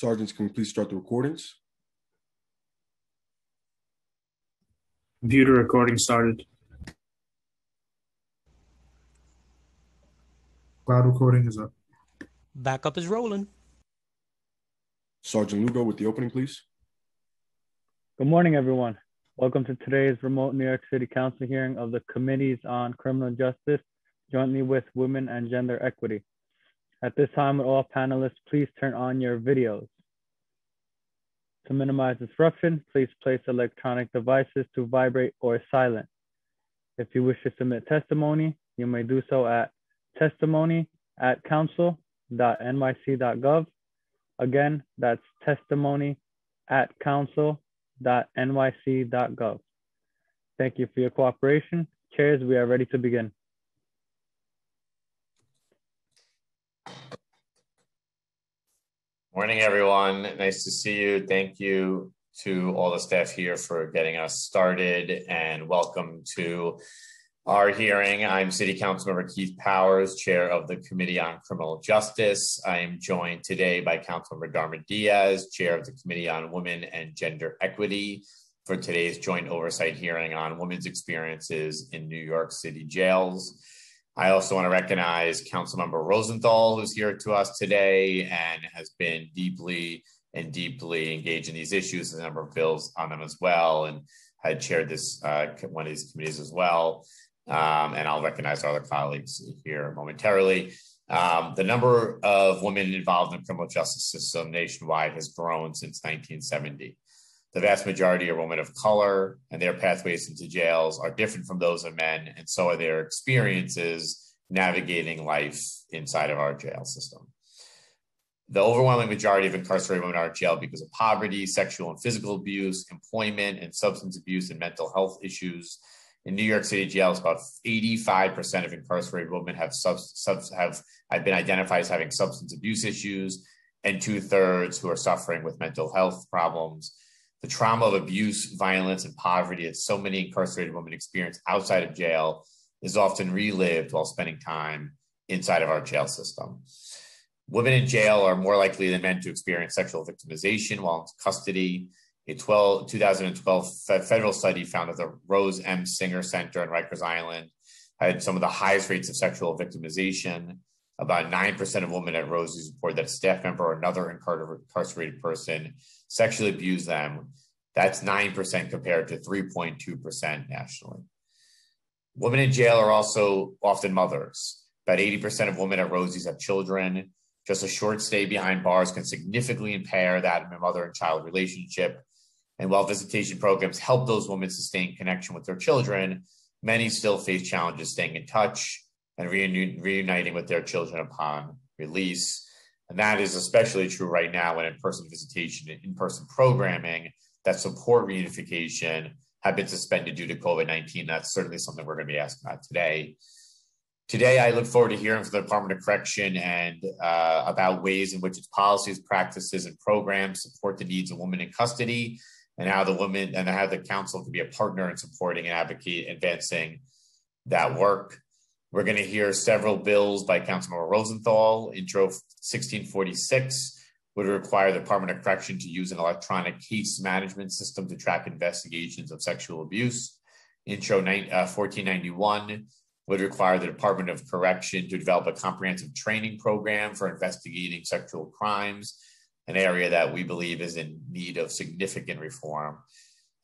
Sergeants, can we please start the recordings? Computer recording started. Cloud recording is up. Backup is rolling. Sergeant Lugo with the opening, please. Good morning, everyone. Welcome to today's remote New York City Council hearing of the Committees on Criminal Justice, jointly with Women and Gender Equity. At this time, would all panelists please turn on your videos. To minimize disruption, please place electronic devices to vibrate or silent. If you wish to submit testimony, you may do so at testimony at council.nyc.gov. Again, that's testimony at council.nyc.gov. Thank you for your cooperation. Chairs, we are ready to begin. Morning, everyone. Nice to see you. Thank you to all the staff here for getting us started and welcome to our hearing. I'm City Councilmember Keith Powers, Chair of the Committee on Criminal Justice. I am joined today by Councilmember Darma Diaz, Chair of the Committee on Women and Gender Equity for today's joint oversight hearing on women's experiences in New York City jails. I also want to recognize Councilmember Rosenthal, who's here to us today and has been deeply and deeply engaged in these issues, a number of bills on them as well, and had chaired this uh, one of these committees as well. Um, and I'll recognize our other colleagues here momentarily. Um, the number of women involved in the criminal justice system nationwide has grown since 1970. The vast majority are women of color, and their pathways into jails are different from those of men, and so are their experiences navigating life inside of our jail system. The overwhelming majority of incarcerated women are in jail because of poverty, sexual and physical abuse, employment, and substance abuse and mental health issues. In New York City jails, about 85% of incarcerated women have, sub, sub, have, have been identified as having substance abuse issues, and two thirds who are suffering with mental health problems the trauma of abuse, violence, and poverty that so many incarcerated women experience outside of jail is often relived while spending time inside of our jail system. Women in jail are more likely than men to experience sexual victimization while in custody. A 12, 2012 federal study found that the Rose M. Singer Center in Rikers Island had some of the highest rates of sexual victimization. About 9% of women at Rosie's report that a staff member or another incarcerated person sexually abused them. That's 9% compared to 3.2% nationally. Women in jail are also often mothers. About 80% of women at Rosie's have children. Just a short stay behind bars can significantly impair that mother and child relationship. And while visitation programs help those women sustain connection with their children, many still face challenges staying in touch and reuniting with their children upon release. And that is especially true right now when in person visitation and in person programming that support reunification have been suspended due to COVID 19. That's certainly something we're going to be asking about today. Today, I look forward to hearing from the Department of Correction and uh, about ways in which its policies, practices, and programs support the needs of women in custody, and how the women and how the council can be a partner in supporting and advocate advancing that work. We're going to hear several bills by Councilmember Rosenthal. Intro 1646 would require the Department of Correction to use an electronic case management system to track investigations of sexual abuse. Intro 1491 uh, would require the Department of Correction to develop a comprehensive training program for investigating sexual crimes, an area that we believe is in need of significant reform.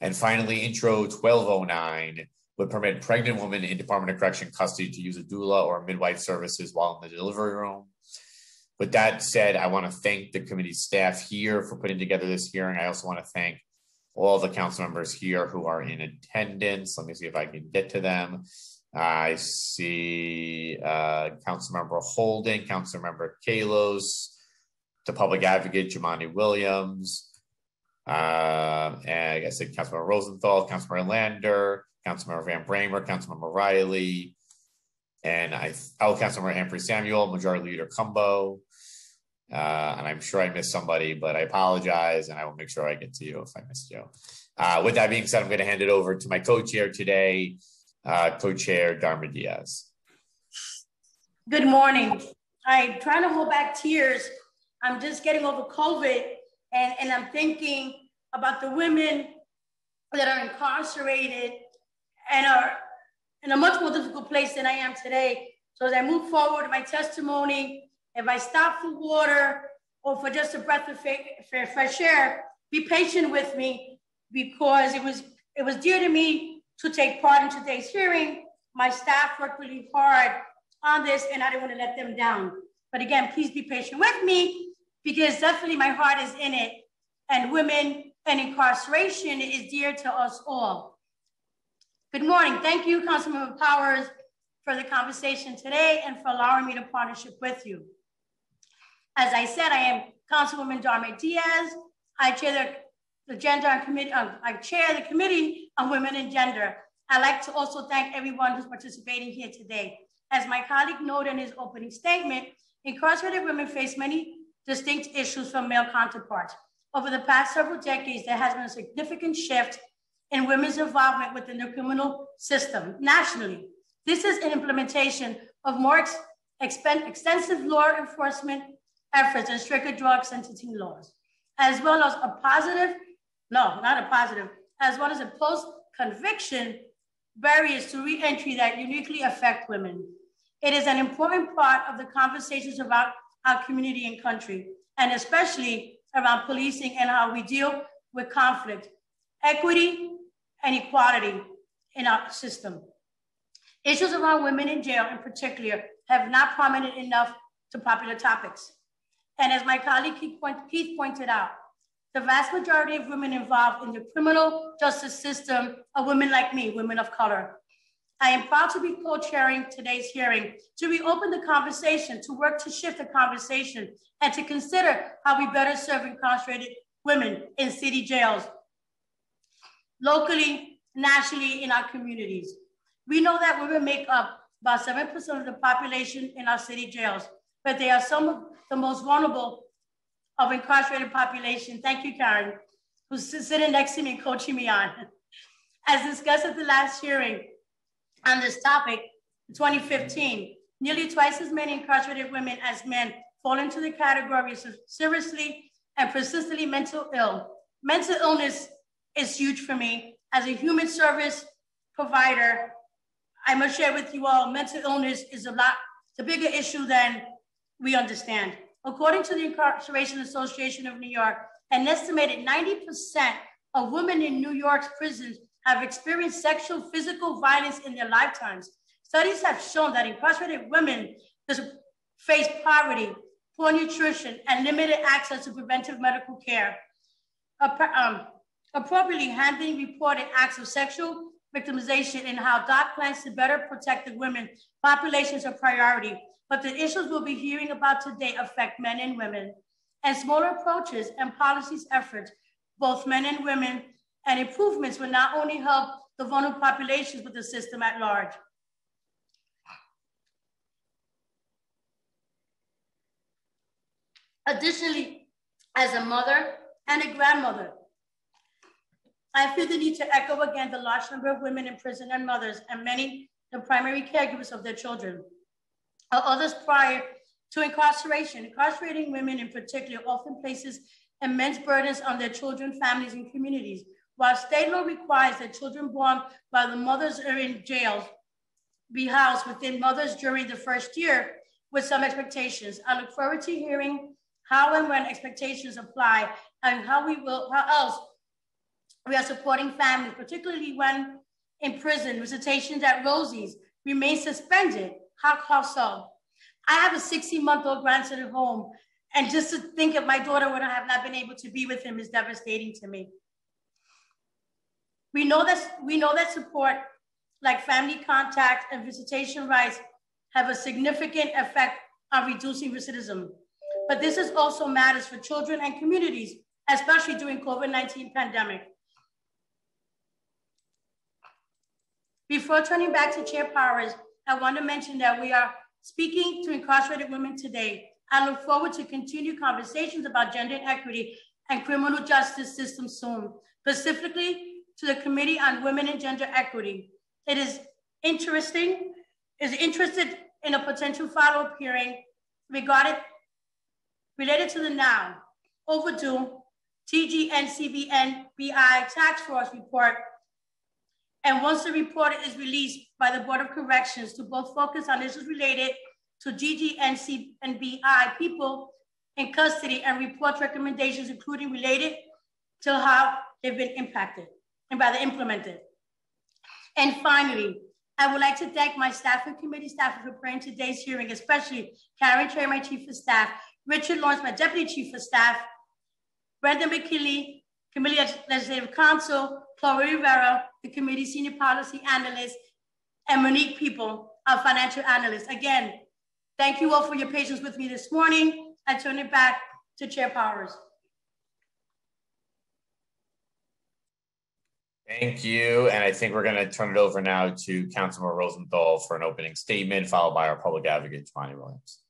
And finally, Intro 1209 would permit pregnant women in Department of Correction custody to use a doula or midwife services while in the delivery room. With that said, I want to thank the committee staff here for putting together this hearing. I also want to thank all the council members here who are in attendance. Let me see if I can get to them. I see uh, Councilmember Holden, Councilmember Kallos, the public advocate, Jumaane Williams, uh, and I said Councilmember Rosenthal, Councilmember Lander, Councilmember Van Bramer, Councilmember Riley, and I, oh, Councilmember Ampry-Samuel, Majority Leader Cumbo. Uh, and I'm sure I missed somebody, but I apologize and I will make sure I get to you if I missed you. Uh, with that being said, I'm going to hand it over to my co chair today, uh, co chair Darma Diaz. Good morning. I'm trying to hold back tears. I'm just getting over COVID And, and I'm thinking about the women that are incarcerated and are in a much more difficult place than I am today. So as I move forward, my testimony, if I stop for water or for just a breath of fresh air, be patient with me because it was it was dear to me to take part in today's hearing. My staff worked really hard on this and I didn't want to let them down. But again, please be patient with me because definitely my heart is in it and women and incarceration is dear to us all. Good morning. Thank you, Councilmember Powers, for the conversation today and for allowing me to partnership with you. As I said, I am Councilwoman Darma Diaz. I chair the, Gender Committee, uh, I chair the Committee on Women and Gender. I'd like to also thank everyone who's participating here today. As my colleague noted in his opening statement, incarcerated women face many distinct issues from male counterparts. Over the past several decades, there has been a significant shift in women's involvement within the criminal system nationally. This is an implementation of more ex extensive law enforcement efforts and stricter drug sentencing laws, as well as a positive, no, not a positive, as well as a post-conviction barriers to re-entry that uniquely affect women. It is an important part of the conversations about our community and country, and especially around policing and how we deal with conflict, equity, and equality in our system. Issues around women in jail in particular have not prominent enough to popular topics. And as my colleague Keith, pointed out, the vast majority of women involved in the criminal justice system are women like me, women of color. I am proud to be co-chairing today's hearing to reopen the conversation, to work to shift the conversation, and to consider how we better serve incarcerated women in city jails, locally, nationally, in our communities. We know that women make up about 7% of the population in our city jails, but they are some of the most vulnerable of incarcerated population. Thank you, Karen, who's sitting next to me, coaching me on. As discussed at the last hearing, on this topic, 2015, nearly twice as many incarcerated women as men fall into the category of seriously and persistently mental ill. Mental illness is huge for me. As a human service provider, I must share with you all, mental illness is a lot, it's a bigger issue than we understand. According to the Incarceration Association of New York, an estimated 90% of women in New York's prisons have experienced sexual physical violence in their lifetimes. Studies have shown that incarcerated women face poverty, poor nutrition, and limited access to preventive medical care. Appropriately handling reported acts of sexual victimization and how DOC plans to better protect the women populations are priority. But the issues we'll be hearing about today affect men and women. And smaller approaches and policies efforts, both men and women, and improvements will not only help the vulnerable populations, but the system at large. Additionally, as a mother and a grandmother, I feel the need to echo again the large number of women in prison and mothers and many the primary caregivers of their children. Or others prior to incarceration, incarcerating women in particular often places immense burdens on their children, families, and communities. While state law requires that children born while the mothers are in jail be housed within mothers during the first year with some expectations. I look forward to hearing how and when expectations apply and how we will, how else we are supporting families, particularly when in prison, visitations at Rosie's remain suspended. How, how so? I have a 16 month old grandson at home and just to think of my daughter would have not been able to be with him is devastating to me. We know that we know that support like family contact and visitation rights have a significant effect on reducing recidivism. But this is also matters for children and communities, especially during COVID-19 pandemic. Before turning back to Chair Powers, I want to mention that we are speaking to incarcerated women today. I look forward to continued conversations about gender equity and criminal justice system soon, specifically to the Committee on Women and Gender Equity. It is interesting, is interested in a potential follow-up hearing regarding related to the now overdue TGNCBNBI Task Force Report. And once the report is released by the Board of Corrections to both focus on issues related to GGNC and BI people in custody and report recommendations, including related to how they've been impacted and by the implemented. And finally, I would like to thank my staff and committee staff for preparing today's hearing, especially Karen Trey, my chief of staff, Richard Lawrence, my deputy chief of staff, Brenda McKinley, committee legislative counsel, Chloe Rivera, the committee senior policy analyst, and Monique People, our financial analyst. Again, thank you all for your patience with me this morning. I turn it back to Chair Powers. Thank you. And I think we're going to turn it over now to Councilmember Rosenthal for an opening statement, followed by our public advocate, Jumaane Williams.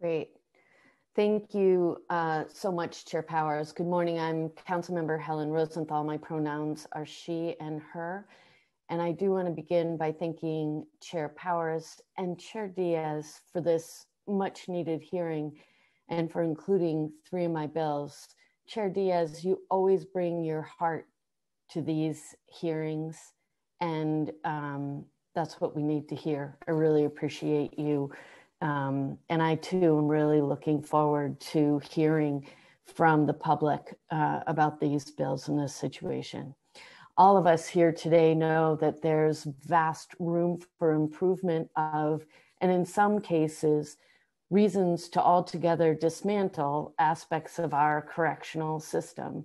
Great. Thank you uh, so much, Chair Powers. Good morning. I'm Councilmember Helen Rosenthal. My pronouns are she and her. And I do want to begin by thanking Chair Powers and Chair Diaz for this much needed hearing and for including three of my bills. Chair Diaz, you always bring your heart to these hearings, and um, that's what we need to hear. I really appreciate you. Um, and I too am really looking forward to hearing from the public uh, about these bills in this situation. All of us here today know that there's vast room for improvement of, and in some cases, reasons to altogether dismantle aspects of our correctional system.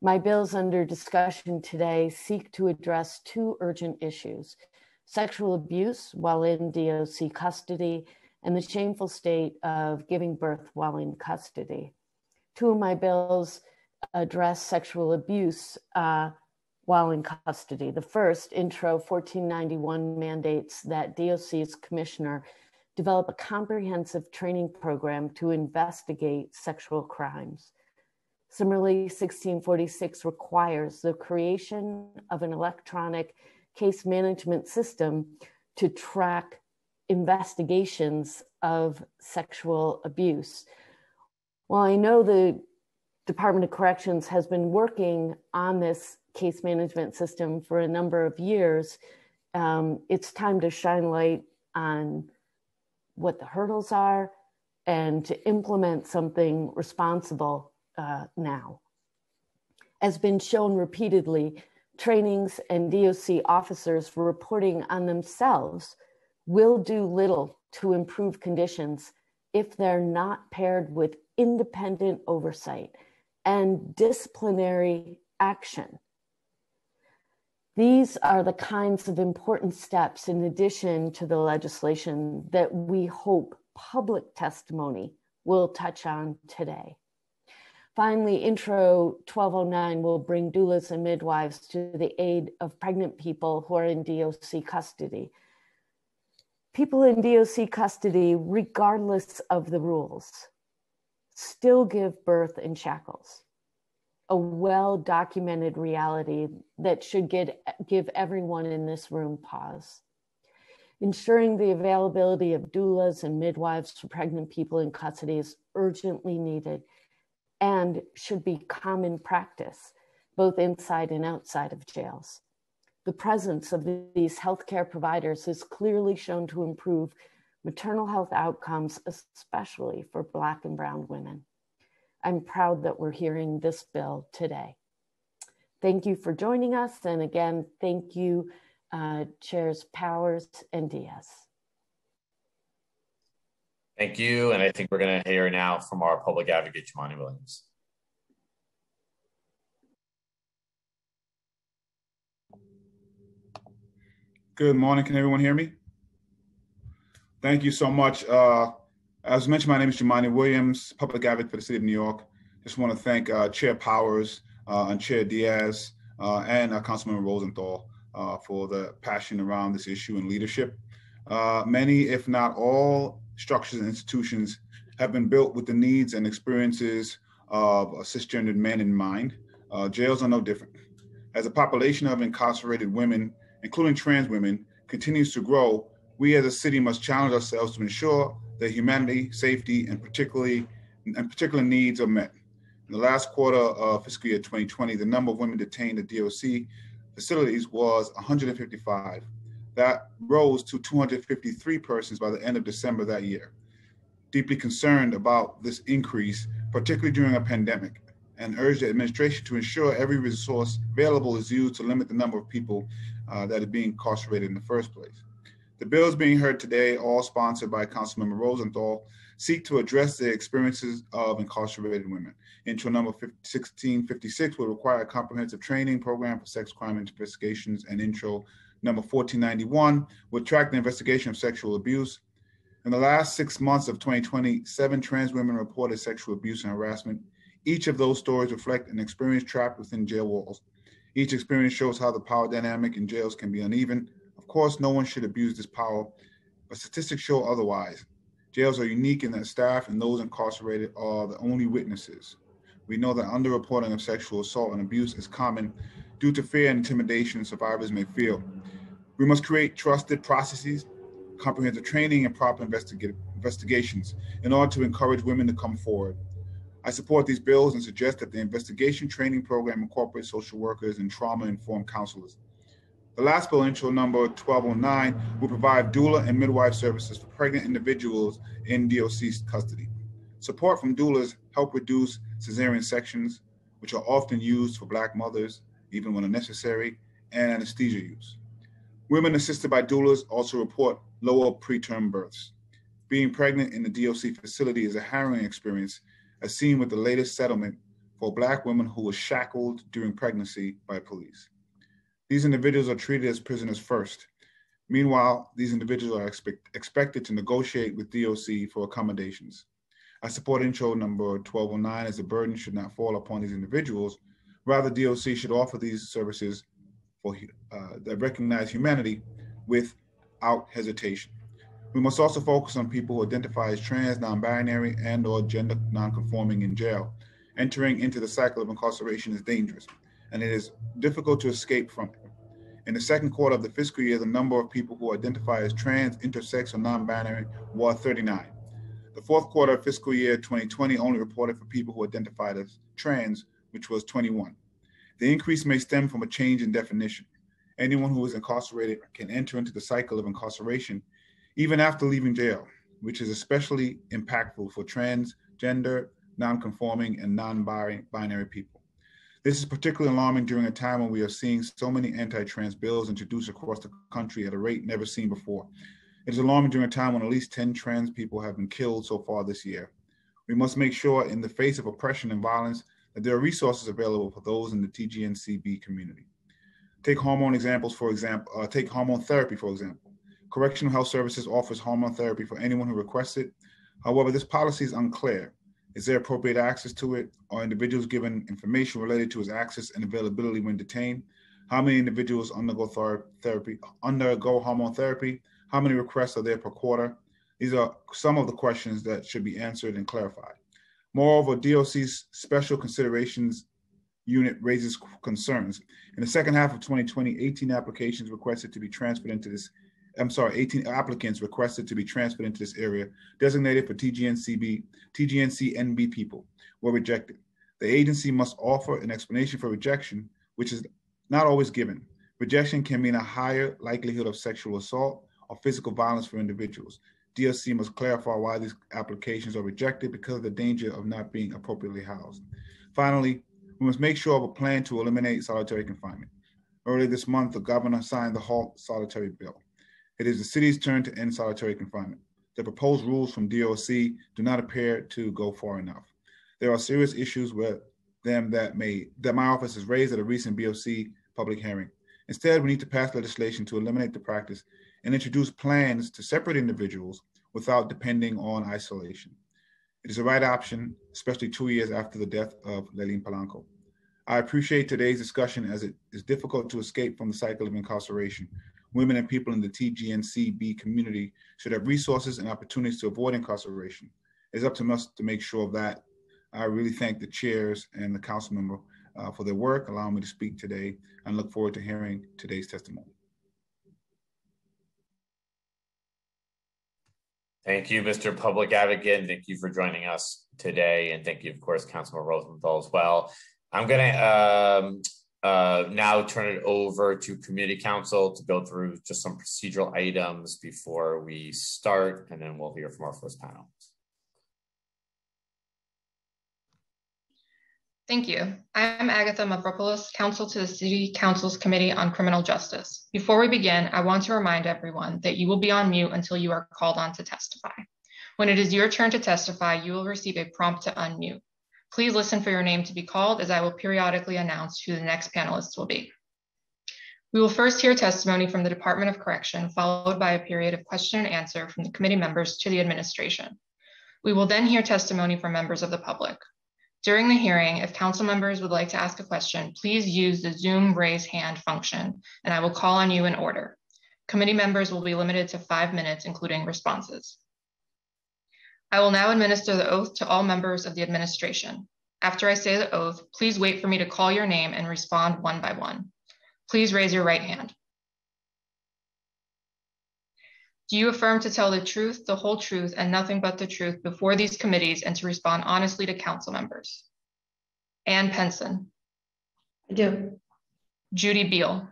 My bills under discussion today seek to address two urgent issues sexual abuse while in DOC custody and the shameful state of giving birth while in custody. Two of my bills address sexual abuse uh, while in custody. The first, Intro 1491, mandates that DOC's commissioner develop a comprehensive training program to investigate sexual crimes. Similarly, 1646 requires the creation of an electronic case management system to track investigations of sexual abuse. Well, I know the Department of Corrections has been working on this case management system for a number of years, um, it's time to shine light on what the hurdles are and to implement something responsible uh, now. As been shown repeatedly, trainings and DOC officers reporting on themselves will do little to improve conditions if they're not paired with independent oversight and disciplinary action. These are the kinds of important steps in addition to the legislation that we hope public testimony will touch on today. Finally, Intro 1209 will bring doulas and midwives to the aid of pregnant people who are in DOC custody. People in DOC custody, regardless of the rules, still give birth in shackles a well documented reality that should get, give everyone in this room pause. Ensuring the availability of doulas and midwives for pregnant people in custody is urgently needed and should be common practice, both inside and outside of jails. The presence of these healthcare providers is clearly shown to improve maternal health outcomes, especially for Black and Brown women. I'm proud that we're hearing this bill today. Thank you for joining us. And again, thank you, uh, Chairs Powers and Diaz. Thank you. And I think we're going to hear now from our public advocate, Jumaane Williams. Good morning. Can everyone hear me? Thank you so much. Uh, as mentioned, my name is Jumaane Williams, public advocate for the city of New York. Just want to thank uh, Chair Powers uh, and Chair Diaz uh, and uh, Councilman Rosenthal uh, for the passion around this issue and leadership. Many, if not all, structures and institutions have been built with the needs and experiences of cisgendered men in mind. jails are no different. As a population of incarcerated women, including trans women, continues to grow, we as a city must challenge ourselves to ensure that humanity, safety, and particularly and particular needs are met. In the last quarter of fiscal year 2020, the number of women detained at DOC facilities was 155. That rose to 253 persons by the end of December that year. Deeply concerned about this increase, particularly during a pandemic, and urge the administration to ensure every resource available is used to limit the number of people uh, that are being incarcerated in the first place. The bills being heard today, all sponsored by Councilmember Rosenthal, seek to address the experiences of incarcerated women. Intro number 1656 will require a comprehensive training program for sex crime investigations, and intro number 1491 will track the investigation of sexual abuse. In the last six months of 2020, seven trans women reported sexual abuse and harassment. Each of those stories reflect an experience trapped within jail walls. Each experience shows how the power dynamic in jails can be uneven. Of course, no one should abuse this power, but statistics show otherwise. Jails are unique in that staff and those incarcerated are the only witnesses. We know that underreporting of sexual assault and abuse is common due to fear and intimidation survivors may feel. We must create trusted processes, comprehensive training, and proper investigations in order to encourage women to come forward. I support these bills and suggest that the investigation training program incorporate social workers and trauma-informed counselors. The last bill, intro number 1209, will provide doula and midwife services for pregnant individuals in DOC's custody. Support from doulas help reduce cesarean sections, which are often used for Black mothers, even when unnecessary, and anesthesia use. Women assisted by doulas also report lower preterm births. Being pregnant in the DOC facility is a harrowing experience, as seen with the latest settlement for Black women who were shackled during pregnancy by police. These individuals are treated as prisoners first. Meanwhile, these individuals are expect, expected to negotiate with DOC for accommodations. I support intro number 1209 as the burden should not fall upon these individuals. Rather, DOC should offer these services for uh, that recognize humanity without hesitation. We must also focus on people who identify as trans, non-binary, and or gender non-conforming in jail. Entering into the cycle of incarceration is dangerous, and it is difficult to escape from it. In the second quarter of the fiscal year, the number of people who identify as trans, intersex, or non-binary was 39. The fourth quarter of fiscal year 2020 only reported for people who identified as trans, which was 21. The increase may stem from a change in definition. Anyone who is incarcerated can enter into the cycle of incarceration even after leaving jail, which is especially impactful for trans, gender, non-conforming, and non-binary people. This is particularly alarming during a time when we are seeing so many anti-trans bills introduced across the country at a rate never seen before. It is alarming during a time when at least 10 trans people have been killed so far this year. We must make sure in the face of oppression and violence that there are resources available for those in the TGNCB community. Take hormone examples, for example, uh, take hormone therapy, for example. Correctional Health Services offers hormone therapy for anyone who requests it. However, this policy is unclear. Is there appropriate access to it? Are individuals given information related to its access and availability when detained? How many individuals undergo therapy, undergo hormone therapy? How many requests are there per quarter? These are some of the questions that should be answered and clarified. Moreover, DOC's special considerations unit raises concerns. In the second half of 2020, 18 applications requested to be transferred into this, I'm sorry, 18 applicants requested to be transferred into this area designated for TGNCB, TGNC-NB people were rejected. The agency must offer an explanation for rejection, which is not always given. Rejection can mean a higher likelihood of sexual assault, or physical violence for individuals. DOC must clarify why these applications are rejected because of the danger of not being appropriately housed. Finally, we must make sure of a plan to eliminate solitary confinement. Earlier this month, the governor signed the HALT solitary bill. It is the city's turn to end solitary confinement. The proposed rules from DOC do not appear to go far enough. There are serious issues with them that may that my office has raised at a recent BOC public hearing. Instead, we need to pass legislation to eliminate the practice and introduce plans to separate individuals without depending on isolation. It is the right option, especially two years after the death of Layleen Polanco. I appreciate today's discussion as it is difficult to escape from the cycle of incarceration. Women and people in the TGNCB community should have resources and opportunities to avoid incarceration. It's up to us to make sure of that. I really thank the chairs and the council member uh, for their work, allowing me to speak today, and look forward to hearing today's testimony. Thank you, Mr. Public Advocate, thank you for joining us today. And thank you, of course, Councilman Rosenthal as well. I'm going to um, uh, now turn it over to Community Council to go through just some procedural items before we start, and then we'll hear from our first panel. Thank you. I'm Agatha Mavropoulos, counsel to the City Council's Committee on Criminal Justice. Before we begin, I want to remind everyone that you will be on mute until you are called on to testify. When it is your turn to testify, you will receive a prompt to unmute. Please listen for your name to be called as I will periodically announce who the next panelists will be. We will first hear testimony from the Department of Correction, followed by a period of question and answer from the committee members to the administration. We will then hear testimony from members of the public. During the hearing, if council members would like to ask a question, please use the Zoom raise hand function and I will call on you in order. Committee members will be limited to five minutes, including responses. I will now administer the oath to all members of the administration. After I say the oath, please wait for me to call your name and respond one by one. Please raise your right hand. Do you affirm to tell the truth, the whole truth, and nothing but the truth before these committees and to respond honestly to council members? Ann Penson. I do. Judy Beal.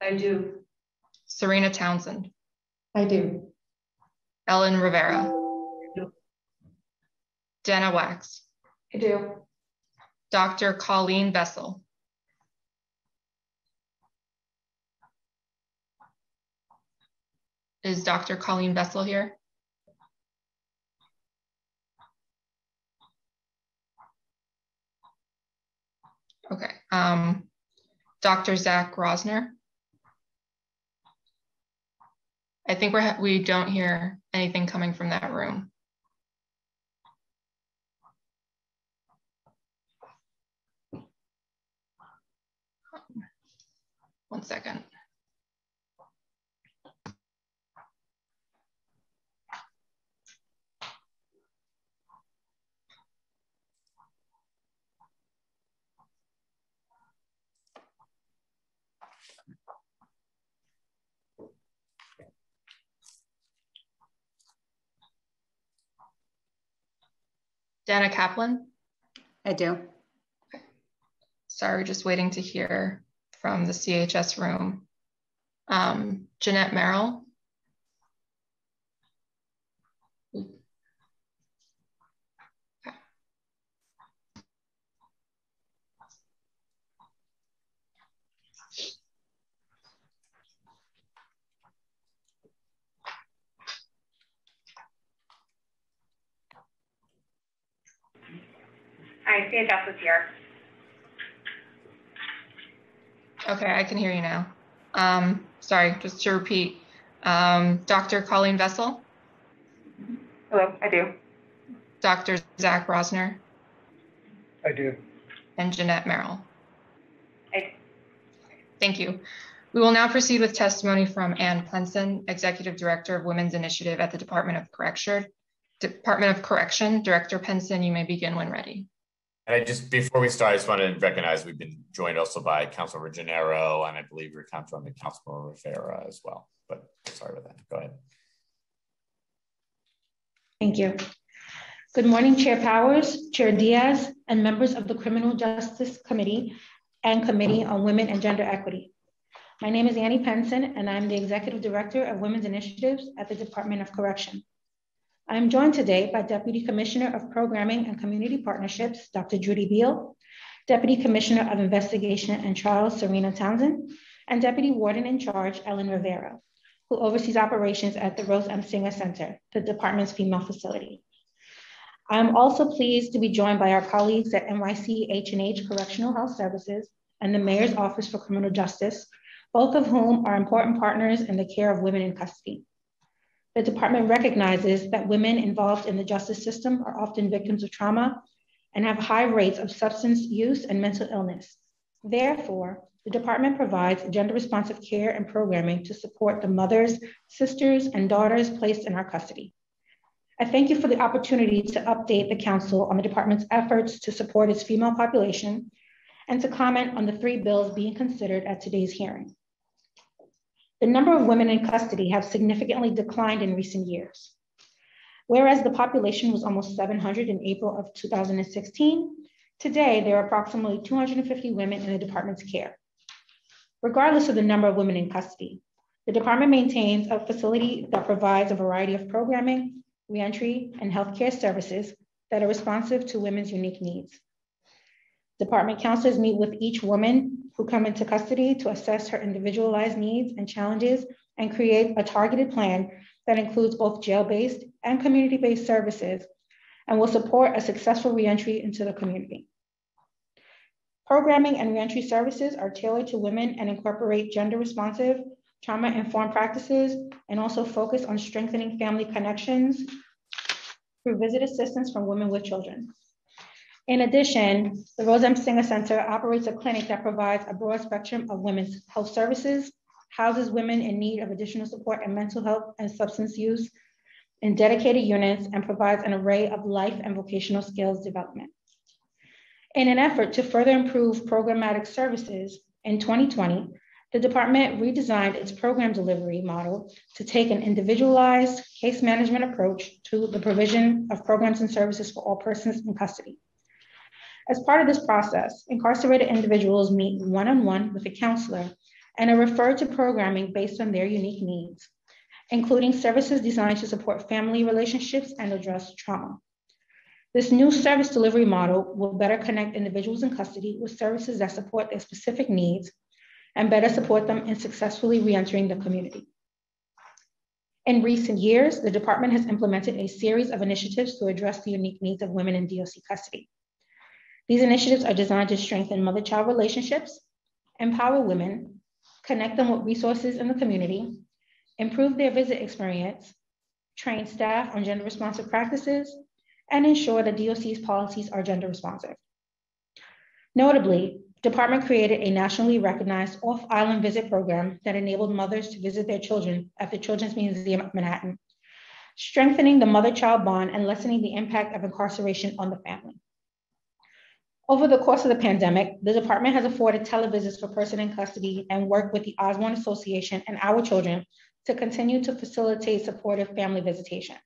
I do. Serena Townsend. I do. Ellen Rivera. Dana Wax. I do. Dr. Colleen Vessel. Is Dr. Colleen Vessel here? Okay. Um, Dr. Zach Rosner. I think we're we don't hear anything coming from that room. One second. Dana Kaplan. I do. Sorry, just waiting to hear from the CHS room. Um, Jeanette Merrill. Hi, CHS is here. Okay, I can hear you now. Um, sorry, just to repeat, um, Dr. Colleen Vessel, Hello, I do. Dr. Zach Rosner, I do. and Jeanette Merrill. I- Thank you. We will now proceed with testimony from Ann Penson, Executive Director of Women's Initiative at the Department of Correction. Department of Correction, Director Penson, you may begin when ready. And I just, before we start, I just want to recognize we've been joined also by Councilor Gennaro, and I believe we're Councilor Councilor Rivera as well. But sorry about that. Go ahead. Thank you. Good morning, Chair Powers, Chair Diaz, and members of the Criminal Justice Committee and Committee on Women and Gender Equity. My name is Annie Penson, and I'm the Executive Director of Women's Initiatives at the Department of Correction. I am joined today by Deputy Commissioner of Programming and Community Partnerships, Dr. Judy Beal, Deputy Commissioner of Investigation and Trials, Serena Townsend, and Deputy Warden in Charge, Ellen Rivera, who oversees operations at the Rose M. Singer Center, the department's female facility. I am also pleased to be joined by our colleagues at NYC H&H Correctional Health Services and the Mayor's Office for Criminal Justice, both of whom are important partners in the care of women in custody. The department recognizes that women involved in the justice system are often victims of trauma and have high rates of substance use and mental illness. Therefore, the department provides gender responsive care and programming to support the mothers, sisters, and daughters placed in our custody. I thank you for the opportunity to update the council on the department's efforts to support its female population and to comment on the three bills being considered at today's hearing. The number of women in custody have significantly declined in recent years. Whereas the population was almost 700 in April of 2016, today there are approximately 250 women in the department's care. Regardless of the number of women in custody, the department maintains a facility that provides a variety of programming, reentry, and healthcare services that are responsive to women's unique needs. Department counselors meet with each woman who come into custody to assess her individualized needs and challenges and create a targeted plan that includes both jail-based and community-based services and will support a successful reentry into the community. Programming and reentry services are tailored to women and incorporate gender responsive, trauma informed practices, and also focus on strengthening family connections through visit assistance from women with children. In addition, the Rose M. Singer Center operates a clinic that provides a broad spectrum of women's health services, houses women in need of additional support in mental health and substance use in dedicated units, and provides an array of life and vocational skills development. In an effort to further improve programmatic services, in 2020, the department redesigned its program delivery model to take an individualized case management approach to the provision of programs and services for all persons in custody. As part of this process, incarcerated individuals meet one on one with a counselor and are referred to programming based on their unique needs, including services designed to support family relationships and address trauma. This new service delivery model will better connect individuals in custody with services that support their specific needs and better support them in successfully reentering the community. In recent years, the department has implemented a series of initiatives to address the unique needs of women in DOC custody. These initiatives are designed to strengthen mother-child relationships, empower women, connect them with resources in the community, improve their visit experience, train staff on gender responsive practices, and ensure that DOC's policies are gender responsive. Notably, the department created a nationally recognized off-island visit program that enabled mothers to visit their children at the Children's Museum of Manhattan, strengthening the mother-child bond and lessening the impact of incarceration on the family. Over the course of the pandemic, the department has afforded televisits for person in custody and worked with the Osborne Association and Our Children to continue to facilitate supportive family visitation.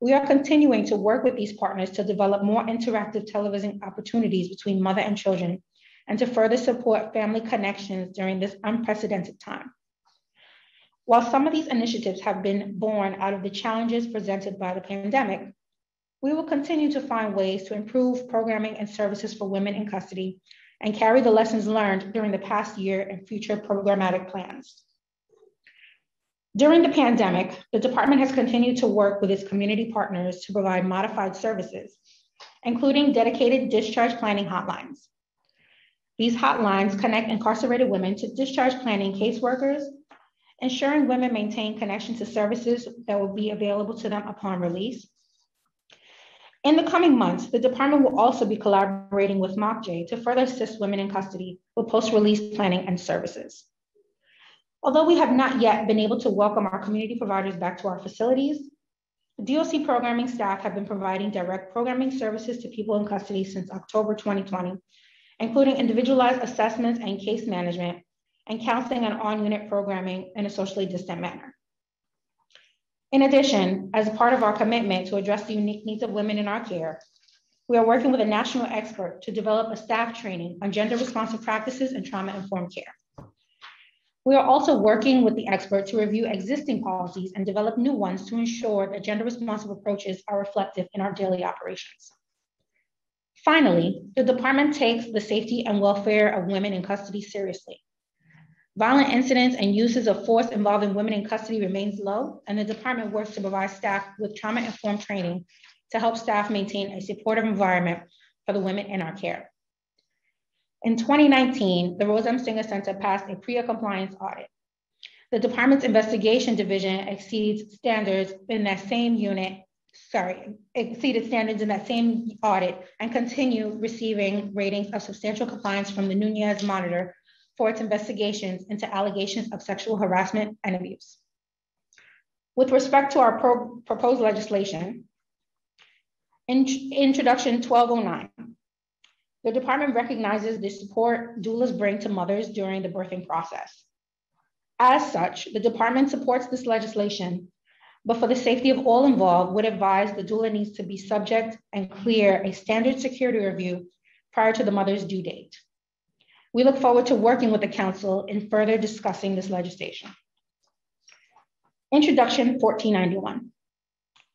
We are continuing to work with these partners to develop more interactive television opportunities between mother and children and to further support family connections during this unprecedented time. While some of these initiatives have been born out of the challenges presented by the pandemic, we will continue to find ways to improve programming and services for women in custody and carry the lessons learned during the past year in future programmatic plans. During the pandemic, the department has continued to work with its community partners to provide modified services, including dedicated discharge planning hotlines. These hotlines connect incarcerated women to discharge planning caseworkers, ensuring women maintain connection to services that will be available to them upon release. In the coming months, the department will also be collaborating with MOCJ to further assist women in custody with post-release planning and services. Although we have not yet been able to welcome our community providers back to our facilities, the DOC programming staff have been providing direct programming services to people in custody since October 2020, including individualized assessments and case management, and counseling and on-unit programming in a socially distant manner. In addition, as part of our commitment to address the unique needs of women in our care, we are working with a national expert to develop a staff training on gender responsive practices and trauma informed care. We are also working with the expert to review existing policies and develop new ones to ensure that gender responsive approaches are reflective in our daily operations. Finally, the department takes the safety and welfare of women in custody seriously. Violent incidents and uses of force involving women in custody remains low, and the department works to provide staff with trauma-informed training to help staff maintain a supportive environment for the women in our care. In 2019, the Rose M. Singer Center passed a PREA compliance audit. The department's investigation division exceeds standards in that same unit, sorry, exceeded standards in that same audit and continue receiving ratings of substantial compliance from the Nunez Monitor for its investigations into allegations of sexual harassment and abuse. With respect to our pro proposed legislation, in Introduction 1209, the department recognizes the support doulas bring to mothers during the birthing process. As such, the department supports this legislation but for the safety of all involved, would advise the doula needs to be subject and clear a standard security review prior to the mother's due date. We look forward to working with the council in further discussing this legislation. Introduction 1491.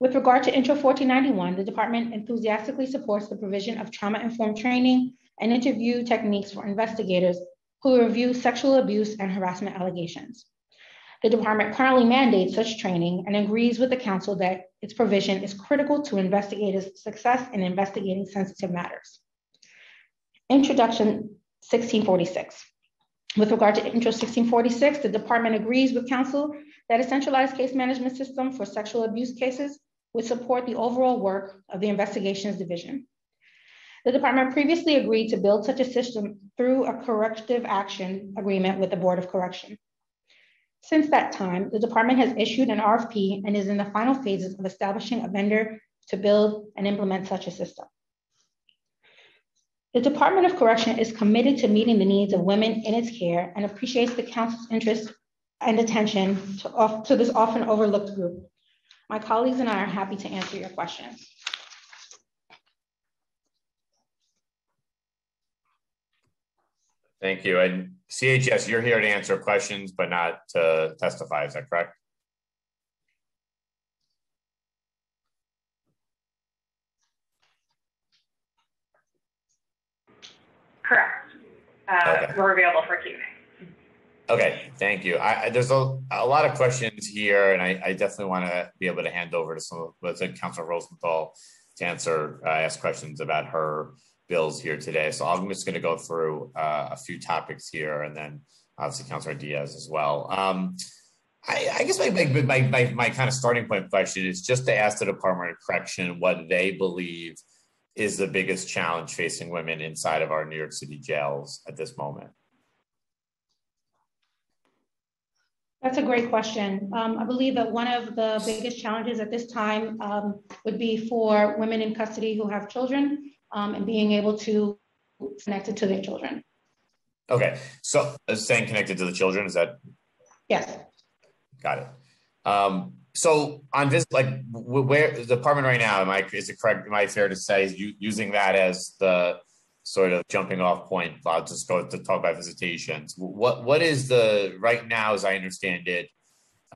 With regard to Intro 1491, the department enthusiastically supports the provision of trauma-informed training and interview techniques for investigators who review sexual abuse and harassment allegations. The department currently mandates such training and agrees with the council that its provision is critical to investigators' success in investigating sensitive matters. Introduction 1646. With regard to Intro 1646, the department agrees with council that a centralized case management system for sexual abuse cases would support the overall work of the investigations division. The department previously agreed to build such a system through a corrective action agreement with the Board of Correction. Since that time, the department has issued an RFP and is in the final phases of establishing a vendor to build and implement such a system. The Department of Correction is committed to meeting the needs of women in its care and appreciates the council's interest and attention to, off, to this often overlooked group. My colleagues and I are happy to answer your questions. Thank you. And CHS, you're here to answer questions, but not to testify. Is that correct? Correct. Uh, Okay. We're available for Q&A. Okay, thank you. I, I- there's a, a lot of questions here, and I, I definitely want to be able to hand over to some, of to Councilor Rosenthal to answer, uh, ask questions about her bills here today. So I'm just going to go through uh, a few topics here, and then obviously Councilor Diaz as well. Um, I, I guess my, my, my, my, my kind of starting point question is just to ask the Department of Correction what they believe is the biggest challenge facing women inside of our New York City jails at this moment. That's a great question. Um, I believe that one of the biggest challenges at this time um, would be for women in custody who have children um, and being able to connect it to their children. Okay, so uh, staying connected to the children is that Yes. got it? So on this, like, where the department right now, am I is it correct? Am I fair to say you, using that as the sort of jumping off point? I'll just go to talk about visitations. What what is the right now, as I understand it?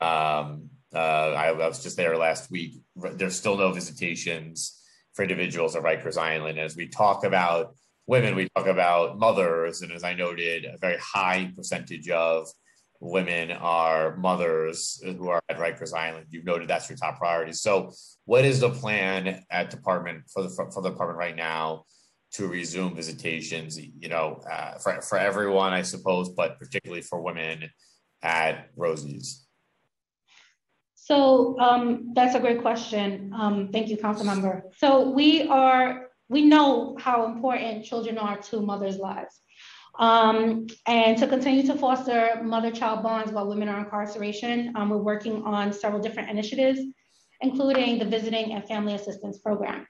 Um, uh, I, I was just there last week. There's still no visitations for individuals at Rikers Island. As we talk about women, we talk about mothers, and as I noted, a very high percentage of women are mothers who are at Rikers Island. You've noted that's your top priority. So, what is the plan at department for the for the department right now to resume visitations? You know, uh, for for everyone, I suppose, but particularly for women at Rosie's. So um, that's a great question. Um, thank you, council member. So we are, we know how important children are to mothers' lives. Um, and to continue to foster mother-child bonds while women are incarceration, um, we're working on several different initiatives, including the Visiting and Family Assistance Program.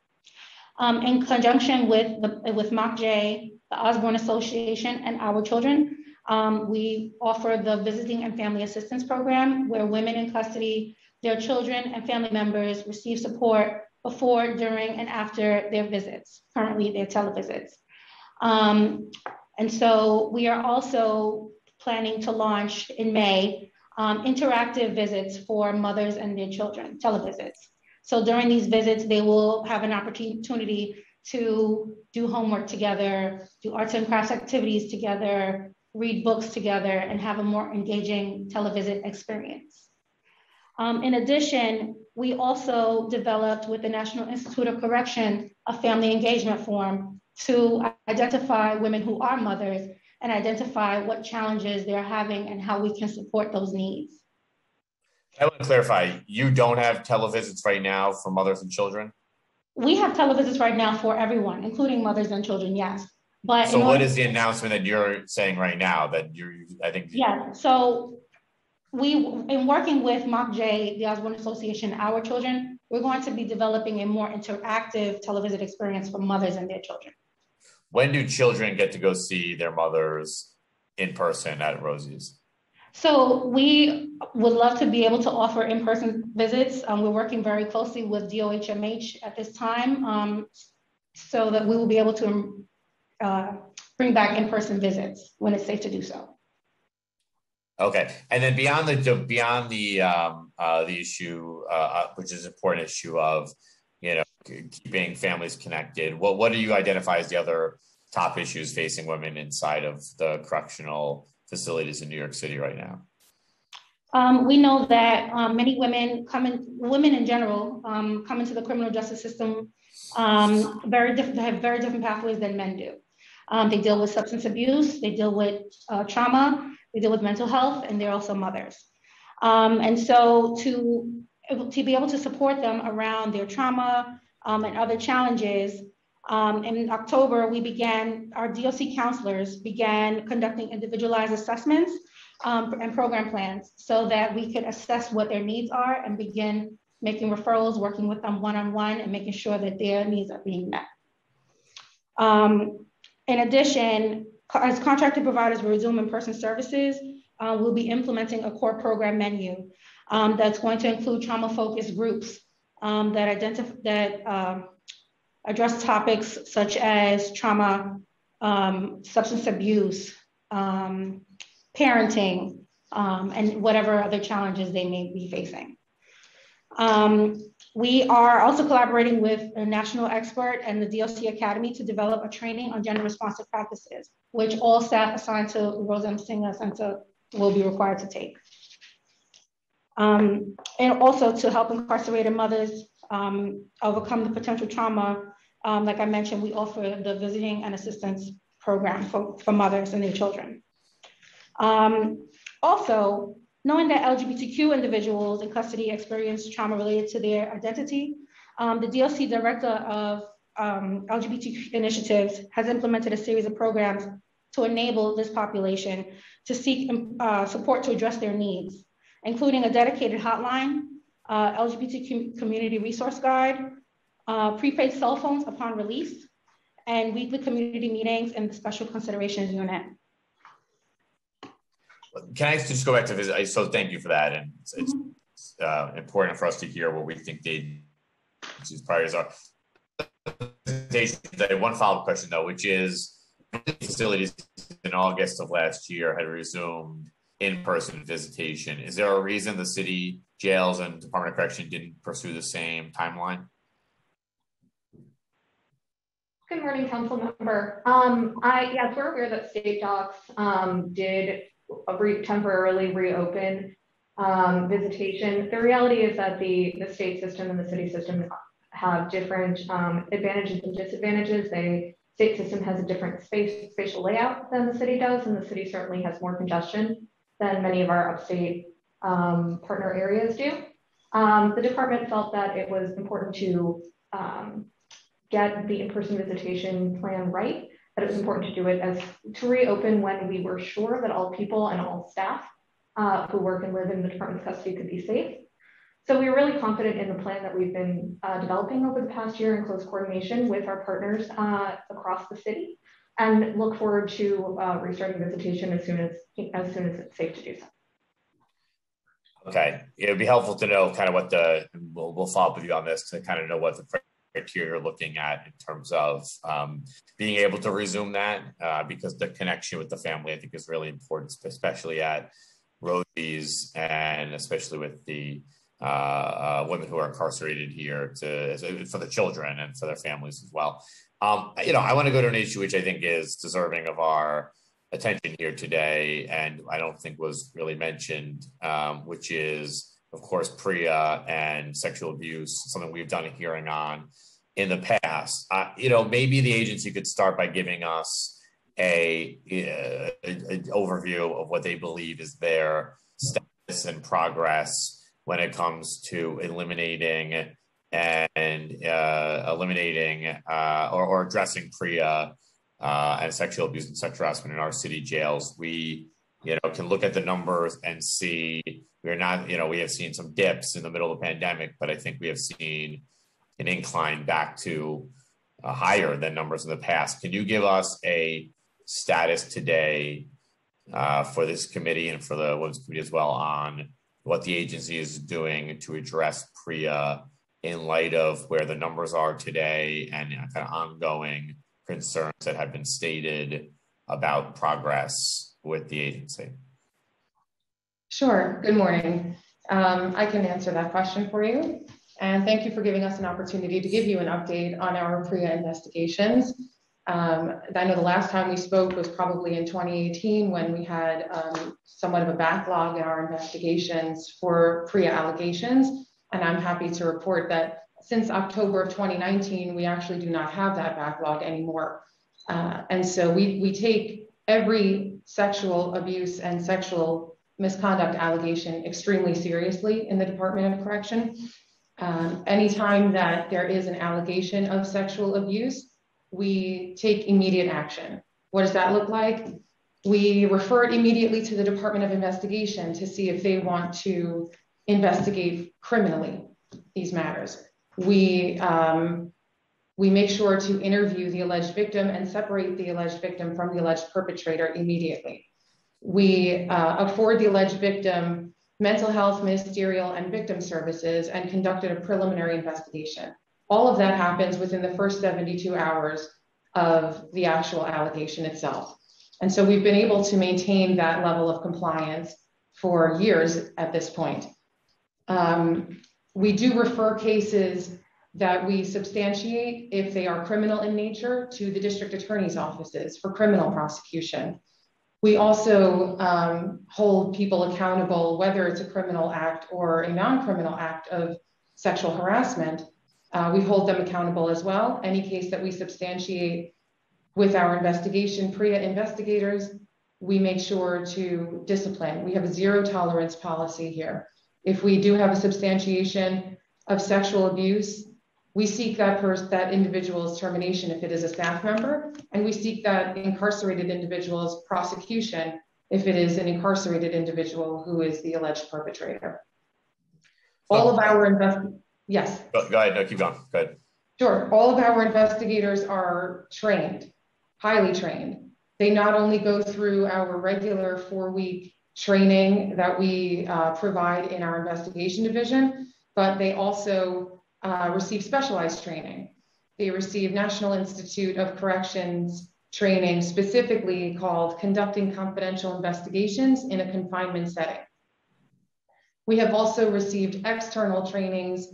Um, in conjunction with, the, with MOCJ, the Osborne Association, and Our Children, um, we offer the Visiting and Family Assistance Program, where women in custody, their children and family members receive support before, during, and after their visits, currently their televisits. Um, and so we are also planning to launch in May um, interactive visits for mothers and their children, televisits. So during these visits, they will have an opportunity to do homework together, do arts and crafts activities together, read books together, and have a more engaging televisit experience. Um, in addition, we also developed with the National Institute of Correction a family engagement form to identify women who are mothers and identify what challenges they're having and how we can support those needs. I want to clarify, you don't have televisits right now for mothers and children? We have televisits right now for everyone, including mothers and children, yes. But So what is the announcement that you're saying right now that you're, I think? Yeah, so we, in working with MOCJ, the Osborne Association, Our Children, we're going to be developing a more interactive televisit experience for mothers and their children. When do children get to go see their mothers in person at Rosie's? So we would love to be able to offer in-person visits. Um, we're working very closely with DOHMH at this time um, so that we will be able to uh, bring back in-person visits when it's safe to do so. Okay, and then beyond the beyond the um, uh, the issue, uh, uh, which is an important issue of you know keeping families connected. What what do you identify as the other top issues facing women inside of the correctional facilities in New York City right now? Um, we know that um, many women come in, women in general, um, come into the criminal justice system um, very different, have very different pathways than men do. Um, they deal with substance abuse, they deal with uh, trauma, they deal with mental health, and they're also mothers. Um, and so to, to be able to support them around their trauma and other challenges, um, in October, we began, our DOC counselors began conducting individualized assessments um, and program plans so that we could assess what their needs are and begin making referrals, working with them one-on-one and making sure that their needs are being met. Um, in addition, as contracted providers resume in-person services, uh, we'll be implementing a core program menu um, that's going to include trauma-focused groups um, that identify that um, address topics such as trauma, um, substance abuse, um, parenting, um, and whatever other challenges they may be facing. We are also collaborating with a national expert and the DOC Academy to develop a training on gender responsive practices, which all staff assigned to Rose M. Singer Center will be required to take. Um, and also to help incarcerated mothers um, overcome the potential trauma um, like I mentioned, we offer the visiting and assistance program for, for mothers and their children. Um, also, knowing that LGBTQ individuals in custody experience trauma related to their identity, um, the DOC Director of um, LGBTQ initiatives has implemented a series of programs to enable this population to seek uh, support to address their needs, including a dedicated hotline, uh, LGBTQ community resource guide, uh, prepaid cell phones upon release, and weekly community meetings in the special considerations unit. Can I just go back to visit? So thank you for that. And it's, it's uh, important for us to hear what we think the priorities are. One follow-up question though, which is facilities in August of last year had resumed in-person visitation. Is there a reason the city jails and Department of Correction didn't pursue the same timeline? Good morning, council member. Um, I, yes, we're aware that state DOCCS um, did temporarily reopen um, visitation. The reality is that the, the state system and the city system have different um, advantages and disadvantages. The state system has a different space spatial layout than the city does, and the city certainly has more congestion than many of our upstate um, partner areas do. Um, the department felt that it was important to um, get the in-person visitation plan right, that it was important to do it as to reopen when we were sure that all people and all staff uh, who work and live in the department's custody could be safe. So we were really confident in the plan that we've been uh, developing over the past year in close coordination with our partners uh, across the city and look forward to uh, restarting visitation as soon as, as soon as it's safe to do so. Okay, it would be helpful to know kind of what the, we'll, we'll follow up with you on this to kind of know what the criteria you're looking at in terms of um, being able to resume that uh, because the connection with the family I think is really important, especially at Rosie's and especially with the uh, uh, women who are incarcerated here to for the children and for their families as well. Um, you know, I want to go to an issue which I think is deserving of our attention here today, and I don't think was really mentioned, um, which is of course, PREA and sexual abuse, something we've done a hearing on in the past. Uh, you know, maybe the agency could start by giving us a, a, a, overview of what they believe is their status and progress when it comes to eliminating and uh, eliminating uh, or, or, addressing PREA uh, and sexual abuse and sexual harassment in our city jails. We, you know, can look at the numbers and see we're not, you know, we have seen some dips in the middle of the pandemic, but I think we have seen an incline back to uh, higher than numbers in the past. Can you give us a status today uh, for this committee and for the Women's Committee as well on what the agency is doing to address PREA in light of where the numbers are today and you know, kind of ongoing concerns that have been stated about progress with the agency. Sure. Good morning. Um, I can answer that question for you. And thank you for giving us an opportunity to give you an update on our PREA investigations. Um, I know the last time we spoke was probably in 2018 when we had um, somewhat of a backlog in our investigations for PREA allegations. And I'm happy to report that since October of 2019, we actually do not have that backlog anymore. Uh, and so we, we take every sexual abuse and sexual misconduct allegation extremely seriously in the Department of Correction. Um, anytime that there is an allegation of sexual abuse, we take immediate action. What does that look like? We refer it immediately to the Department of Investigation to see if they want to investigate criminally these matters. We um, we make sure to interview the alleged victim and separate the alleged victim from the alleged perpetrator immediately. We uh, afford the alleged victim mental health, ministerial, and victim services and conducted a preliminary investigation. All of that happens within the first 72 hours of the actual allegation itself. And so we've been able to maintain that level of compliance for years at this point. Um, we do refer cases that we substantiate if they are criminal in nature to the district attorney's offices for criminal prosecution. We also um, hold people accountable, whether it's a criminal act or a non criminal act of sexual harassment. Uh, we hold them accountable as well. Any case that we substantiate with our investigation, PREA investigators, we make sure to discipline. We have a zero tolerance policy here. If we do have a substantiation of sexual abuse, we seek that person, that individual's termination if it is a staff member, and we seek that incarcerated individual's prosecution if it is an incarcerated individual who is the alleged perpetrator. All of our invest yes. Go, go ahead. No, keep going. Go ahead. Sure. All of our investigators are trained, highly trained. They not only go through our regular four-week training that we uh, provide in our investigation division, but they also uh, receive specialized training. They receive National Institute of Corrections training specifically called Conducting Confidential Investigations in a Confinement Setting. We have also received external trainings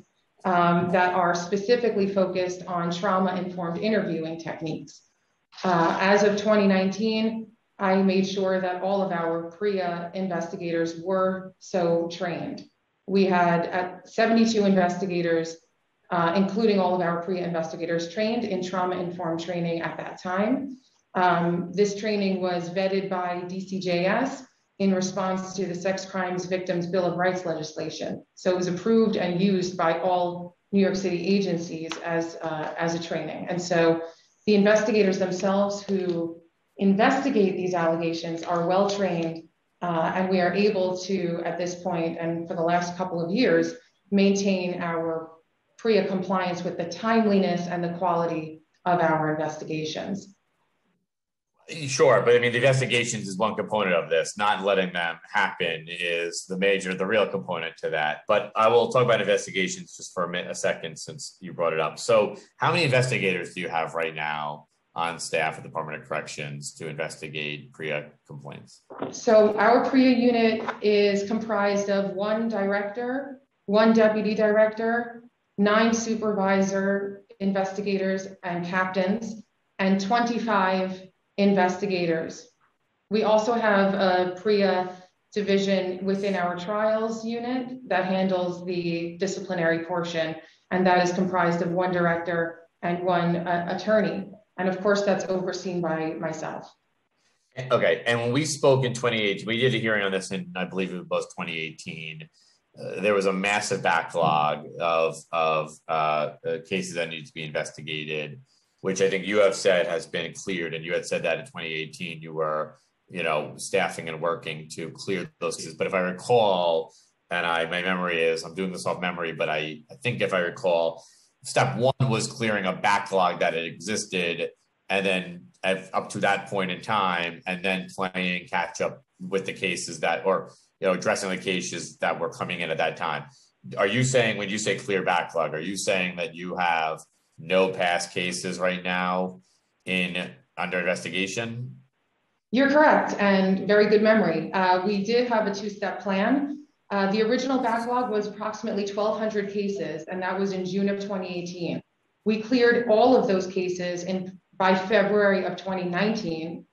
um, that are specifically focused on trauma informed interviewing techniques. Uh, as of 2019, I made sure that all of our PREA investigators were so trained. We had 72 investigators uh, including all of our PREA investigators trained in trauma-informed training at that time. Um, this training was vetted by DCJS in response to the Sex Crimes Victims Bill of Rights legislation. So it was approved and used by all New York City agencies as, uh, as a training. And so the investigators themselves who investigate these allegations are well trained uh, and we are able to, at this point and for the last couple of years, maintain our PREA compliance with the timeliness and the quality of our investigations. Sure, but I mean, the investigations is one component of this. Not letting them happen is the major, the real component to that. But I will talk about investigations just for a, minute, a second since you brought it up. So, how many investigators do you have right now on staff at the Department of Corrections to investigate PREA complaints? So, our PREA unit is comprised of one director, one deputy director, nine supervisor investigators and captains, and 25 investigators. We also have a PREA division within our trials unit that handles the disciplinary portion, and that is comprised of one director and one uh, attorney. And of course, that's overseen by myself. Okay. And when we spoke in 2018, we did a hearing on this in, I believe it was 2018. Uh, there was a massive backlog of of uh, cases that need to be investigated, which I think you have said has been cleared, and you had said that in 2018 you were, you know, staffing and working to clear those cases. But if I recall, and I my memory is I'm doing this off memory, but I I think if I recall, step one was clearing a backlog that had existed, and then up to that point in time and then playing catch up with the cases that, or, you know, addressing the cases that were coming in at that time. Are you saying, when you say clear backlog, are you saying that you have no past cases right now in under investigation? You're correct, and very good memory. Uh, we did have a two-step plan. Uh, the original backlog was approximately 1,200 cases, and that was in June of 2018. We cleared all of those cases in by February of 2019,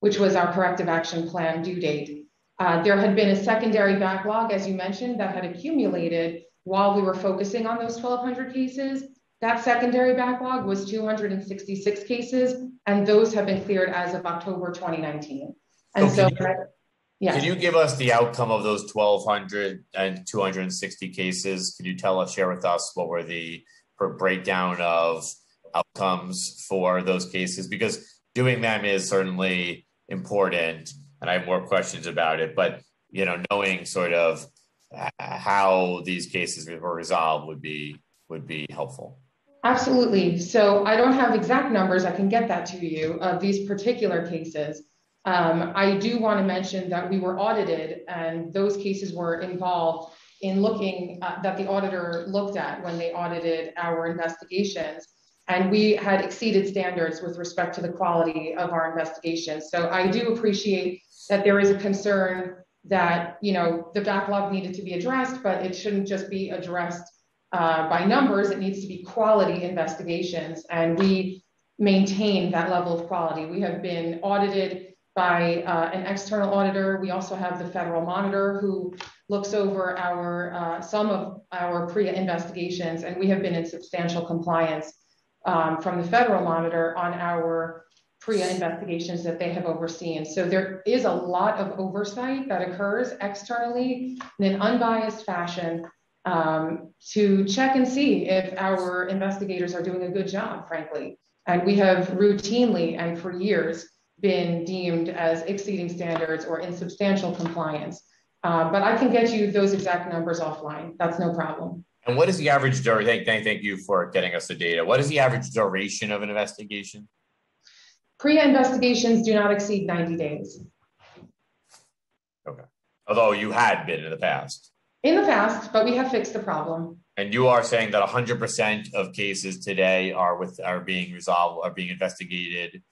which was our corrective action plan due date. Uh, there had been a secondary backlog, as you mentioned, that had accumulated while we were focusing on those 1,200 cases. That secondary backlog was 266 cases, and those have been cleared as of October 2019. And so, you, yeah. can you give us the outcome of those 1,200 and 260 cases? Can you tell us, share with us what were the breakdown of outcomes for those cases? Because doing them is certainly important, and I have more questions about it. But you know, knowing sort of how these cases were resolved would be would be helpful. Absolutely. So I don't have exact numbers. I can get that to you of these particular cases. Um, I do want to mention that we were audited, and those cases were involved in looking uh, that the auditor looked at when they audited our investigations. And we had exceeded standards with respect to the quality of our investigations. So I do appreciate that there is a concern that you know the backlog needed to be addressed, but it shouldn't just be addressed uh, by numbers, it needs to be quality investigations. And we maintain that level of quality. We have been audited by uh, an external auditor. We also have the federal monitor who looks over our uh, some of our PREA investigations, and we have been in substantial compliance um, from the federal monitor on our PREA investigations that they have overseen. So there is a lot of oversight that occurs externally in an unbiased fashion um, to check and see if our investigators are doing a good job, frankly. And we have routinely and for years been deemed as exceeding standards or in substantial compliance. Uh, but I can get you those exact numbers offline. That's no problem. And what is the average duration? Thank, thank you for getting us the data. What is the average duration of an investigation? PREA investigations do not exceed 90 days. Okay. Although you had been in the past in the past, but we have fixed the problem. And you are saying that 100% of cases today are with are being resolved, are being investigated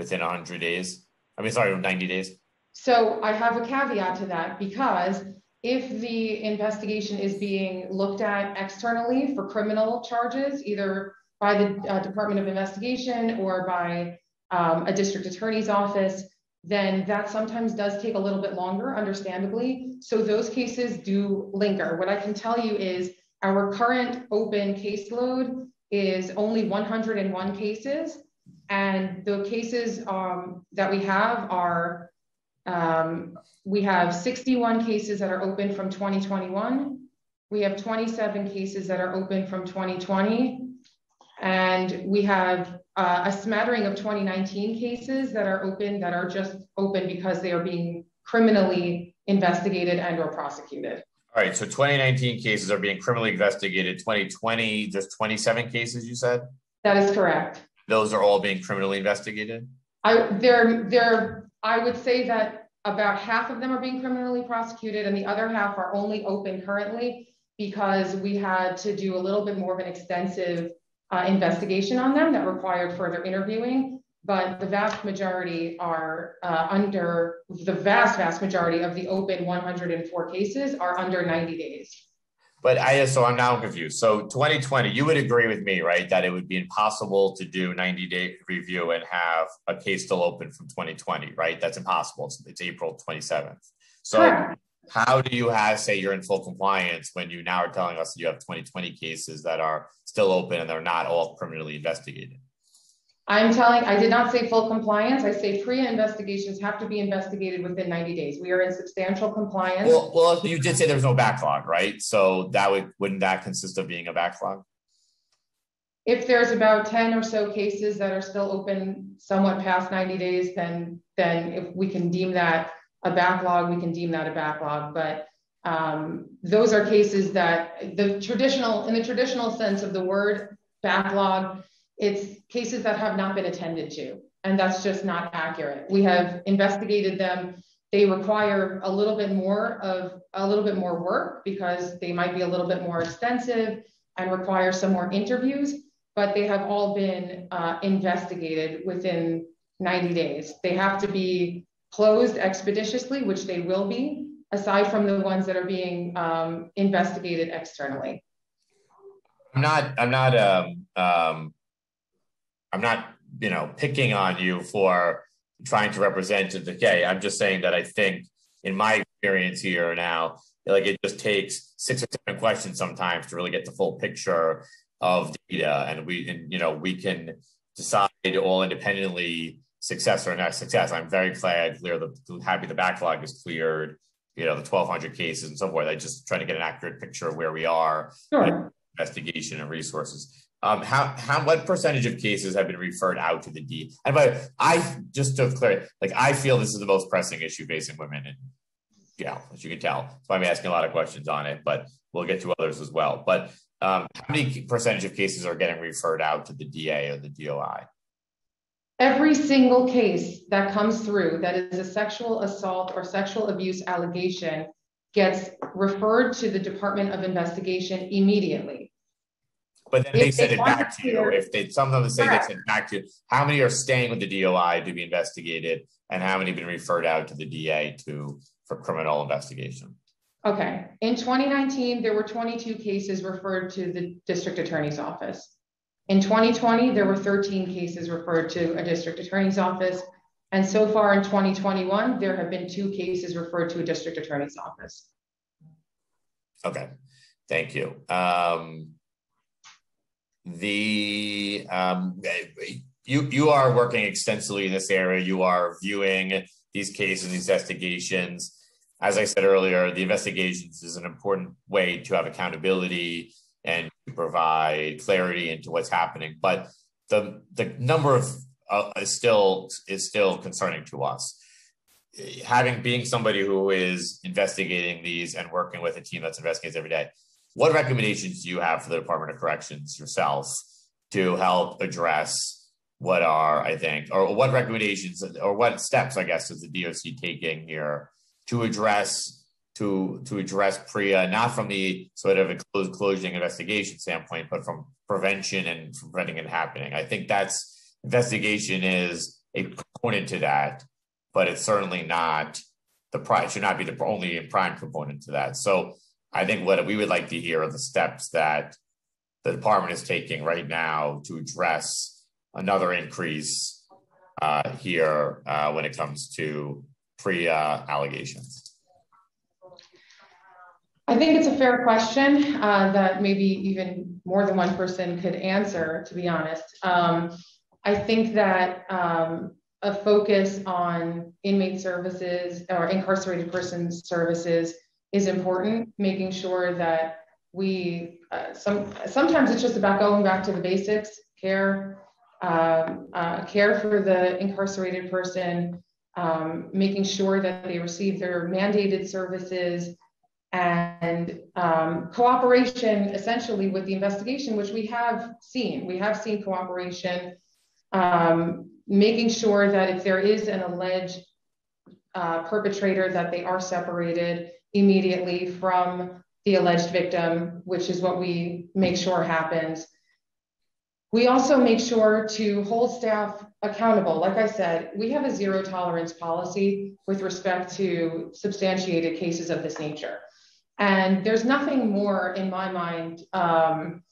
within 100 days. I mean, sorry, 90 days. So I have a caveat to that because if the investigation is being looked at externally for criminal charges, either by the uh, Department of Investigation or by um, a district attorney's office, then that sometimes does take a little bit longer, understandably. So those cases do linger. What I can tell you is our current open caseload is only 101 cases. And the cases um, that we have are, um, we have 61 cases that are open from 2021. We have 27 cases that are open from 2020. And we have uh, a smattering of 2019 cases that are open that are just open because they are being criminally investigated and or prosecuted. All right, so 2019 cases are being criminally investigated. 2020, just 27 cases, you said? That is correct. Those are all being criminally investigated? I there there I would say that about half of them are being criminally prosecuted and the other half are only open currently because we had to do a little bit more of an extensive uh, investigation on them that required further interviewing, but the vast majority are uh, under the vast, vast majority of the open 104 cases are under 90 days. But I so I'm now confused. So 2020, you would agree with me, right, that it would be impossible to do 90 day review and have a case still open from 2020, right? That's impossible. It's, it's April 27th. So Correct. How do you have say you're in full compliance when you now are telling us you have 2020 cases that are still open and they're not all criminally investigated? I'm telling, I did not say full compliance. I say PREA investigations have to be investigated within 90 days. We are in substantial compliance. Well, well, you did say there's no backlog, right? So that would wouldn't that consist of being a backlog? If there's about 10 or so cases that are still open somewhat past 90 days, then then if we can deem that a backlog, we can deem that a backlog. But um, those are cases that the traditional, in the traditional sense of the word backlog, it's cases that have not been attended to. and that's just not accurate. We have investigated them. They require a little bit more of a little bit more work because they might be a little bit more extensive and require some more interviews, but they have all been uh, investigated within 90 days. They have to be closed expeditiously, which they will be, aside from the ones that are being um, investigated externally. I'm not, I'm not, um, um, I'm not, you know, picking on you for trying to represent the decay. I'm just saying that I think in my experience here now, like it just takes six or seven questions sometimes to really get the full picture of data. And we, and, you know, we can decide all independently success or not success. I'm very glad, clear the happy the backlog is cleared, you know, the 1200 cases and so forth. I just trying to get an accurate picture of where we are. Sure. Investigation and resources. Um, how how what percentage of cases have been referred out to the D? And by I just to clear, like I feel this is the most pressing issue facing women, and yeah, as you can tell, so I'm asking a lot of questions on it, but we'll get to others as well. But um, how many percentage of cases are getting referred out to the DA or the DOI? Every single case that comes through that is a sexual assault or sexual abuse allegation gets referred to the Department of Investigation immediately. But then if they send it back to you. If they some of them say Correct. they send it back to you, how many are staying with the DOI to be investigated, and how many have been referred out to the DA to for criminal investigation? Okay. In 2019, there were 22 cases referred to the district attorney's office. In 2020, there were 13 cases referred to a district attorney's office. And so far in 2021, there have been two cases referred to a district attorney's office. Okay, thank you. Um, the um, you you are working extensively in this area. You are viewing these cases, these investigations. As I said earlier, the investigations is an important way to have accountability and to provide clarity into what's happening. But the the number of uh, is still is still concerning to us. Having being somebody who is investigating these and working with a team that's investigates every day, what recommendations do you have for the Department of Corrections yourself to help address what are I think, or what recommendations or what steps I guess is the DOC taking here to address to to address PREA, not from the sort of closed closing investigation standpoint, but from prevention and from preventing it happening. I think that's investigation is a component to that, but it's certainly not the prime should not be the only prime component to that. So I think what we would like to hear are the steps that the department is taking right now to address another increase uh, here uh, when it comes to PREA allegations. I think it's a fair question uh, that maybe even more than one person could answer, to be honest. Um, I think that um, a focus on inmate services or incarcerated person services is important, making sure that we, uh, some, sometimes it's just about going back to the basics, care, um, uh, care for the incarcerated person, um, making sure that they receive their mandated services, and um, cooperation essentially with the investigation, which we have seen. We have seen cooperation, um, making sure that if there is an alleged uh, perpetrator, that they are separated immediately from the alleged victim, which is what we make sure happens. We also make sure to hold staff accountable. Like I said, we have a zero tolerance policy with respect to substantiated cases of this nature. And there's nothing more in my mind, um,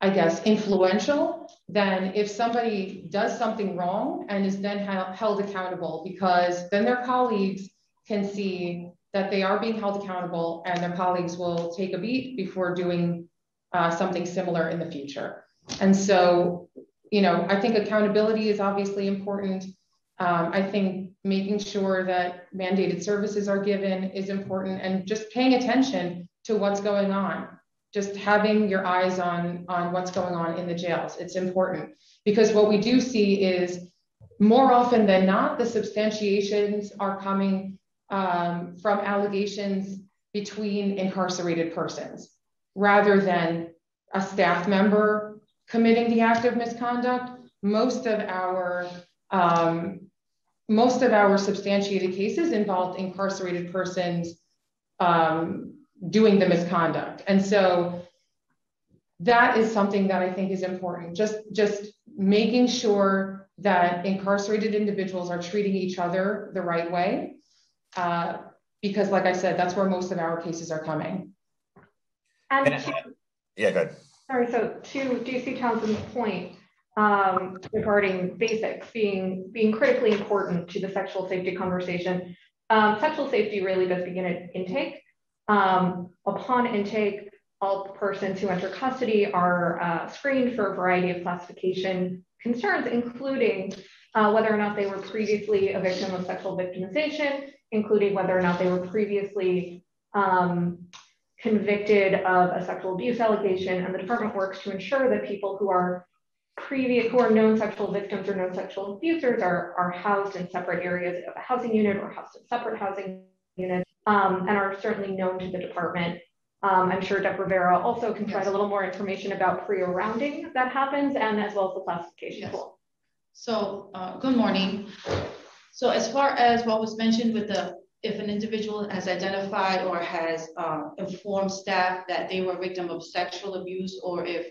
I guess, influential than if somebody does something wrong and is then held accountable because then their colleagues can see that they are being held accountable and their colleagues will take a beat before doing uh, something similar in the future. And so, you know, I think accountability is obviously important. Um, I think making sure that mandated services are given is important and just paying attention to what's going on. Just having your eyes on, on what's going on in the jails. It's important because what we do see is more often than not, the substantiations are coming um, from allegations between incarcerated persons rather than a staff member committing the act of misconduct. Most of our um, most of our substantiated cases involved incarcerated persons um, doing the misconduct. And so that is something that I think is important. Just, just making sure that incarcerated individuals are treating each other the right way. Uh, because like I said, that's where most of our cases are coming. And And- Yeah, good. Sorry, so to DC Townsend's point um, regarding basics being being critically important to the sexual safety conversation, um, sexual safety really does begin at intake. Um, upon intake, all persons who enter custody are uh, screened for a variety of classification concerns, including uh, whether or not they were previously a victim of sexual victimization, including whether or not they were previously um, convicted of a sexual abuse allegation, and the department works to ensure that people who are previous who are known sexual victims or known sexual abusers are, are housed in separate areas of a housing unit or housed in separate housing units um, and are certainly known to the department. Um, I'm sure Deb Rivera also can provide a little more information about pre rounding that happens and as well as the classification Yes. tool. So, uh, good morning. So as far as what was mentioned with the, if an individual has identified or has uh, informed staff that they were a victim of sexual abuse, or if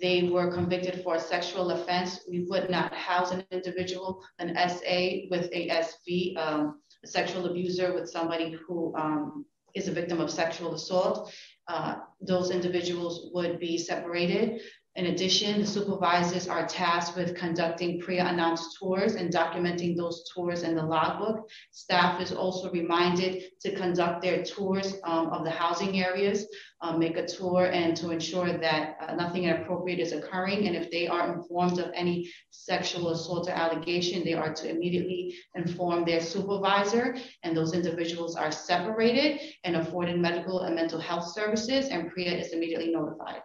they were convicted for a sexual offense, we would not house an individual, an SA with a SV, um, a sexual abuser with somebody who um, is a victim of sexual assault. Uh, those individuals would be separated. In addition, the supervisors are tasked with conducting pre-announced tours and documenting those tours in the logbook. Staff is also reminded to conduct their tours um, of the housing areas, um, make a tour and to ensure that uh, nothing inappropriate is occurring. And if they are informed of any sexual assault or allegation, they are to immediately inform their supervisor and those individuals are separated and afforded medical and mental health services and PREA is immediately notified.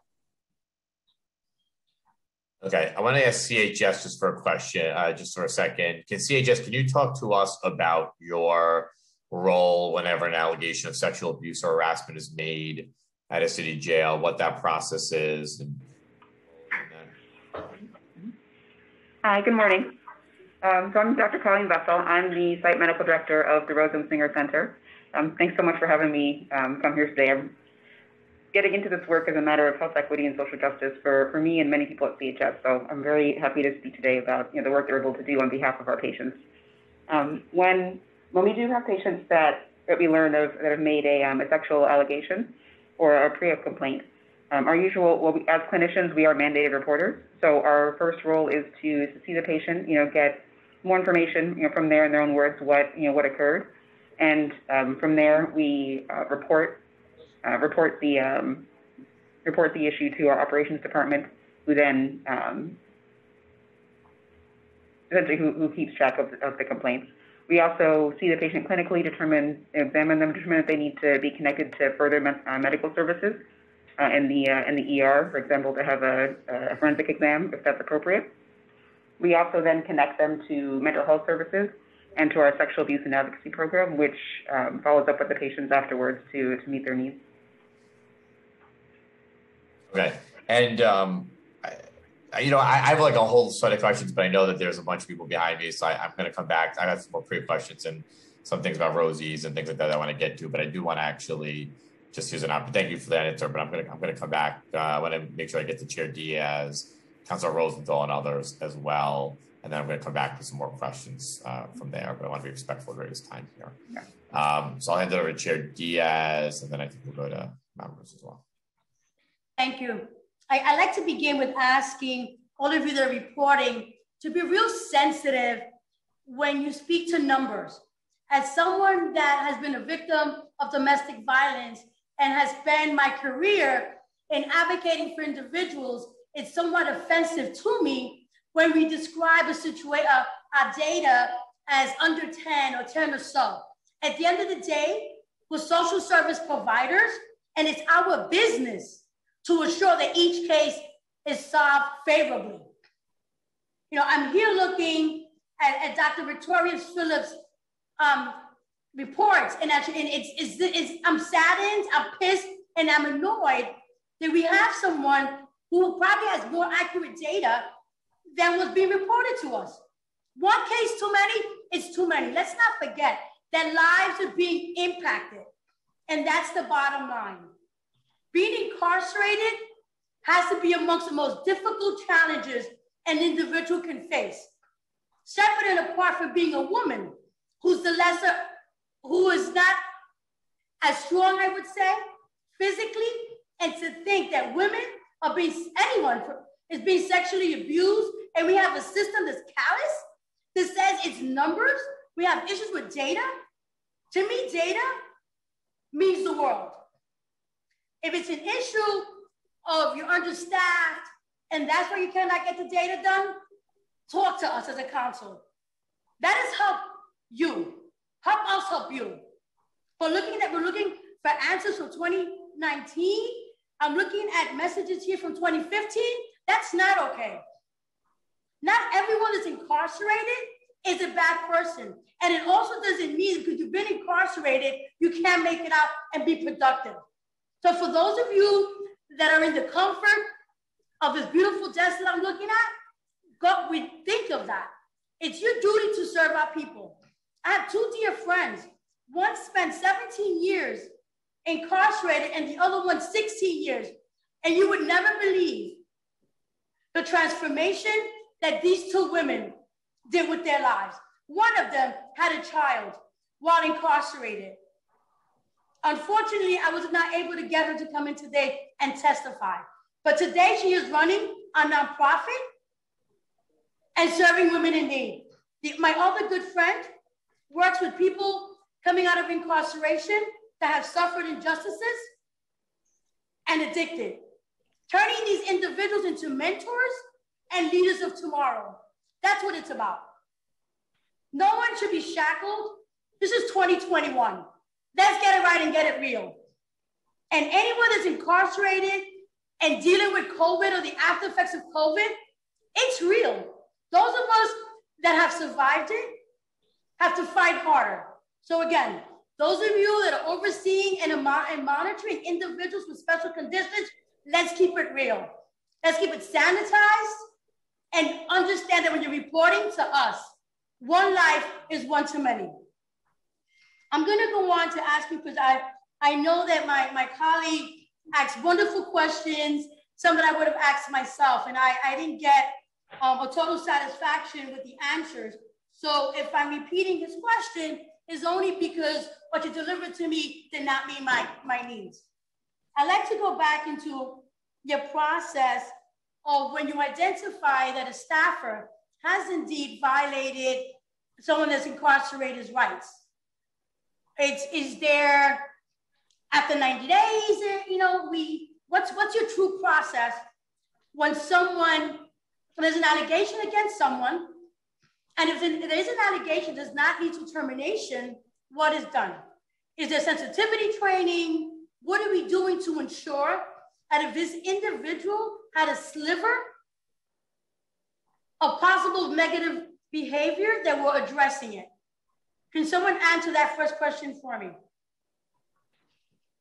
Okay, I want to ask CHS just for a question, uh, just for a second. Can CHS, can you talk to us about your role whenever an allegation of sexual abuse or harassment is made at a city jail, what that process is? and- Hi, good morning. Um, so I'm Dr. Colleen Vessel. I'm the site medical director of the Rose M. Singer Center. Um, thanks so much for having me um, come here today. I'm getting into this work as a matter of health equity and social justice for, for me and many people at CHS. So I'm very happy to speak today about you know, the work they're able to do on behalf of our patients. Um, when when we do have patients that, that we learn of that have made a, um, a sexual allegation or a PREA complaint, um, our usual, well, we, as clinicians, we are mandated reporters. So our first role is to see the patient, you know, get more information, you know, from there in their own words, what, you know, what occurred. And um, from there, we uh, report, uh, report the, um, report the issue to our operations department, who then, um, essentially who, who keeps track of, of the complaints. We also see the patient clinically, determine, examine them, determine if they need to be connected to further me- uh, medical services uh, in the uh, in the ER, for example, to have a, a forensic exam if that's appropriate. We also then connect them to mental health services and to our sexual abuse and advocacy program, which um, follows up with the patients afterwards to to meet their needs. Okay, and um, I, you know, I, I have like a whole set of questions, but I know that there's a bunch of people behind me, so I, I'm going to come back. I got some more PREA questions and some things about Rosie's and things like that I want to get to, but I do want to actually just use an opportunity. Thank you for that answer, but I'm going to I'm going to come back. Uh, I want to make sure I get to Chair Diaz, Councilor Rosenthal, and others as well, and then I'm going to come back with some more questions uh, from there. But I want to be respectful of everybody's time here. Um, so I'll hand it over to Chair Diaz, and then I think we'll go to members as well. Thank you. I, I like to begin with asking all of you that are reporting to be real sensitive when you speak to numbers. As someone that has been a victim of domestic violence and has spent my career in advocating for individuals, it's somewhat offensive to me when we describe a situation, uh, our data as under 10 or 10 or so. At the end of the day, we're social service providers, and it's our business to assure that each case is solved favorably. You know, I'm here looking at, at Dr. Victoria Phillips' um, reports, and actually, and it's, it's, it's, I'm saddened, I'm pissed, and I'm annoyed that we have someone who probably has more accurate data than was being reported to us. One case too many, is too many. Let's not forget that lives are being impacted. And that's the bottom line. Being incarcerated has to be amongst the most difficult challenges an individual can face. Separate and apart from being a woman who's the lesser, who is not as strong, I would say, physically, and to think that women are being, anyone is being sexually abused, and we have a system that's callous, that says it's numbers, we have issues with data. To me, data means the world. If it's an issue of you're understaffed and that's why you cannot get the data done, talk to us as a council. That is help you. Help us help you. But looking at, we're looking for answers from 2019. I'm looking at messages here from 2015. That's not okay. Not everyone that's incarcerated is a bad person. And it also doesn't mean because you've been incarcerated, you can't make it out and be productive. So for those of you that are in the comfort of this beautiful desk that I'm looking at, go, we think of that. It's your duty to serve our people. I have two dear friends. One spent 17 years incarcerated and the other one 16 years. And you would never believe the transformation that these two women did with their lives. One of them had a child while incarcerated. Unfortunately, I was not able to get her to come in today and testify. But today she is running a nonprofit and serving women in need. The, my other good friend works with people coming out of incarceration that have suffered injustices and addicted, turning these individuals into mentors and leaders of tomorrow. That's what it's about. No one should be shackled. This is 2021. Let's get it right and get it real. And anyone that's incarcerated and dealing with COVID or the after effects of COVID, it's real. Those of us that have survived it have to fight harder. So again, those of you that are overseeing and, and monitoring individuals with special conditions, let's keep it real. Let's keep it sanitized and understand that when you're reporting to us, one life is one too many. I'm gonna go on to ask you because I, I know that my, my colleague asked wonderful questions, some that I would have asked myself, and I, I didn't get um, a total satisfaction with the answers. So if I'm repeating his question, is only because what you delivered to me did not meet my, my needs. I'd like to go back into your process of when you identify that a staffer has indeed violated someone that's incarcerated's rights. It's is there after 90 days, uh, you know, we what's what's your true process when someone when there's an allegation against someone, and if there is an allegation does not lead to termination, what is done? Is there sensitivity training? What are we doing to ensure that if this individual had a sliver of possible negative behavior, that we're addressing it? Can someone answer that first question for me?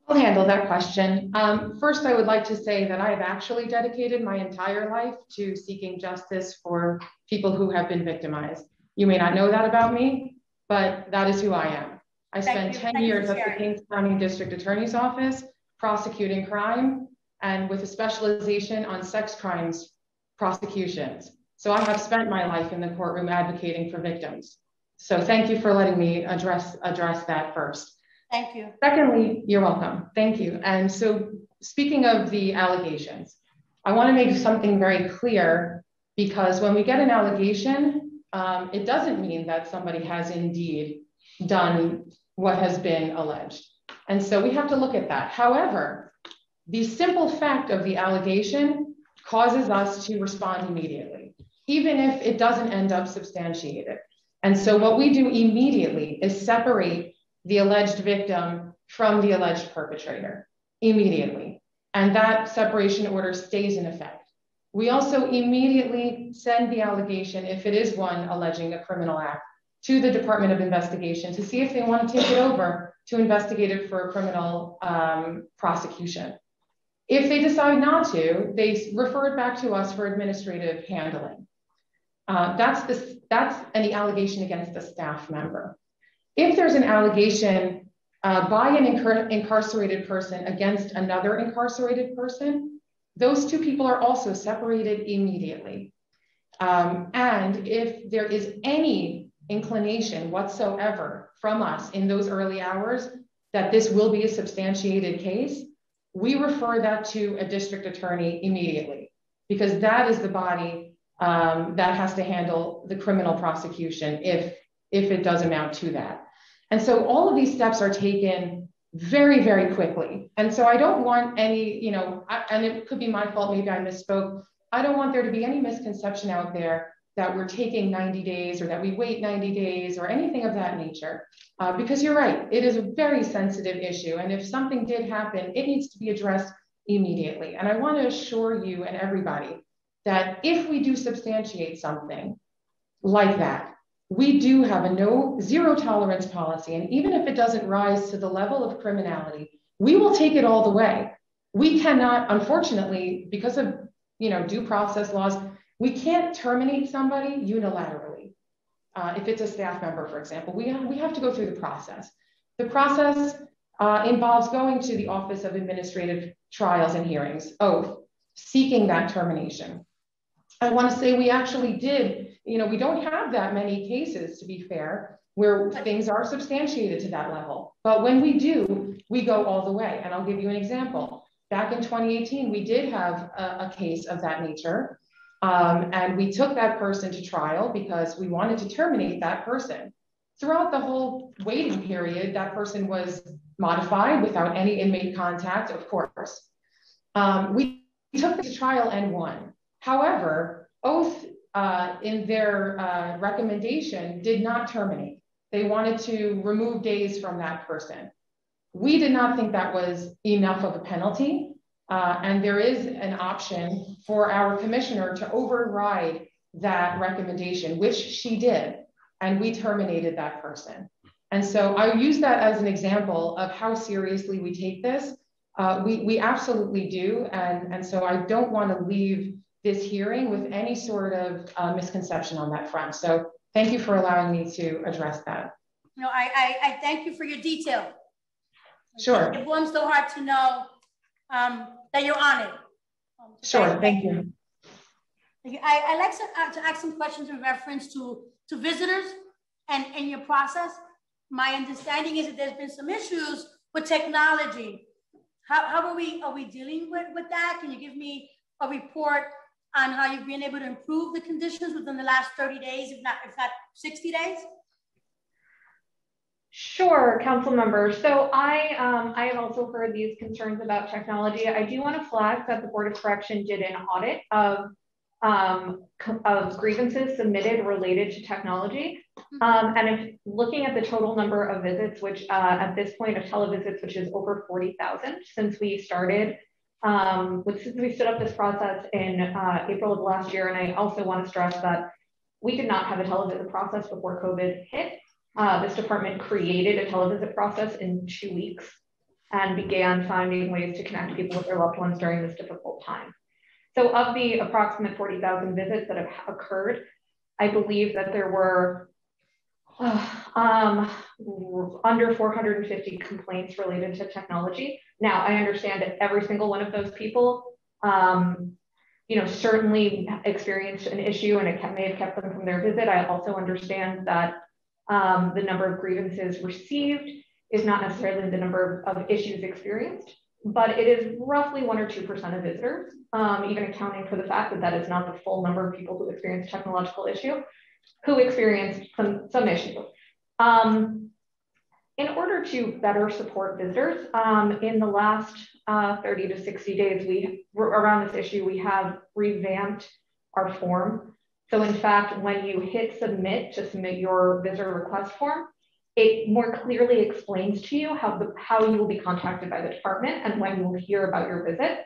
I'll handle that question. Um, first, I would like to say that I've actually dedicated my entire life to seeking justice for people who have been victimized. You may not know that about me, but that is who I am. I Thank spent 10 years at the Kings County District Attorney's Office prosecuting crime and with a specialization on sex crimes prosecutions. So I have spent my life in the courtroom advocating for victims. So thank you for letting me address, address that first. Thank you. Secondly, you're welcome. Thank you. And so speaking of the allegations, I want to make something very clear because when we get an allegation, um, it doesn't mean that somebody has indeed done what has been alleged. And so we have to look at that. However, the simple fact of the allegation causes us to respond immediately, even if it doesn't end up substantiated. And so what we do immediately is separate the alleged victim from the alleged perpetrator immediately. And that separation order stays in effect. We also immediately send the allegation, if it is one alleging a criminal act, to the Department of Investigation to see if they want to take it over to investigate it for a criminal um, prosecution. If they decide not to, they refer it back to us for administrative handling. Uh, that's the, that's any allegation against a staff member. If there's an allegation uh, by an incar incarcerated person against another incarcerated person, those two people are also separated immediately. Um, and if there is any inclination whatsoever from us in those early hours that this will be a substantiated case, we refer that to a district attorney immediately because that is the body um, that has to handle the criminal prosecution if, if it does amount to that. And so all of these steps are taken very, very quickly. And so I don't want any, you know, I, and it could be my fault, maybe I misspoke. I don't want there to be any misconception out there that we're taking 90 days or that we wait 90 days or anything of that nature. Uh, because you're right, it is a very sensitive issue. And if something did happen, it needs to be addressed immediately. And I want to assure you and everybody that if we do substantiate something like that, we do have a no zero tolerance policy. And even if it doesn't rise to the level of criminality, we will take it all the way. We cannot, unfortunately, because of you know due process laws, we can't terminate somebody unilaterally. Uh, if it's a staff member, for example, we have, we have to go through the process. The process uh, involves going to the Office of Administrative Trials and Hearings, OATH, seeking that termination. I want to say we actually did, you know, we don't have that many cases, to be fair, where things are substantiated to that level. But when we do, we go all the way. And I'll give you an example. Back in 2018, we did have a, a case of that nature um, and we took that person to trial because we wanted to terminate that person. Throughout the whole waiting period, that person was modified without any inmate contact, of course. Um, we took the trial and won. However, OATH uh, in their uh, recommendation did not terminate. They wanted to remove days from that person. We did not think that was enough of a penalty. Uh, and there is an option for our commissioner to override that recommendation, which she did, and we terminated that person. And so I use that as an example of how seriously we take this. Uh, we, we absolutely do. And, and so I don't want to leave this hearing with any sort of uh, misconception on that front. So thank you for allowing me to address that. No, I, I, I thank you for your detail. Sure. It warms the heart to know um, that you're on it. Um, sure, thank you. I, I like to, uh, to ask some questions in reference to, to visitors and, and your process. My understanding is that there's been some issues with technology. How, how are we are we dealing with, with that? Can you give me a report on how you've been able to improve the conditions within the last 30 days, if not if not 60 days? Sure, council member. So I, um, I have also heard these concerns about technology. I do want to flag that the Board of Correction did an audit of, um, of grievances submitted related to technology. Um, and if looking at the total number of visits, which uh, at this point of televisits, which is over 40,000 since we started, um, since we stood up this process in uh, April of last year. And I also want to stress that we did not have a televisit process before COVID hit. Uh, this department created a televisit process in two weeks and began finding ways to connect people with their loved ones during this difficult time. So of the approximate 40,000 visits that have occurred, I believe that there were um, under 450 complaints related to technology. Now, I understand that every single one of those people, um, you know, certainly experienced an issue and it may have kept them from their visit. I also understand that um, the number of grievances received is not necessarily the number of issues experienced, but it is roughly one or 2% of visitors, um, even accounting for the fact that that is not the full number of people who experience a technological issue, who experienced some, some issue. Um, in order to better support visitors, um, in the last uh, 30 to 60 days, we around this issue, we have revamped our form so in fact, when you hit submit to submit your visitor request form, it more clearly explains to you how, the, how you will be contacted by the department and when you will hear about your visit.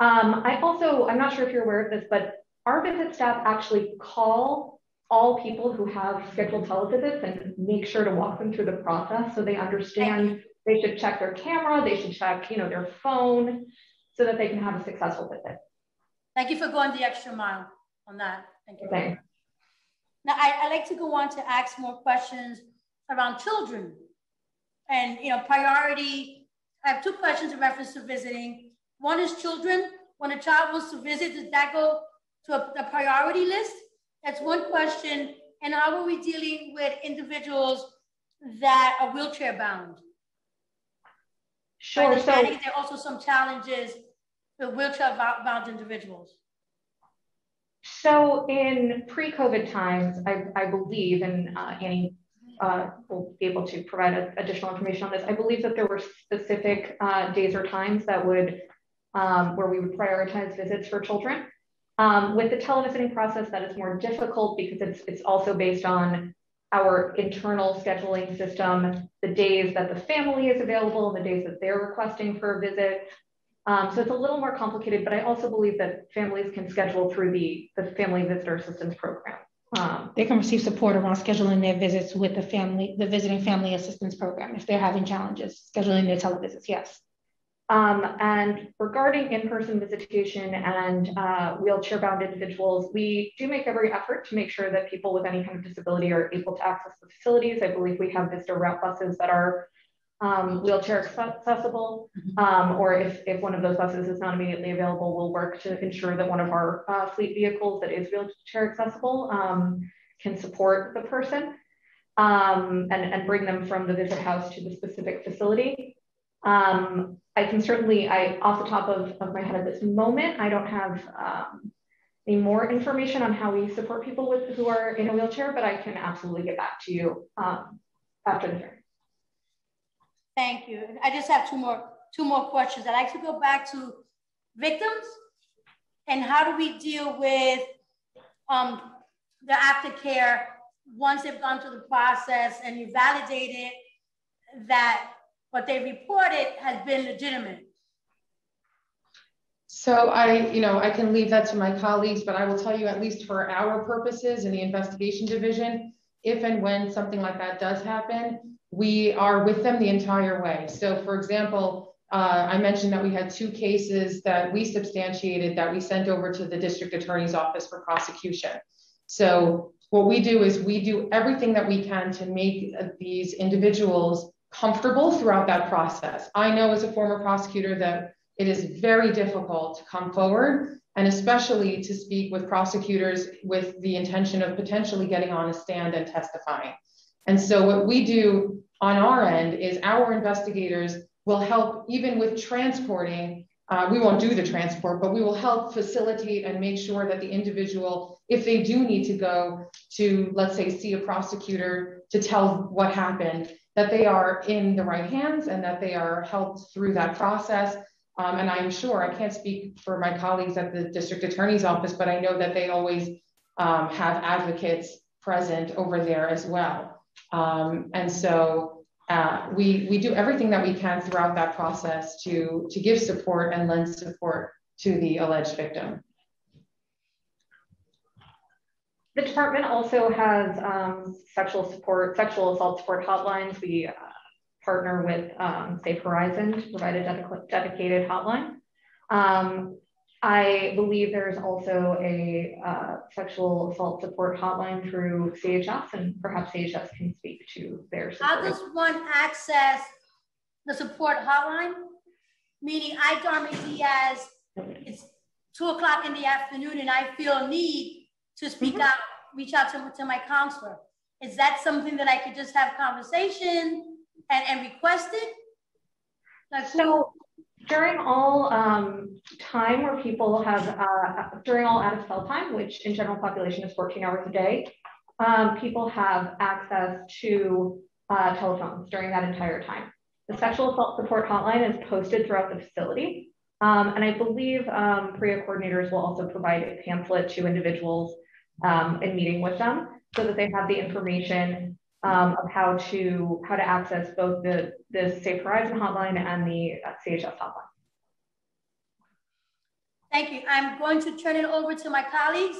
Um, I also, I'm not sure if you're aware of this, but our visit staff actually call all people who have scheduled televisits and make sure to walk them through the process so they understand they should check their camera, they should check, you know, their phone so that they can have a successful visit. Thank you for going the extra mile on that. Thank you. Now, I, I like to go on to ask more questions around children and, you know, priority. I have two questions in reference to visiting. One is children. When a child wants to visit, does that go to a, a priority list? That's one question. And how are we dealing with individuals that are wheelchair bound? Sure. So there are also some challenges with wheelchair bound individuals. So in pre-COVID times, I, I believe, and uh, Annie uh, will be able to provide a, additional information on this. I believe that there were specific uh, days or times that would um, where we would prioritize visits for children. Um, with the televisiting process, that is more difficult because it's it's also based on our internal scheduling system, the days that the family is available, and the days that they're requesting for a visit. Um, so it's a little more complicated, but I also believe that families can schedule through the, the Family Visitor Assistance Program. Um, they can receive support around scheduling their visits with the family, the Visiting Family Assistance Program if they're having challenges scheduling their televisits. Yes. Um, and regarding in-person visitation and uh, wheelchair-bound individuals, we do make every effort to make sure that people with any kind of disability are able to access the facilities. I believe we have visitor route buses that are um, wheelchair accessible, mm-hmm. um, or if, if one of those buses is not immediately available, we'll work to ensure that one of our uh, fleet vehicles that is wheelchair accessible um, can support the person um, and, and bring them from the visit house to the specific facility. Um, I can certainly, I off the top of, of my head at this moment, I don't have um, any more information on how we support people with who are in a wheelchair, but I can absolutely get back to you um, after the hearing. Thank you. I just have two more two more questions. I'd like to go back to victims and how do we deal with um, the aftercare once they've gone through the process and you validated that what they reported has been legitimate. So I, you know, I can leave that to my colleagues, but I will tell you at least for our purposes in the investigation division, if and when something like that does happen, we are with them the entire way. So for example, uh, I mentioned that we had two cases that we substantiated that we sent over to the district attorney's office for prosecution. So what we do is we do everything that we can to make these individuals comfortable throughout that process. I know as a former prosecutor that it is very difficult to come forward and especially to speak with prosecutors with the intention of potentially getting on a stand and testifying. And so what we do on our end is our investigators will help even with transporting. Uh, we won't do the transport, but we will help facilitate and make sure that the individual, if they do need to go to, let's say, see a prosecutor to tell what happened, that they are in the right hands and that they are helped through that process. Um, and I'm sure I can't speak for my colleagues at the district attorney's office, but I know that they always um, have advocates present over there as well. Um, and so uh, we, we do everything that we can throughout that process to, to give support and lend support to the alleged victim. The department also has um, sexual support, sexual assault support hotlines. We uh, partner with um, Safe Horizon to provide a dedicated hotline. Um, I believe there's also a uh, sexual assault support hotline through CHS, and perhaps CHS can speak to their support. How does one access the support hotline? Meaning, I, Darma Diaz, it's two o'clock in the afternoon, and I feel a need to speak mm -hmm. out, reach out to, to my counselor. Is that something that I could just have conversation and, and request it? Like so during all um, time where people have, uh, during all out of cell time, which in general population is 14 hours a day, um, people have access to uh, telephones during that entire time. The sexual assault support hotline is posted throughout the facility. Um, and I believe um, PREA coordinators will also provide a pamphlet to individuals um, and meeting with them so that they have the information um, of how to how to access both the, the Safe Horizon hotline and the uh, CHS hotline. Thank you. I'm going to turn it over to my colleagues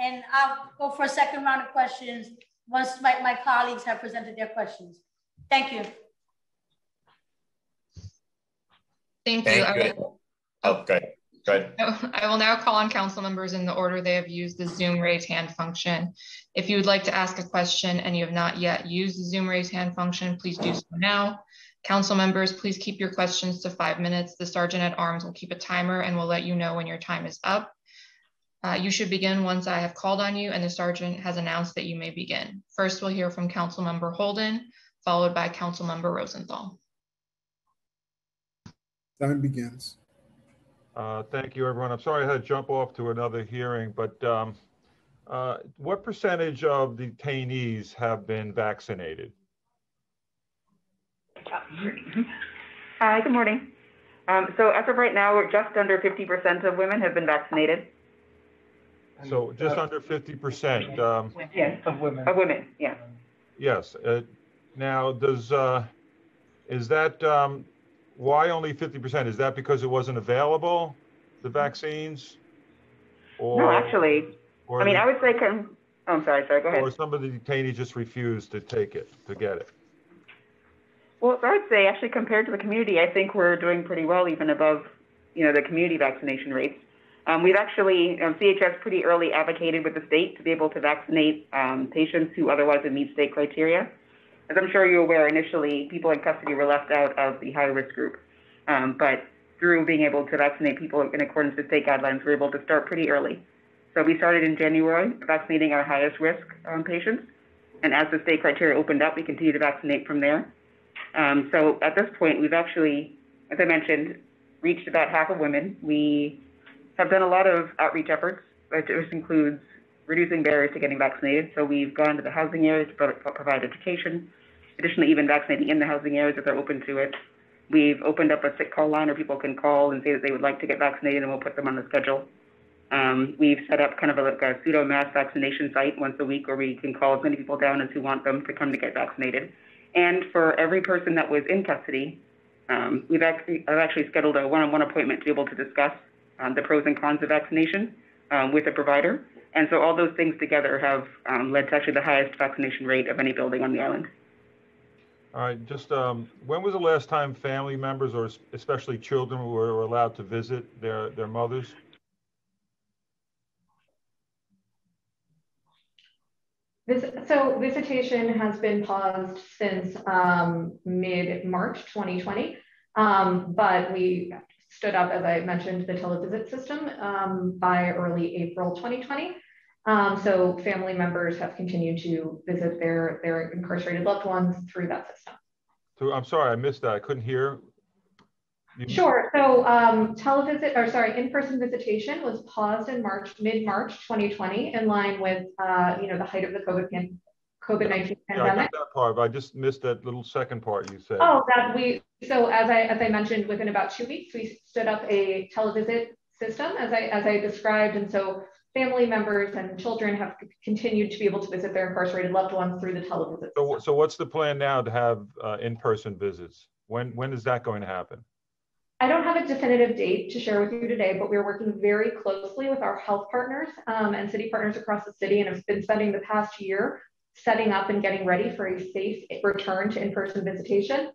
and I'll go for a second round of questions once my, my colleagues have presented their questions. Thank you. Thank you. Thank you. Oh, good. Good. I will now call on council members in the order they have used the Zoom raise hand function. If you would like to ask a question and you have not yet used the Zoom raise hand function, please do so now. Council members, please keep your questions to five minutes. The Sergeant at Arms will keep a timer and will let you know when your time is up. Uh, you should begin once I have called on you and the Sergeant has announced that you may begin. First, we'll hear from Council Member Holden, followed by Council Member Rosenthal. Time begins. Uh, Thank you, everyone. I'm sorry I had to jump off to another hearing, but um, uh, what percentage of the detainees have been vaccinated? Hi, good morning. Um, so as of right now, we're just under 50% of women have been vaccinated. So just under 50%. um, Yes. Of women. Of women, yeah. Yes. uh, Now, does, uh, is that, um, why only 50%? Is that because it wasn't available, the vaccines? No, actually, or I mean, the- I would say, con- oh, I'm sorry, sorry, go ahead. Or some of the detainees just refused to take it, to get it? Well, so I would say actually compared to the community, I think we're doing pretty well, even above, you know, the community vaccination rates. Um, we've actually, um, CHS pretty early advocated with the state to be able to vaccinate um, patients who otherwise would meet state criteria. As I'm sure you're aware, initially people in custody were left out of the high risk group. Um, but through being able to vaccinate people in accordance with state guidelines, we're able to start pretty early. So we started in January vaccinating our highest risk um, patients. And as the state criteria opened up, we continue to vaccinate from there. Um, so at this point, we've actually, as I mentioned, reached about half of women. We have done a lot of outreach efforts, which includes reducing barriers to getting vaccinated. So we've gone to the housing areas to provide education. Additionally, even vaccinating in the housing areas if they're open to it. We've opened up a sick call line where people can call and say that they would like to get vaccinated, and we'll put them on the schedule. Um, we've set up kind of a, like a pseudo mass vaccination site once a week where we can call as many people down as who want them to come to get vaccinated. And for every person that was in custody, um, we've actually, I've actually scheduled a one-on-one appointment to be able to discuss um, the pros and cons of vaccination um, with a provider. And so all those things together have um, led to actually the highest vaccination rate of any building on the island. All right, just, um, when was the last time family members or especially children were allowed to visit their, their mothers? This, so visitation has been paused since um, mid-March 2020, um, but we stood up, as I mentioned, the televisit system um, by early April 2020. Um, so family members have continued to visit their, their incarcerated loved ones through that system. So, I'm sorry, I missed that. I couldn't hear. You- Sure. So um, televisit, or sorry, in-person visitation was paused in March, mid-March 2020, in line with uh, you know the height of the COVID pan- COVID-19 Yeah, I pandemic. got that part, but I just missed that little second part you said. Oh, that we so as I as I mentioned, within about two weeks, we stood up a televisit system as I as I described, and so family members and children have continued to be able to visit their incarcerated loved ones through the televisit. So, so what's the plan now to have uh, in-person visits? When, when is that going to happen? I don't have a definitive date to share with you today, but we're working very closely with our health partners um, and city partners across the city and have been spending the past year setting up and getting ready for a safe return to in-person visitation.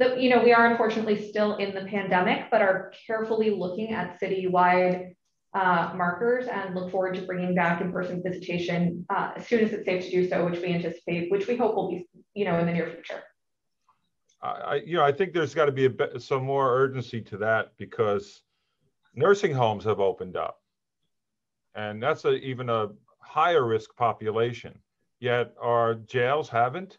So, you know, we are unfortunately still in the pandemic, but are carefully looking at citywide uh, markers and look forward to bringing back in-person visitation uh, as soon as it's safe to do so, which we anticipate, which we hope will be, you know, in the near future. I, you know, I think there's got to be a bit, some more urgency to that because nursing homes have opened up, and that's a, even a higher risk population. Yet our jails haven't.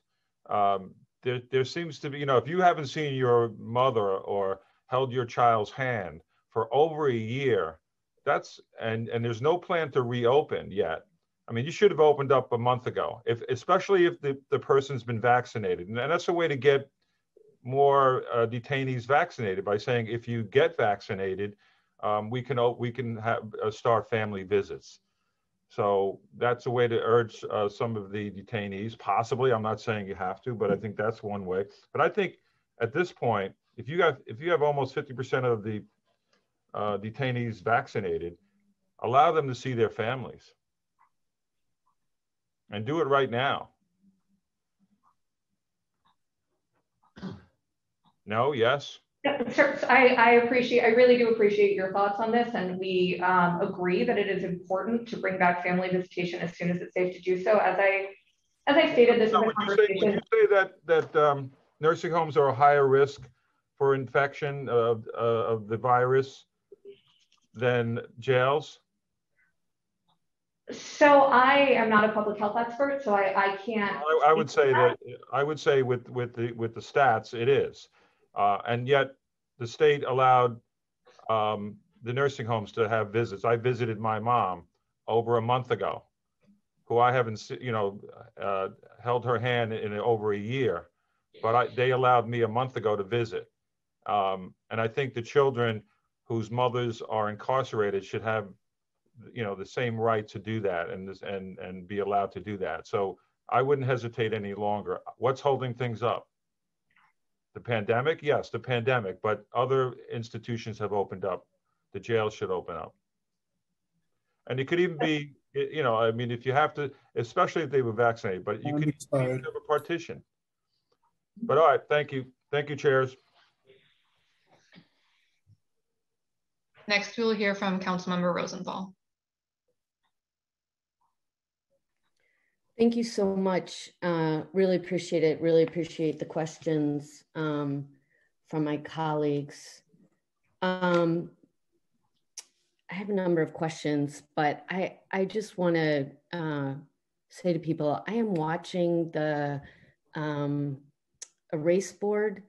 Um, there, there seems to be, you know, if you haven't seen your mother or held your child's hand for over a year, that's and and there's no plan to reopen yet. I mean, you should have opened up a month ago, if especially if the, the person's been vaccinated, and that's a way to get more uh, detainees vaccinated by saying if you get vaccinated, um, we can we can have uh, start family visits. So that's a way to urge uh, some of the detainees. Possibly, I'm not saying you have to, but I think that's one way. But I think at this point, if you have if you have almost 50% of the uh, detainees vaccinated, allow them to see their families, and do it right now. No, yes. Sir, I, I appreciate, I really do appreciate your thoughts on this, and we um, agree that it is important to bring back family visitation as soon as it's safe to do so. As I, as I stated, this is Now, a would you say, would conversation. you say that, that um, nursing homes are a higher risk for infection of, uh, of the virus than jails? So I am not a public health expert, so I, I can't. I, I would say that, I would say with, with the, with the stats, it is. Uh, and yet the state allowed, um, the nursing homes to have visits. I visited my mom over a month ago, who I haven't, you know, uh, held her hand in over a year. But I, they allowed me a month ago to visit. Um, and I think the children whose mothers are incarcerated should have, you know, the same right to do that and this, and, and be allowed to do that. So I wouldn't hesitate any longer. What's holding things up? The pandemic? Yes, the pandemic, but other institutions have opened up. The jail should open up. And it could even be, you know, I mean, if you have to, especially if they were vaccinated, but you could have a partition. But all right, thank you. Thank you, chairs. Next, we will hear from Councilmember Rosenthal. Thank you so much. Uh, really appreciate it. Really appreciate the questions um, from my colleagues. Um, I have a number of questions, but I, I just want to uh, say to people, I am watching the um, erase board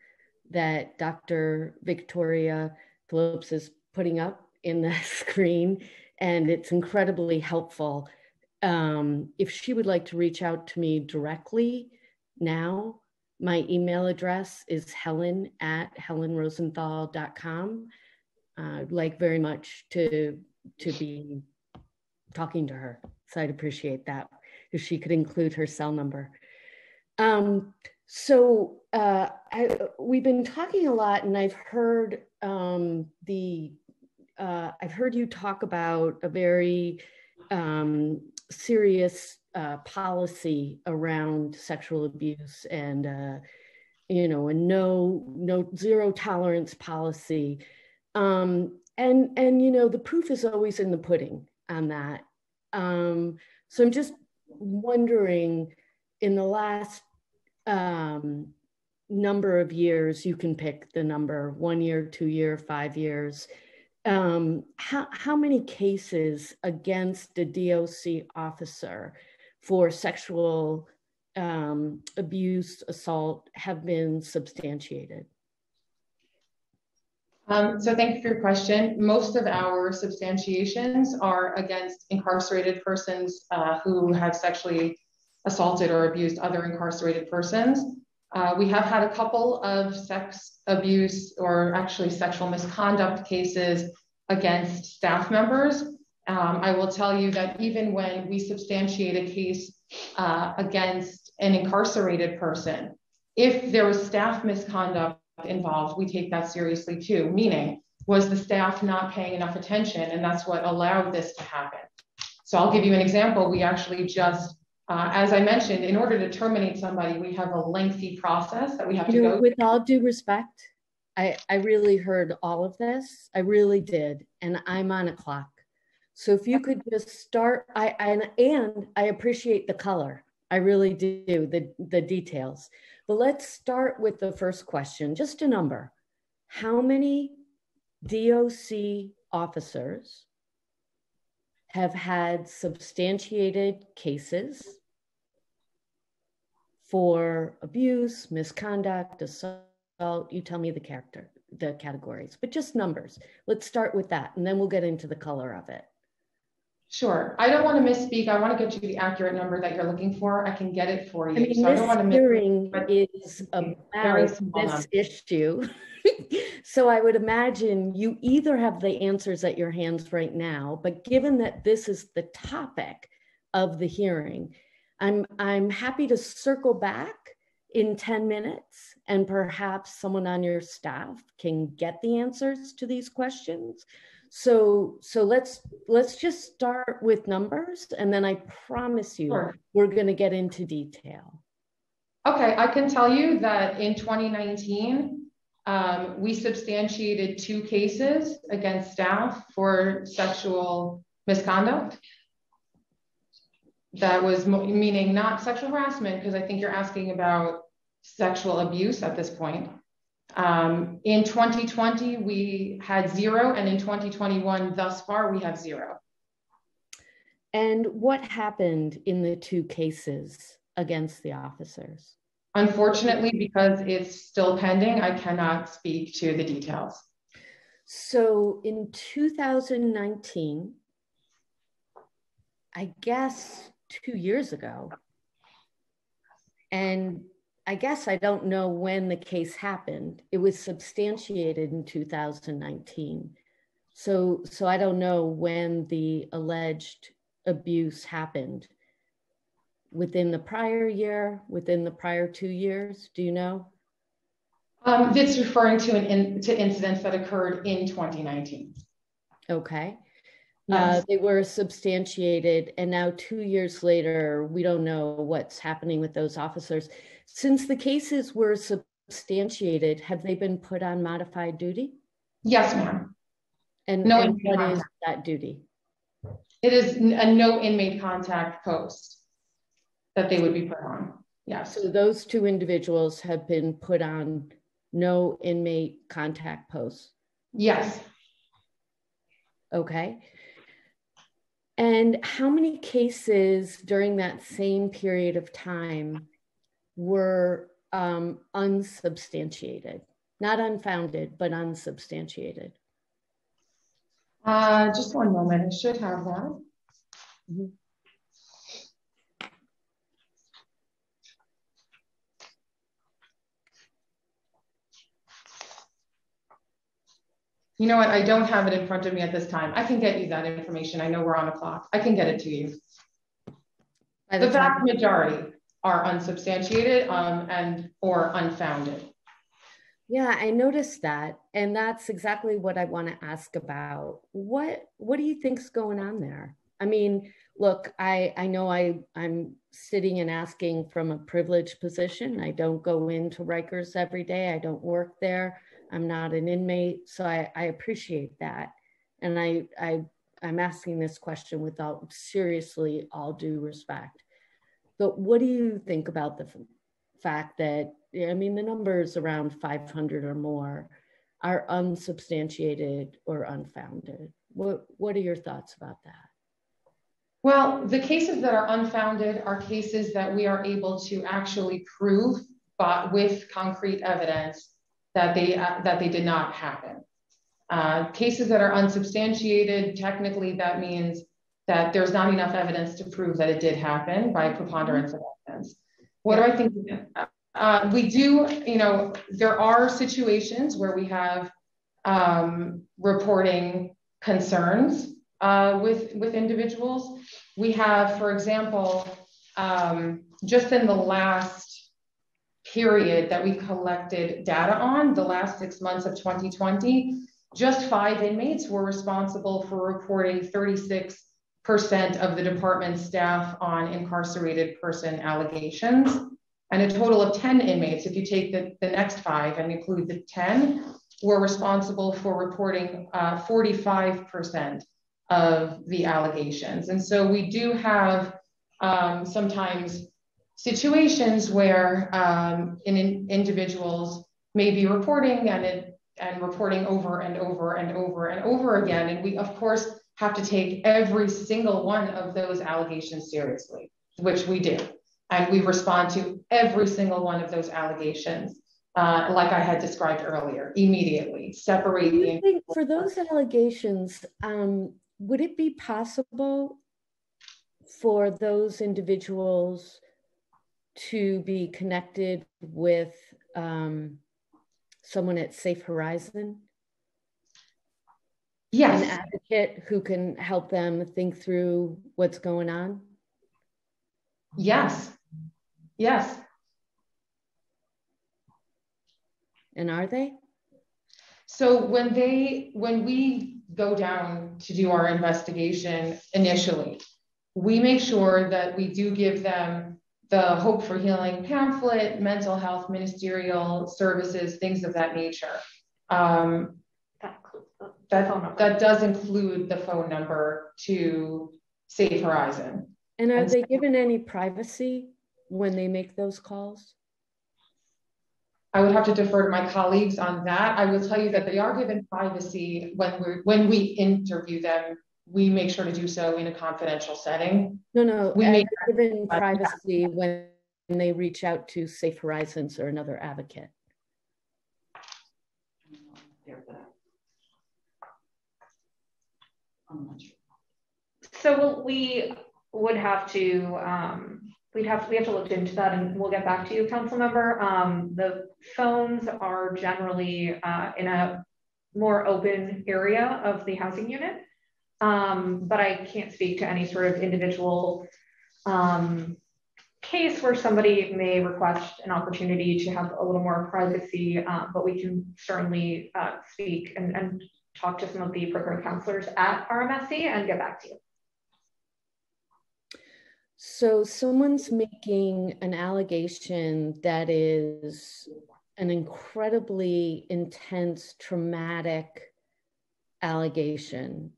that Dr. Victoria Phillips is putting up in the screen, and it's incredibly helpful. Um, if she would like to reach out to me directly now, my email address is helen at helenrosenthal.com. Uh, I'd like very much to, to be talking to her. So I'd appreciate that if she could include her cell number. Um, so uh, I, we've been talking a lot, and I've heard um, the uh, I've heard you talk about a very um, serious uh, policy around sexual abuse and uh, you know a no no zero tolerance policy. Um, and and you know the proof is always in the pudding on that. Um, so i'm just wondering in the last um, number of years you can pick the number one year two year five years um, how, how many cases against a DOC officer for sexual um, abuse, assault have been substantiated? Um, so thank you for your question. Most of our substantiations are against incarcerated persons uh, who have sexually assaulted or abused other incarcerated persons. Uh, we have had a couple of sex abuse or actually sexual misconduct cases against staff members. Um, I will tell you that even when we substantiate a case uh, against an incarcerated person, if there was staff misconduct involved, we take that seriously too, meaning was the staff not paying enough attention? And that's what allowed this to happen. So I'll give you an example. We actually just uh, as I mentioned, in order to terminate somebody, we have a lengthy process that we have to You know, go. with all due respect, I, I really heard all of this. I really did. And I'm on a clock. So if you could just start, I, and, and I appreciate the color. I really do, the, the details. But let's start with the first question, just a number. How many DOC officers have had substantiated cases for abuse, misconduct, assault. You tell me the character, the categories, but just numbers. Let's start with that, and then we'll get into the color of it. Sure. I don't want to misspeak. I want to get you the accurate number that you're looking for. I can get it for you. I mean, so I don't want to this miss hearing is very about this number. issue. so I would imagine you either have the answers at your hands right now, but given that this is the topic of the hearing, I'm I'm happy to circle back in 10 minutes and perhaps someone on your staff can get the answers to these questions. So so let's let's just start with numbers and then I promise you Sure. we're going to get into detail. Okay, I can tell you that in 2019, Um, we substantiated two cases against staff for sexual misconduct. That was meaning not sexual harassment, because I think you're asking about sexual abuse at this point. Um, in 2020, we had zero, and in 2021, thus far, we have zero. And what happened in the two cases against the officers? Unfortunately, because it's still pending, I cannot speak to the details. So in 2019, I guess two years ago, and I guess I don't know when the case happened. It was substantiated in 2019. So, so I don't know when the alleged abuse happened. Within the prior year, within the prior two years, do you know? Um, it's referring to an in, to incidents that occurred in 2019. Okay. Yes. Uh, they were substantiated, and now two years later, we don't know what's happening with those officers. Since the cases were substantiated, have they been put on modified duty? Yes, ma'am. And, no and what is that duty? It is a no inmate contact post that they would be put on. Yes. So those two individuals have been put on no inmate contact posts? Yes. Okay. And how many cases during that same period of time were um, unsubstantiated? Not unfounded, but unsubstantiated. Uh, just one moment. I should have that. Mm -hmm. You know what? I don't have it in front of me at this time. I can get you that information. I know we're on a clock. I can get it to you. The, the vast majority are unsubstantiated um, and or unfounded. Yeah, I noticed that, and that's exactly what I want to ask about. What What do you think's going on there? I mean, look, I I know I I'm sitting and asking from a privileged position. I don't go into Rikers every day. I don't work there. I'm not an inmate, so I, I appreciate that. And I, I, I'm asking this question without seriously all due respect. But what do you think about the fact that, I mean, the numbers around 500 or more are unsubstantiated or unfounded? What, what are your thoughts about that? Well, the cases that are unfounded are cases that we are able to actually prove but with concrete evidence that they uh, that they did not happen. Uh, cases that are unsubstantiated, technically, that means that there's not enough evidence to prove that it did happen by preponderance of evidence. What do I think? Uh, we do, you know, there are situations where we have um, reporting concerns uh, with with individuals. We have, for example, um, just in the last period that we collected data on, the last six months of 2020, just five inmates were responsible for reporting 36% of the department staff on incarcerated person allegations. And a total of 10 inmates, if you take the, the next five and include the 10, were responsible for reporting uh, 45% of the allegations. And so we do have um, sometimes situations where um, in, individuals may be reporting and it, and reporting over and over and over and over again. And we, of course, have to take every single one of those allegations seriously, which we do. And we respond to every single one of those allegations, uh, like I had described earlier, immediately. Separate. Think for those allegations, um, would it be possible for those individuals to be connected with um, someone at Safe Horizon? Yes. An advocate who can help them think through what's going on? Yes. Yes. And are they? So when they when we go down to do our investigation initially, we make sure that we do give them the Hope for Healing pamphlet, mental health ministerial services, things of that nature. Um, that, phone number. that does include the phone number to Safe Horizon. And are And they so- given any privacy when they make those calls? I would have to defer to my colleagues on that. I will tell you that they are given privacy when we when we interview them. We make sure to do so in a confidential setting. No, no, We make- they given privacy when they reach out to Safe Horizons or another advocate. So we would have to, um, we'd have, we have to look into that and we'll get back to you, council member. Um, the phones are generally, uh, in a more open area of the housing unit. Um, but I can't speak to any sort of individual, um, case where somebody may request an opportunity to have a little more privacy, uh, but we can certainly uh, speak and, and talk to some of the program counselors at RMSC and get back to you. So someone's making an allegation that is an incredibly intense, traumatic allegation.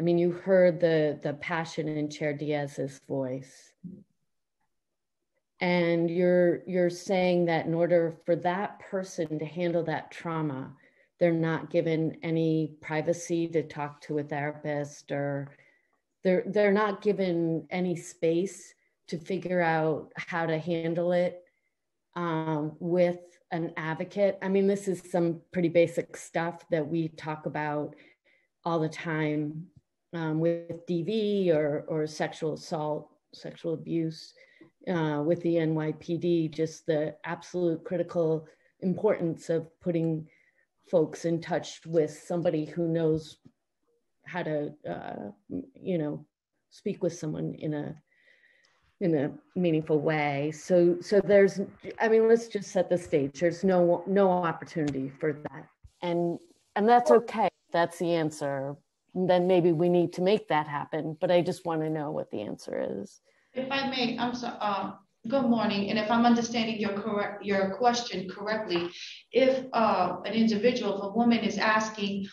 I mean, you heard the the passion in Chair Diaz's voice. And you're you're saying that in order for that person to handle that trauma, they're not given any privacy to talk to a therapist or they're they're not given any space to figure out how to handle it um, with an advocate. I mean, this is some pretty basic stuff that we talk about all the time um, with DV or or sexual assault, sexual abuse uh, with the NYPD. Just the absolute critical importance of putting folks in touch with somebody who knows how to uh, you know speak with someone in a in a meaningful way. So so there's i mean let's just set the stage. There's no no opportunity for that. And and that's okay. That's the answer then maybe we need to make that happen but i just want to know what the answer is. If I may, I'm sorry, uh, good morning, and if I'm understanding your correct, your question correctly, if, uh, an individual, if a woman is asking,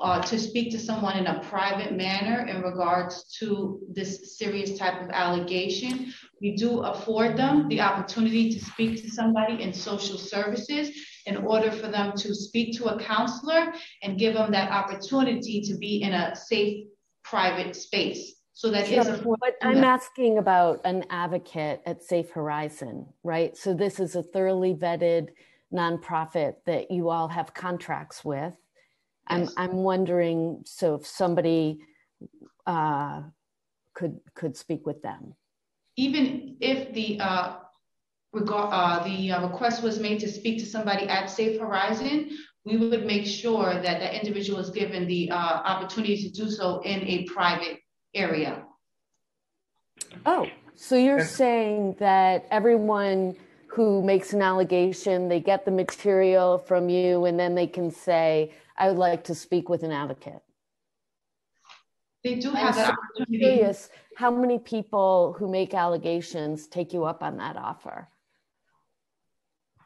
uh, to speak to someone in a private manner in regards to this serious type of allegation, we do afford them the opportunity to speak to somebody in social services in order for them to speak to a counselor and give them that opportunity to be in a safe, private space. So that is Sure, afforded. But I'm asking about an advocate at Safe Horizon, right? So this is a thoroughly vetted nonprofit that you all have contracts with. I'm, I'm wondering, so if somebody uh, could, could speak with them. even if the uh, regard, uh, the uh, request was made to speak to somebody at Safe Horizon, we would make sure that that individual is given the uh, opportunity to do so in a private area. Oh, so you're saying that everyone who makes an allegation, they get the material from you and then they can say, I would like to speak with an advocate. They do I'm have that so opportunity. curious, how many people who make allegations take you up on that offer?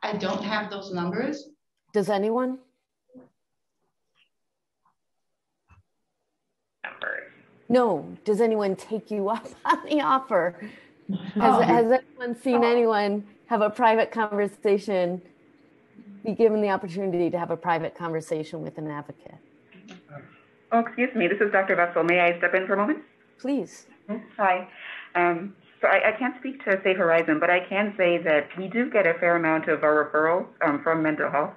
I don't have those numbers. Does anyone? No, does anyone take you up on the offer? Has, has anyone seen anyone have a private conversation, be given the opportunity to have a private conversation with an advocate? Oh, excuse me, this is Dr. Vessel. May I step in for a moment? Please. Hi. Um, so I, I can't speak to Safe Horizon, but I can say that we do get a fair amount of our referrals um, from mental health.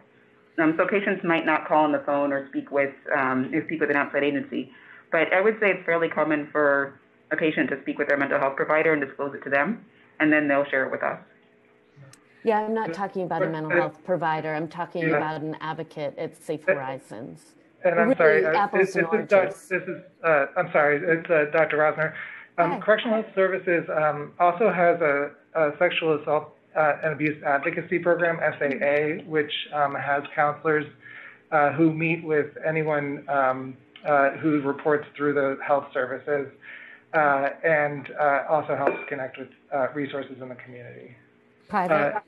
Um, so patients might not call on the phone or speak with um, or speak with an outside agency, but I would say it's fairly common for a patient to speak with their mental health provider and disclose it to them, and then they'll share it with us. Yeah, I'm not talking about a mental health provider. I'm talking Yeah. about an advocate at Safe Horizons. And I'm Really sorry, uh, apples this, and this is, Doc- this is, uh, I'm sorry, it's, uh, Dr. Rosner. Um. Correctional Services, um, also has a, a sexual assault, uh, and abuse advocacy program, SAA, which, um, has counselors, uh, who meet with anyone, um, uh, who reports through the health services. uh, and uh, also helps connect with uh, resources in the community. Private?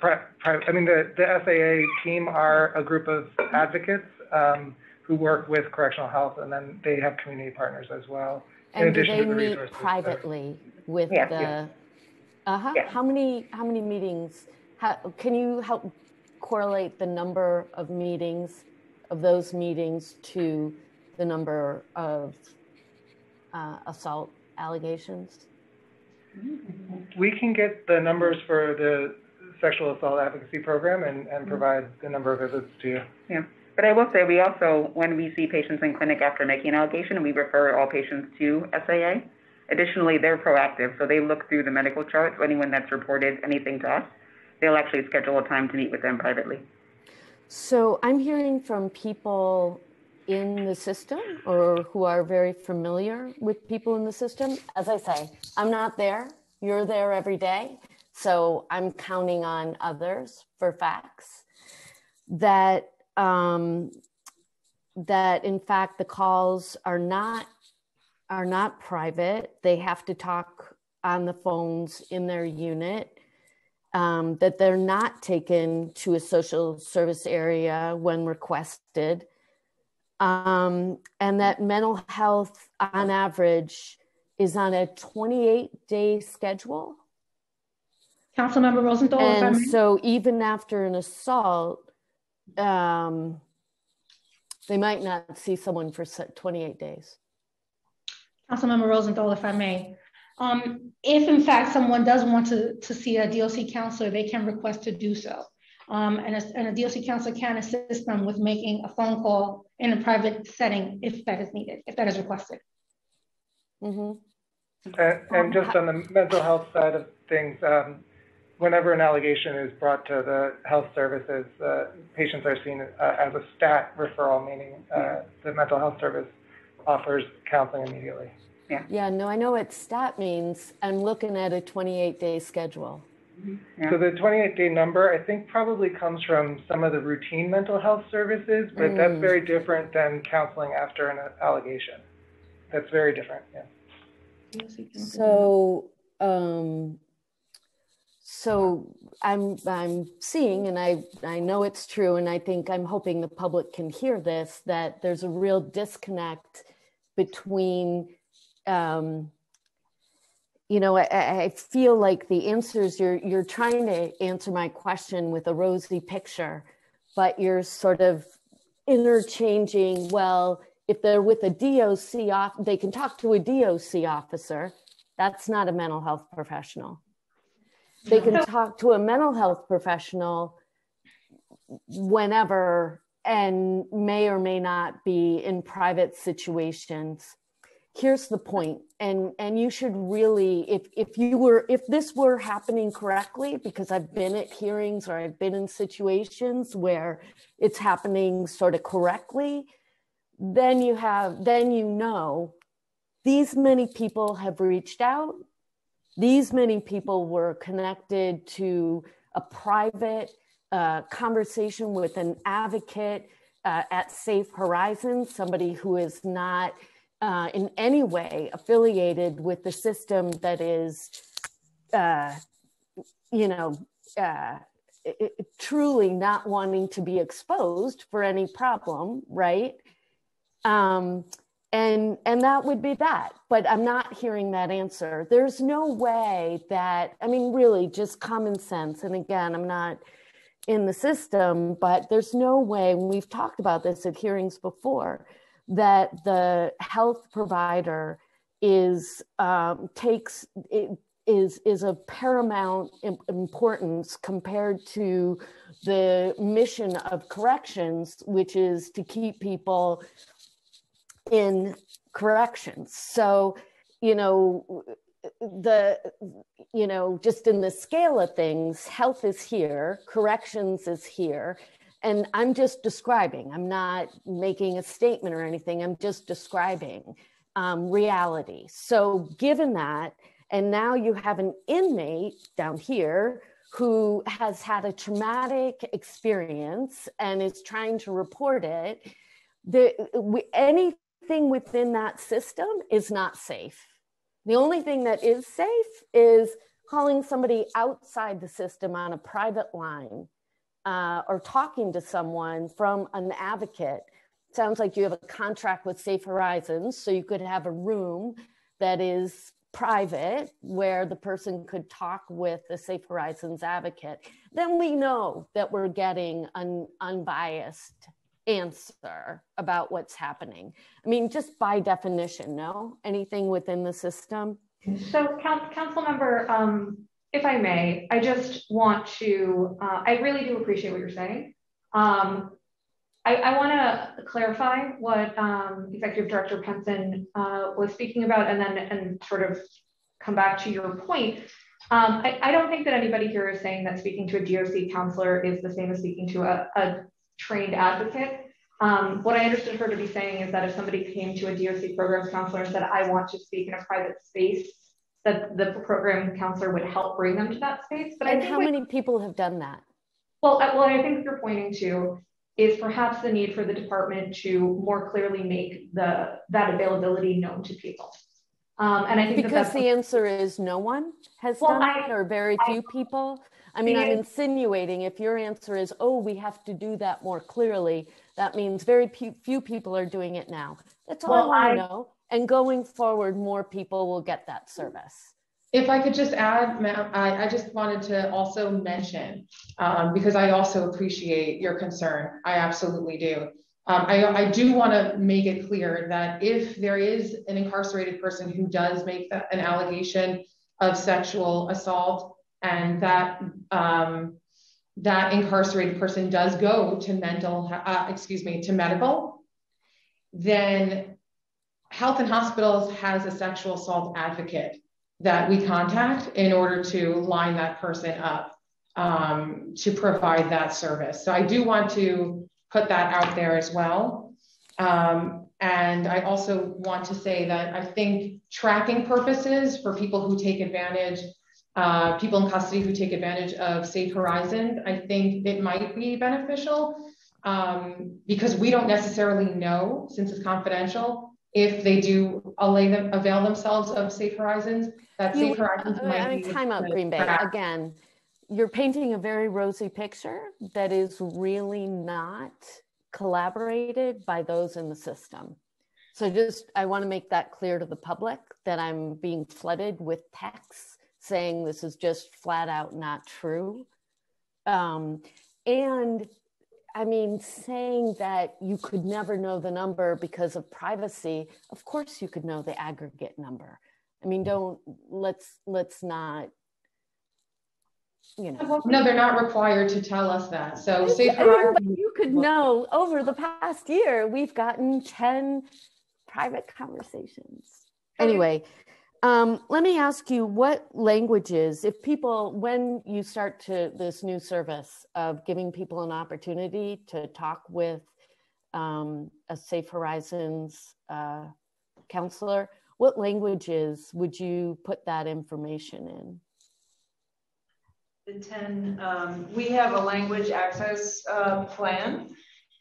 Pri- pri- I mean, the, the SAA team are a group of advocates um, who work with correctional health, and then they have community partners as well. And do they the meet that- privately with Yes, the? yes. Uh-huh. Yes. How many, how many meetings? How, can you help correlate the number of meetings, of those meetings to the number of uh, assault allegations? We can get the numbers for the sexual assault advocacy program and, and provide the number of visits to you. Yeah, but I will say, we also, when we see patients in clinic after making an allegation, we refer all patients to SAA. Additionally, they're proactive, so they look through the medical charts, anyone that's reported anything to us, they'll actually schedule a time to meet with them privately. So I'm hearing from people in the system or who are very familiar with people in the system. As I say, I'm not there. You're there every day. So I'm counting on others for facts that um, that in fact the calls are not are not private. They have to talk on the phones in their unit. Um, that they're not taken to a social service area when requested, um, and that mental health on average is on a 28 day schedule. Councilmember Rosenthal, And so even after an assault, um, they might not see someone for 28 days. Councilmember Rosenthal, if I may. Um, if in fact someone does want to, to see a DOC counselor, they can request to do so. Um, and, a, and a DOC counselor can assist them with making a phone call in a private setting if that is needed, if that is requested. And, and just on the mental health side of things, um, whenever an allegation is brought to the health services, uh, patients are seen uh, as a stat referral, meaning uh, the mental health service offers counseling immediately. Yeah. Yeah, no, I know what stat means. I'm looking at a 28 day schedule. So the 28 day number, I think, probably comes from some of the routine mental health services, but that's Mm. very different than counseling after an allegation. That's very different. Yeah. So, um, so I'm I'm seeing, and I I know it's true, and I think I'm hoping the public can hear this that there's a real disconnect between, um, you know, I, I feel like the answers you're you're trying to answer my question with a rosy picture, but you're sort of interchanging. Well, if they're with a DOC off, they can talk to a DOC officer. That's not a mental health professional. They can talk to a mental health professional whenever and may or may not be in private situations. Here's the point, and and you should really, if if you were, if this were happening correctly, because I've been at hearings or I've been in situations where it's happening sort of correctly, then you have, then you know, these many people have reached out. These many people were connected to a private uh, conversation with an advocate uh, at Safe Horizons, somebody who is not uh, in any way affiliated with the system that is, uh, you know, uh, i- i- truly not wanting to be exposed for any problem, right? Um, and and that would be that. But I'm not hearing that answer. There's no way that I mean, really, just common sense. And again, I'm not in the system, but there's no way. We've talked about this at hearings before that the health provider is um, takes is is of paramount importance compared to the mission of corrections, which is to keep people in corrections. So, you know, the, you know, just in the scale of things, health is here, corrections is here. And I'm just describing, I'm not making a statement or anything, I'm just describing um, reality. So, given that, and now you have an inmate down here who has had a traumatic experience and is trying to report it, the, we, any anything within that system is not safe. The only thing that is safe is calling somebody outside the system on a private line uh, or talking to someone from an advocate. Sounds like you have a contract with Safe Horizons, so you could have a room that is private where the person could talk with the Safe Horizons advocate. Then we know that we're getting an unbiased answer about what's happening. I mean, just by definition, no? Anything within the system? So, Council Member, um, if I may, I just want to, uh, I really do appreciate what you're saying. Um, I, I want to clarify what um, Executive Director Penson uh, was speaking about and then and sort of come back to your point. Um, I, I, don't think that anybody here is saying that speaking to a DOC counselor is the same as speaking to a, a trained advocate. Um, what I understood her to be saying is that if somebody came to a DOC programs counselor and said, I want to speak in a private space, that the program counselor would help bring them to that space. But and how many people have done that? Well, well, I think you're pointing to is perhaps the need for the department to more clearly make the that availability known to people. Um, and I think because that the answer is no one has well, done I, it, or very few people. I mean, I'm insinuating if your answer is, oh, we have to do that more clearly, that means very few people are doing it now. That's all well, I to know. And going forward, more people will get that service. If I could just add, I, I just wanted to also mention, um, because I also appreciate your concern. I absolutely do. Um, I, I, do want to make it clear that if there is an incarcerated person who does make an allegation of sexual assault and that um, that incarcerated person does go to mental, uh, excuse me, to medical, then Health and Hospitals has a sexual assault advocate that we contact in order to line that person up um, to provide that service. So I do want to put that out there as well. Um, and I also want to say that I think tracking purposes for people who take advantage uh, people in custody who take advantage of Safe horizons, I think it might be beneficial um, because we don't necessarily know, since it's confidential, if they do them, avail themselves of Safe Horizons. That you, Safe Horizons uh, might be time out, Green Bay. Again, you're painting a very rosy picture that is really not collaborated by those in the system. So just, I want to make that clear to the public that I'm being flooded with texts saying this is just flat out not true. Um, and I mean, saying that you could never know the number because of privacy, of course you could know the aggregate number. I mean, don't let's let's not you know. No, they're not required to tell us that. So say for you could know over the past year, we've gotten 10 private conversations. Anyway, um, let me ask you what languages, if people, when you start to this new service of giving people an opportunity to talk with um, a Safe Horizons uh, counselor, what languages would you put that information in? The 10, um, we have a language access uh, plan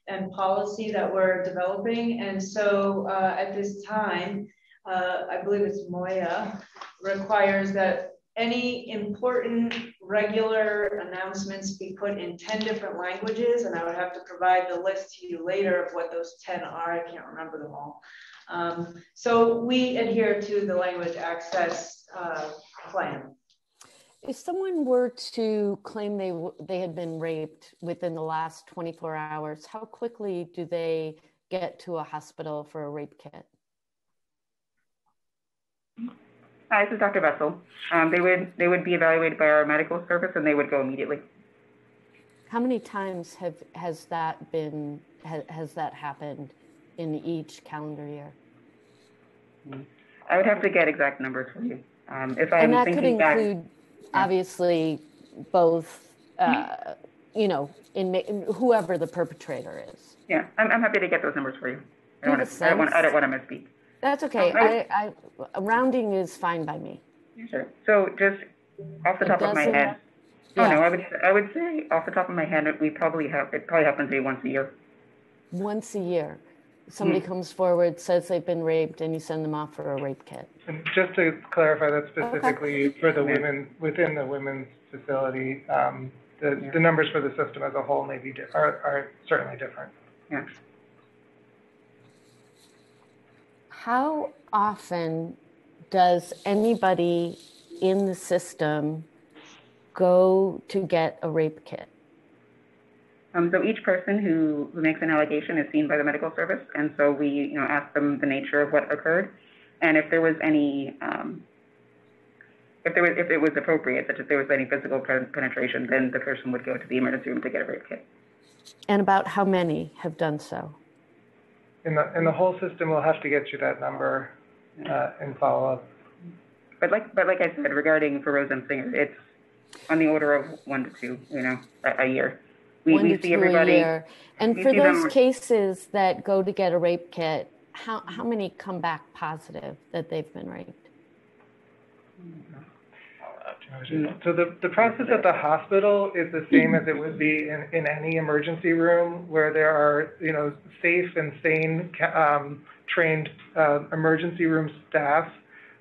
and policy that we're developing. And so uh, at this time, uh, I believe it's Moya, requires that any important regular announcements be put in 10 different languages, and I would have to provide the list to you later of what those 10 are. I can't remember them all. Um, so we adhere to the language access uh, plan. If someone were to claim they they had been raped within the last 24 hours, how quickly do they get to a hospital for a rape kit? Hi, this is Dr. Vessel. Um, they would they would be evaluated by our medical service and they would go immediately. How many times have has that been has, has that happened in each calendar year? I would have to get exact numbers for you. Um, if I'm and that could include back, obviously both, uh, you know, in, in, whoever the perpetrator is. Yeah, I'm, I'm happy to get those numbers for you. I don't, want to, I, don't want, I don't want to misspeak. That's okay. I, I, rounding is fine by me. Sure. So just off the top of my head. Oh no, I would I would say off the top of my head we probably have it probably happens maybe once a year. Once a year. somebody comes forward, says they've been raped, and you send them off for a rape kit. And just to clarify, that specifically for the women within the women's facility. Um, the, Yeah. the numbers for the system as a whole may be di- are, are certainly different. Yeah. How often does anybody in the system go to get a rape kit? Um, so each person who, who makes an allegation is seen by the medical service, and so we, you know, ask them the nature of what occurred, and if there was any, um, if there was, if it was appropriate, such as there was any physical penetration, then the person would go to the emergency room to get a rape kit. And about how many have done so? In the, in the whole system, we'll have to get you that number, uh, in follow-up. But like, but like I said, regarding for Rose M. Singer, it's on the order of one to two, you know, a, a year. We, One we to see two a everybody. year. And for those them- cases that go to get a rape kit, how, how many come back positive that they've been raped? So the, the process at the hospital is the same as it would be in, in any emergency room where there are, you know, SAFE and SANE, um, trained, uh, emergency room staff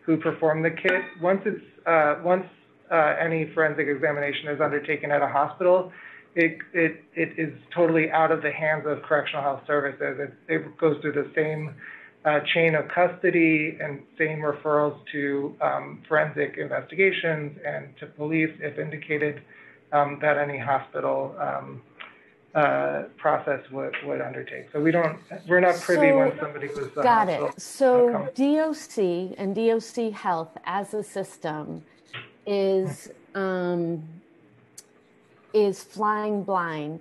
who perform the kit. Once it's, uh, once, uh, any forensic examination is undertaken at a hospital, it, it, it is totally out of the hands of correctional health services. It, it goes through the same, chain of custody and same referrals to um, forensic investigations and to police if indicated um, that any hospital um, uh, process would, would undertake. So we don't, we're not privy So- when somebody was. uh, Got hospital- it. So outcome. DOC and DOC Health as a system is, um, is flying blind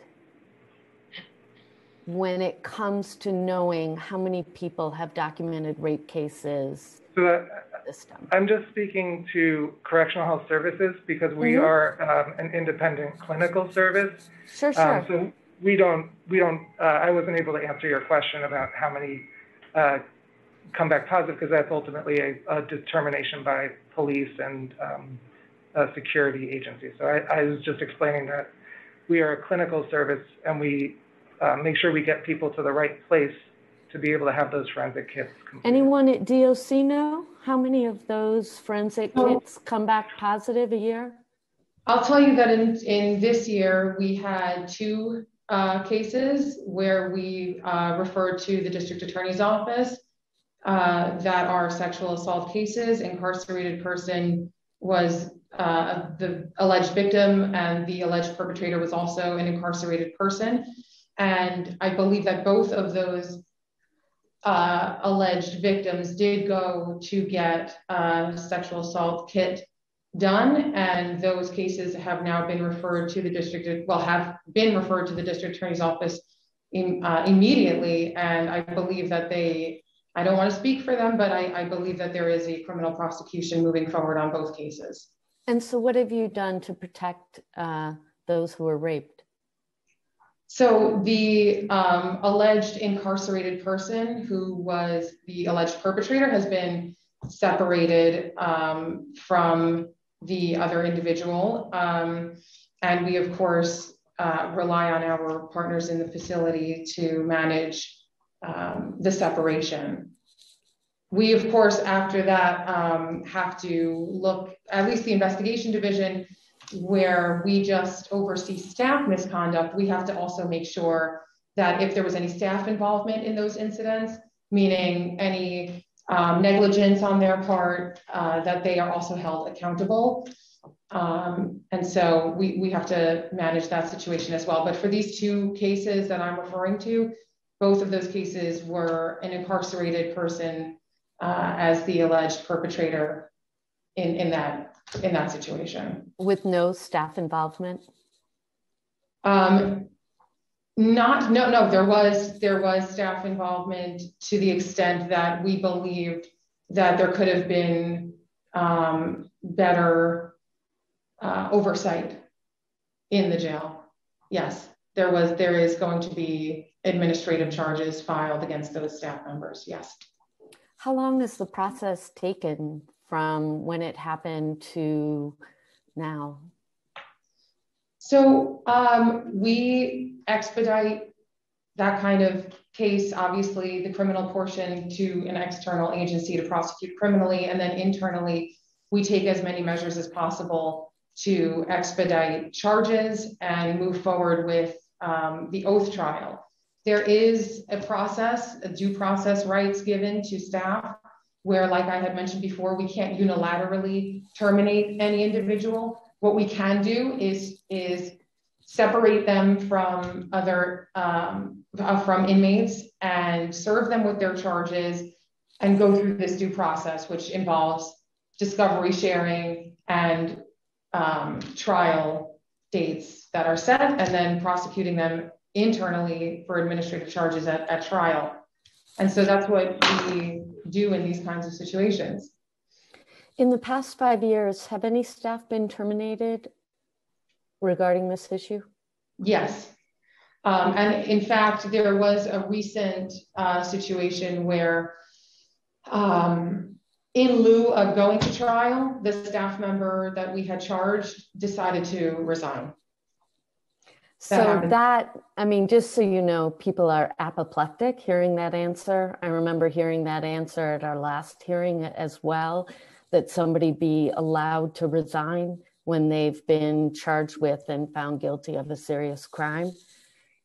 when it comes to knowing how many people have documented rape cases So uh, system. I'm just speaking to correctional health services because we Mhm. are um, an independent clinical service. Sure, Um, sure. so we don't, we don't, uh, I wasn't able to answer your question about how many uh, come back positive because that's ultimately a, a determination by police and um, security agencies. So I, I was just explaining that we are a clinical service and we uh, make sure we get people to the right place to be able to have those forensic kits. Anyone at DOC know how many of those forensic No. kits come back positive a year? I'll tell you that in, in this year, we had two uh, cases where we uh, referred to the district attorney's office uh, that are sexual assault cases. Incarcerated person was uh, the alleged victim and the alleged perpetrator was also an incarcerated person. And I believe that both of those uh, alleged victims did go to get a sexual assault kit done, and those cases have now been referred to the district, well, have been referred to the district attorney's office in, uh, immediately. And I believe that they, I don't want to speak for them, but I, I believe that there is a criminal prosecution moving forward on both cases. And so, what have you done to protect uh, those who were raped? So the um, alleged incarcerated person who was the alleged perpetrator has been separated um, from the other individual. Um, and we, of course, uh, rely on our partners in the facility to manage um, the separation. We, of course, after that, um, have to look, at least the investigation division, where we just oversee staff misconduct, we have to also make sure that if there was any staff involvement in those incidents, meaning any um, negligence on their part, uh, that they are also held accountable. Um, and so we, we have to manage that situation as well. But for these two cases that I'm referring to, both of those cases were an incarcerated person uh, as the alleged perpetrator in, in that in that situation. With no staff involvement? Um, not, no, no, there was, there was staff involvement to the extent that we believed that there could have been um, better uh, oversight in the jail. Yes, there was, there is going to be administrative charges filed against those staff members. Yes. How long has the process taken from when it happened to now? So um, we expedite that kind of case, obviously, the criminal portion to an external agency to prosecute criminally, and then internally, we take as many measures as possible to expedite charges and move forward with um, the OATH trial. There is a process, a due process rights given to staff where, like I had mentioned before, we can't unilaterally terminate any individual. What we can do is, is separate them from other, um, uh, from inmates and serve them with their charges and go through this due process, which involves discovery sharing and um, trial dates that are set and then prosecuting them internally for administrative charges at, at trial. And so that's what we do in these kinds of situations. In the past five years, have any staff been terminated regarding this issue? Yes. Um, and in fact, there was a recent uh, situation where, um, in lieu of going to trial, the staff member that we had charged decided to resign. So that, I mean, just so you know, people are apoplectic hearing that answer. I remember hearing that answer at our last hearing as well, that somebody be allowed to resign when they've been charged with and found guilty of a serious crime.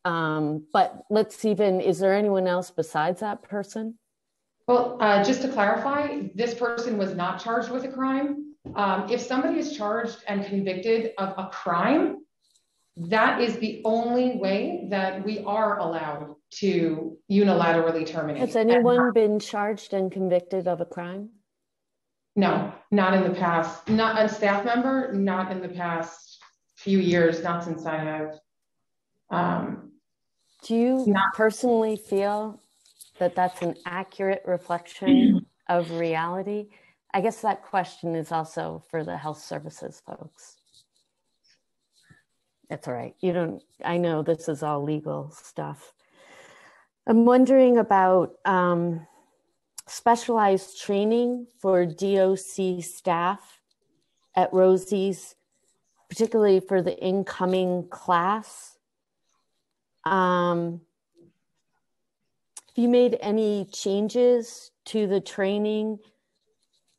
Um, but let's even, is there anyone else besides that person? Well, uh, just to clarify, this person was not charged with a crime. Um, if somebody is charged and convicted of a crime, that is the only way that we are allowed to unilaterally terminate. Has anyone been charged and convicted of a crime? No, not in the past. Not a staff member, not in the past few years, not since I have. Um, Do you not- personally feel that that's an accurate reflection of reality? I guess that question is also for the health services folks. That's all right. You don't, I know this is all legal stuff. I'm wondering about um, specialized training for DOC staff at Rosie's, particularly for the incoming class. Um, have you made any changes to the training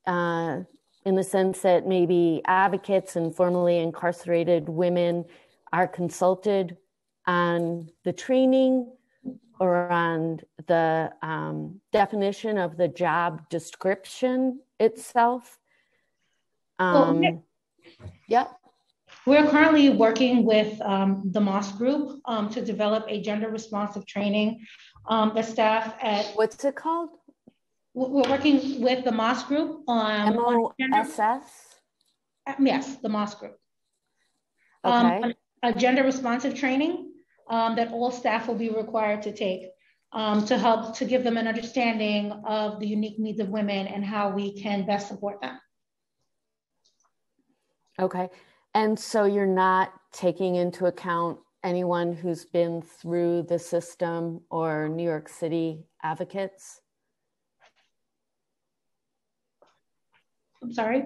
uh, in the sense that maybe advocates and formerly incarcerated women are consulted on the training or on the um, definition of the job description itself. Um, yeah. We're currently working with um, the Moss Group um, to develop a gender responsive training. Um, the staff at what's it called? We're working with the Moss Group on MOSS. Yes, the Moss Group. Okay. A gender responsive training um, that all staff will be required to take um, to help to give them an understanding of the unique needs of women and how we can best support them. Okay. And so you're not taking into account anyone who's been through the system or New York City advocates? I'm sorry?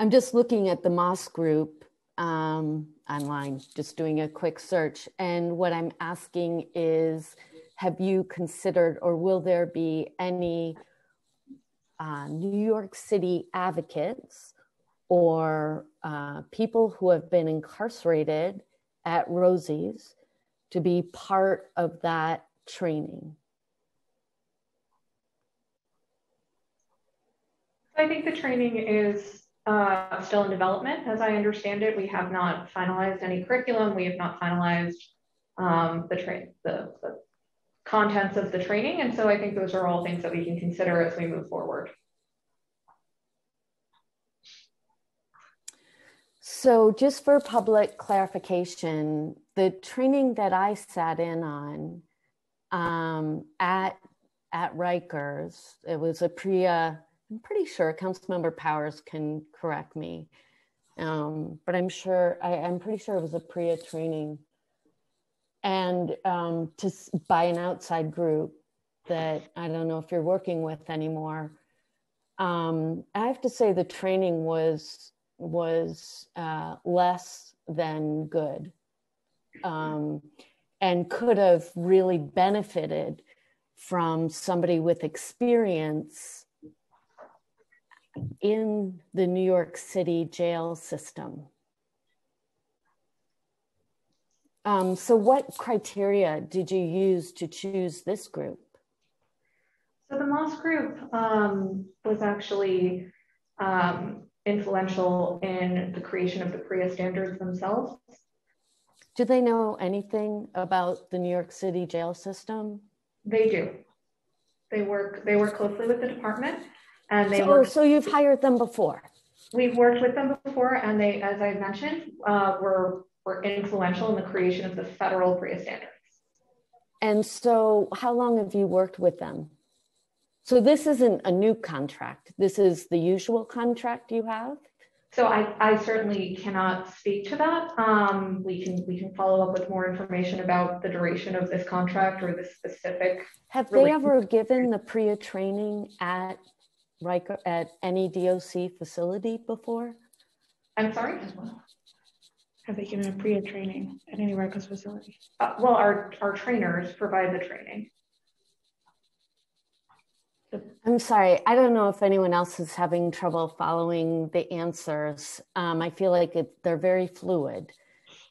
I'm just looking at the Moss group um, online, just doing a quick search. And what I'm asking is have you considered or will there be any uh, New York City advocates or uh, people who have been incarcerated at Rosie's to be part of that training? I think the training is uh, still in development, as I understand it. We have not finalized any curriculum. We have not finalized um, the, the, the contents of the training. And so I think those are all things that we can consider as we move forward. So just for public clarification, the training that I sat in on um, at, at Rikers, it was a PREA I'm pretty sure Councilmember Powers can correct me, um, but I'm sure I, am pretty sure it was a PREA training, and um, to by an outside group that I don't know if you're working with anymore. Um, I have to say the training was was uh, less than good. Um, and could have really benefited from somebody with experience in the New York City jail system. Um, so, what criteria did you use to choose this group? So, the Moss group um, was actually um, influential in the creation of the PREA standards themselves. Do they know anything about the New York City jail system? They do. They work. They work closely with the department, and they so, work. So you've hired them before. We've worked with them before, and they, as I mentioned, uh, were were influential in the creation of the federal PREA standards. And so, how long have you worked with them? So this isn't a new contract. This is the usual contract you have. So I, I certainly cannot speak to that. Um, we can we can follow up with more information about the duration of this contract or the specific. Have they ever given the PREA training at Riker at any DOC facility before? I'm sorry. Have they given a PREA training at any Rikers facility? Uh, well, our our trainers provide the training. I'm sorry. I don't know if anyone else is having trouble following the answers. Um, I feel like it, they're very fluid.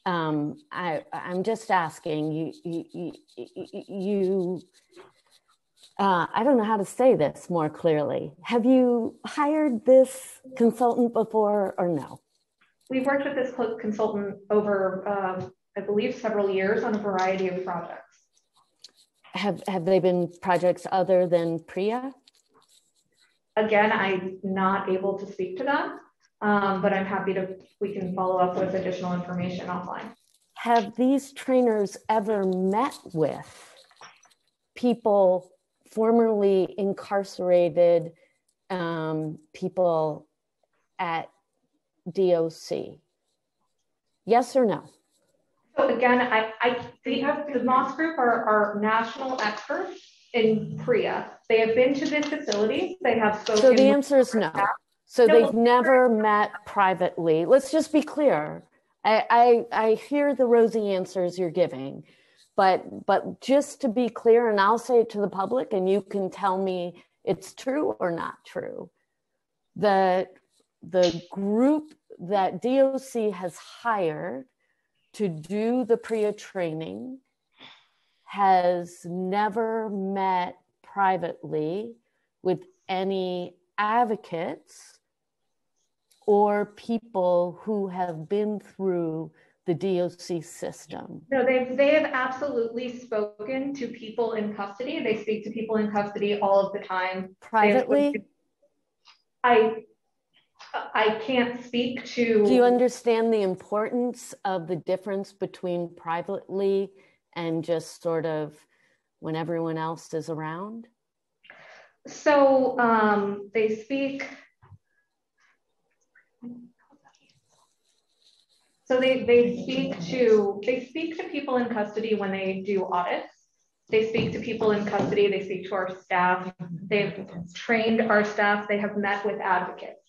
Um, I, I'm just asking you. You, you, you uh, I don't know how to say this more clearly. Have you hired this consultant before or no? We've worked with this consultant over, uh, I believe, several years on a variety of projects. Have have they been projects other than PREA? Again, I'm not able to speak to that, um, but I'm happy to. We can follow up with additional information offline. Have these trainers ever met with people formerly incarcerated, um, people at DOC? Yes or no? So again, I, I the, the Moss Group are, are national experts in PREA. They have been to this facility. They have spoken. So the answer is no. So no. they've never met privately. Let's just be clear. I, I, I hear the rosy answers you're giving, but but just to be clear, and I'll say it to the public, and you can tell me it's true or not true. The the group that DOC has hired to do the PREA training has never met privately with any advocates or people who have been through the DOC system. No, they they have absolutely spoken to people in custody. They speak to people in custody all of the time. Privately? I I can't speak to. Do you understand the importance of the difference between privately and just sort of when everyone else is around? So um, they speak. So they, they speak to they speak to people in custody when they do audits. They speak to people in custody. They speak to our staff. They've trained our staff. They have met with advocates.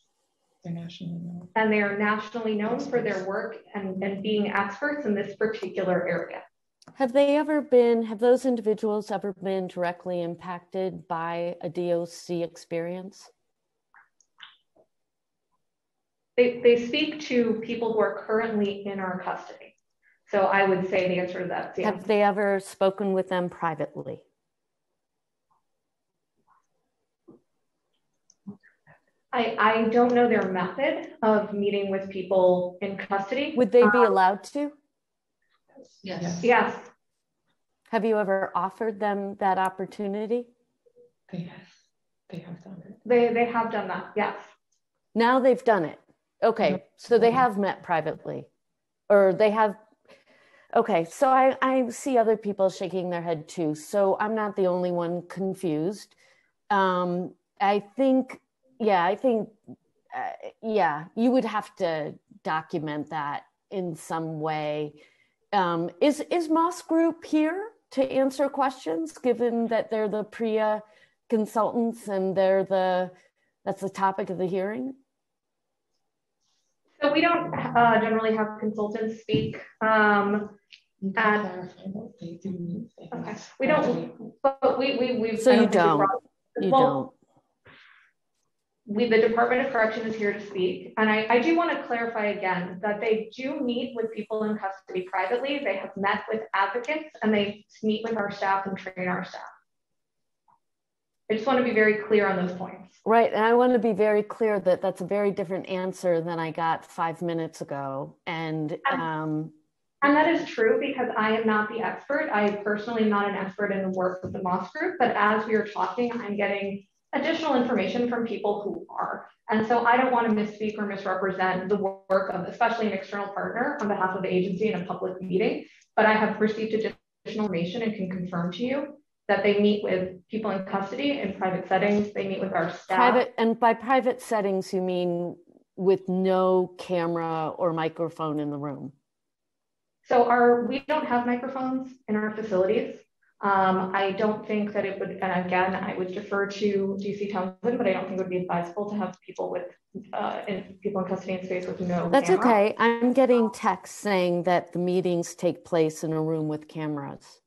They're nationally known. And they are nationally known for their work and, and being experts in this particular area. Have they ever been, have those individuals ever been directly impacted by a DOC experience? They, they speak to people who are currently in our custody. So I would say the answer to that is yes. Have they ever spoken with them privately? I, I don't know their method of meeting with people in custody. Would they be um, allowed to? Yes. Yes. Have you ever offered them that opportunity? Yes, they have done it. They, they have done that, yes. Now they've done it. Okay, so they have met privately or they have Okay, so I, I see other people shaking their head too. So I'm not the only one confused. Um, I think, yeah, I think, uh, yeah, you would have to document that in some way. Um, is is Moss Group here to answer questions, given that they're the PREA consultants and they're the that's the topic of the hearing? So we don't uh, generally have consultants speak. Um, And, okay, we don't, but we, we, we've. So you don't, you well, don't. We, the Department of Correction is here to speak, and I, I do want to clarify again that they do meet with people in custody privately. They have met with advocates and they meet with our staff and train our staff. I just want to be very clear on those points. Right, and I want to be very clear that that's a very different answer than I got five minutes ago. And um, And that is true because I am not the expert. I personally am not an expert in the work of the Moss Group, but as we are talking, I'm getting additional information from people who are. And so I don't want to misspeak or misrepresent the work of, especially an external partner on behalf of the agency in a public meeting. But I have received additional information and can confirm to you that they meet with people in custody in private settings. They meet with our staff. private, and by private settings, you mean with no camera or microphone in the room? So our, we don't have microphones in our facilities. Um, I don't think that it would, and again, I would defer to DC Townsend, but I don't think it would be advisable to have people with, uh, in, people in custody in space with no That's camera. okay. I'm getting texts saying that the meetings take place in a room with cameras.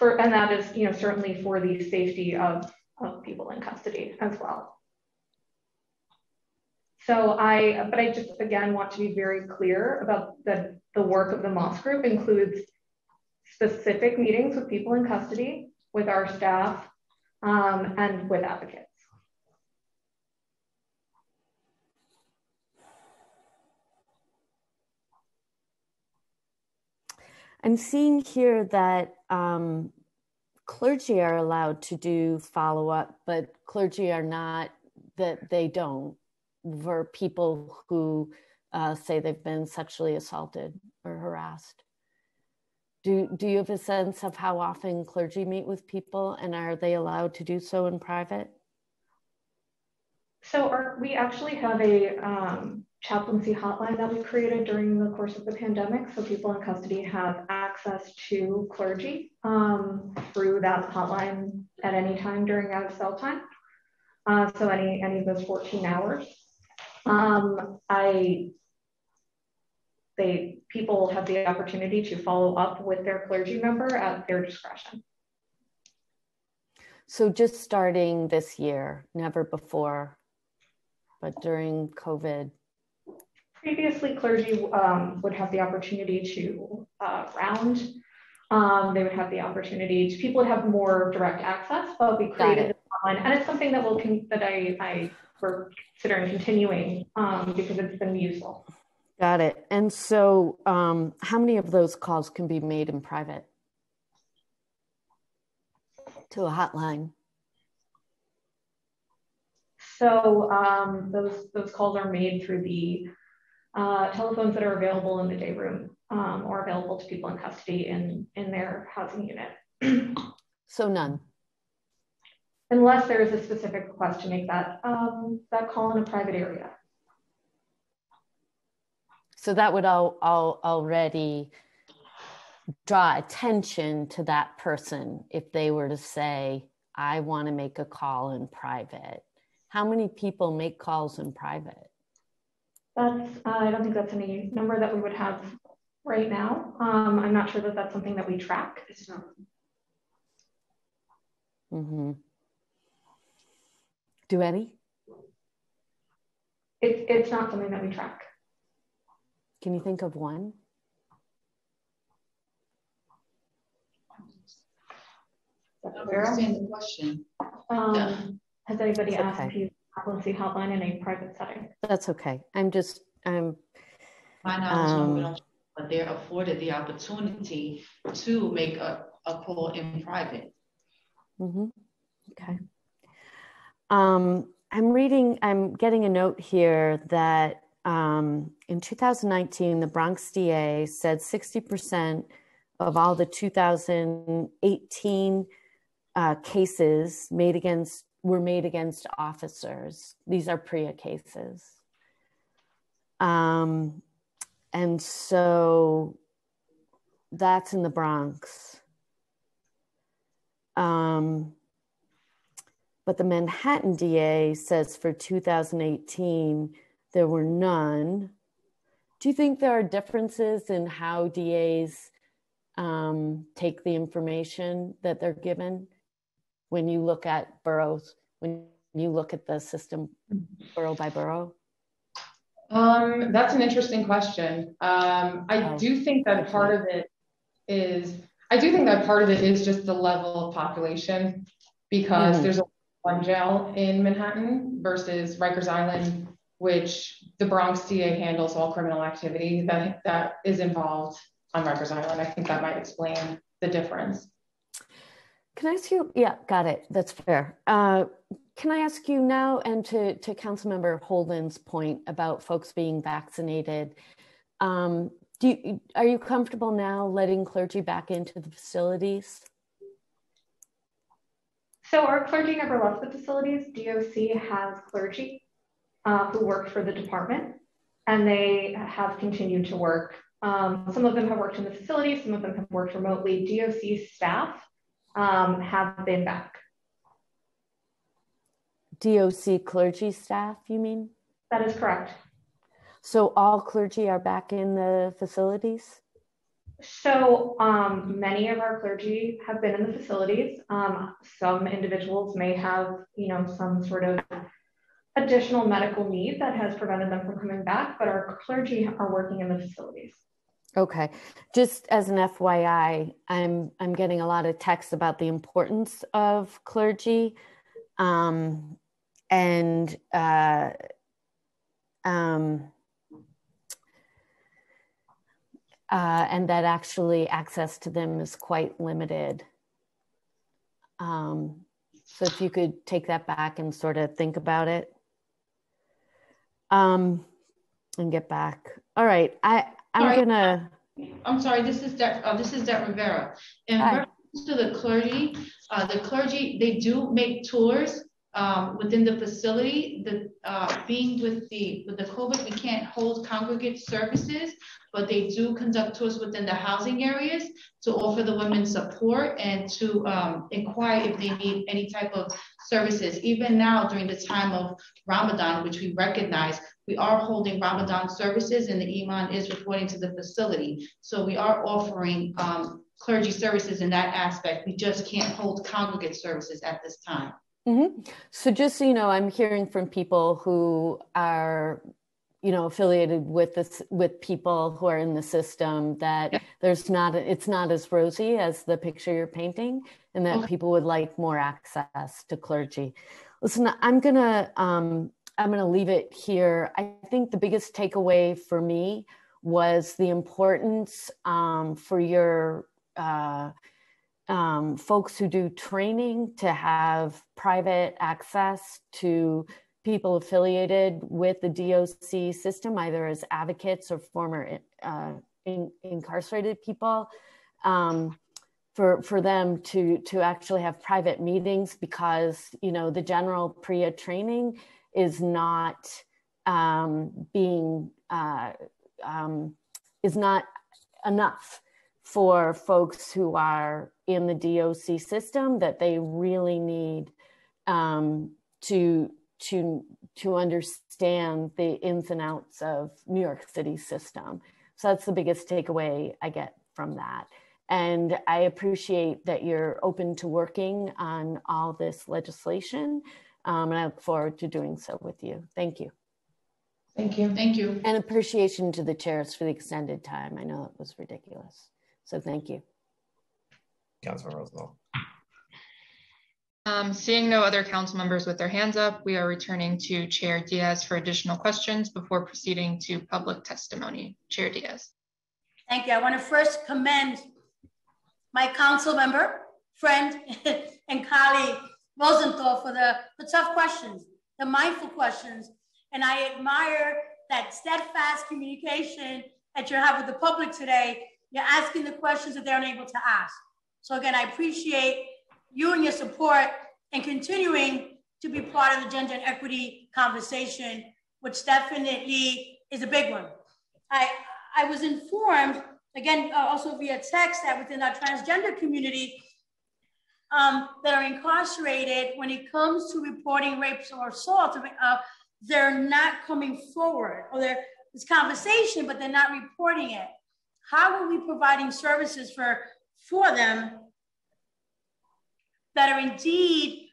For, and that is, you know, certainly for the safety of, of people in custody as well. So I, but I just, again, want to be very clear about that the work of the Moss Group includes specific meetings with people in custody, with our staff, um, and with advocates. I'm seeing here that um, clergy are allowed to do follow up, but clergy are not, that they don't for people who uh, say they've been sexually assaulted or harassed. Do, do you have a sense of how often clergy meet with people and are they allowed to do so in private? So our, we actually have a um, chaplaincy hotline that we created during the course of the pandemic. So people in custody have access to clergy um, through that hotline at any time during out of cell time. Uh, so any, any of those 14 hours. Um, I, they, people have the opportunity to follow up with their clergy member at their discretion. So just starting this year, never before, but during COVID. Previously, clergy um, would have the opportunity to uh, round. Um, they would have the opportunity to, people would have more direct access, but we created this online. And it's something that will, con- that I, I, we're considering continuing um, because it's been useful. Got it. And so, um, how many of those calls can be made in private to a hotline? So um, those those calls are made through the uh, telephones that are available in the day room um, or available to people in custody in in their housing unit. so none. Unless there is a specific request to make that um, that call in a private area. So that would all, all already draw attention to that person if they were to say, I want to make a call in private. How many people make calls in private? That's, uh, I don't think that's any number that we would have right now. Um, I'm not sure that that's something that we track. It's not. Mm-hmm. Do any? It's, it's not something that we track. Can you think of one? I don't understand the question. Um, has anybody It's asked okay. to use policy hotline in a private setting? That's okay. I'm just, I'm. My knowledge, no, we um, but they're afforded the opportunity to make a, a call in private. Mm-hmm. Okay. Um, I'm reading, I'm getting a note here that um, in 2019, the Bronx DA said 60% of all the 2018 uh, cases made against were made against officers. These are PREA cases. Um, and so that's in the Bronx. Um, but the Manhattan DA says for 2018, there were none. Do you think there are differences in how DAs um, take the information that they're given when you look at boroughs, when you look at the system borough by borough? Um, that's an interesting question. Um, I oh, do think that part of it is, I do think that part of it is just the level of population because mm. there's a one jail in Manhattan versus Rikers Island, which the Bronx DA handles all criminal activity that that is involved on Rikers Island. I think that might explain the difference. Can I ask you? Yeah, got it. That's fair. Uh, can I ask you now, and to to Councilmember Holden's point about folks being vaccinated? Um, do you, are you comfortable now letting clergy back into the facilities? So our clergy never left the facilities. DOC has clergy uh, who work for the department, and they have continued to work. Um, some of them have worked in the facility, some of them have worked remotely. DOC staff um, have been back. DOC clergy staff, you mean? That is correct. So all clergy are back in the facilities? So um, many of our clergy have been in the facilities. Um, some individuals may have, you know, some sort of additional medical need that has prevented them from coming back, but our clergy are working in the facilities. Okay, just as an FYI, I'm I'm getting a lot of texts about the importance of clergy, um, and uh, um, uh, and that actually access to them is quite limited. Um, so if you could take that back and sort of think about it um, and get back. All right, I I'm sorry. gonna. I'm sorry. This is De- uh, this is De Rivera. In Hi. reference to the clergy, uh, the clergy they do make tours um, within the facility. The uh, being with the with the COVID, we can't hold congregate services, but they do conduct tours within the housing areas to offer the women support and to um, inquire if they need any type of services. Even now, during the time of Ramadan, which we recognize, we are holding Ramadan services, and the imam is reporting to the facility. So we are offering um, clergy services in that aspect. We just can't hold congregate services at this time. Mm-hmm. So just so you know, I'm hearing from people who are, you know, affiliated with this with people who are in the system that yeah. there's not it's not as rosy as the picture you're painting, and that okay. people would like more access to clergy. Listen, I'm gonna um, I'm gonna leave it here. I think the biggest takeaway for me was the importance um, for your uh, um, folks who do training to have private access to people affiliated with the DOC system, either as advocates or former uh, in, incarcerated people, um, for for them to to actually have private meetings because you know the general PREA training is not um, being uh, um, is not enough for folks who are in the DOC system that they really need um, to to to understand the ins and outs of New York City system. So that's the biggest takeaway I get from that. And I appreciate that you're open to working on all this legislation. Um, and I look forward to doing so with you. Thank you. Thank you. Thank you. And appreciation to the chairs for the extended time. I know it was ridiculous. So thank you. Councilman Rosenthal. Um, seeing no other council members with their hands up, we are returning to Chair Diaz for additional questions before proceeding to public testimony. Chair Diaz. Thank you. I want to first commend my council member, friend, and colleague, Rosenthal, for the, the tough questions, the mindful questions. And I admire that steadfast communication that you have with the public today you're asking the questions that they're unable to ask. So again, I appreciate you and your support and continuing to be part of the gender and equity conversation, which definitely is a big one. I, I was informed, again, uh, also via text, that within our transgender community um, that are incarcerated, when it comes to reporting rapes or assault, uh, they're not coming forward or they're this conversation, but they're not reporting it. How are we providing services for, for them that are indeed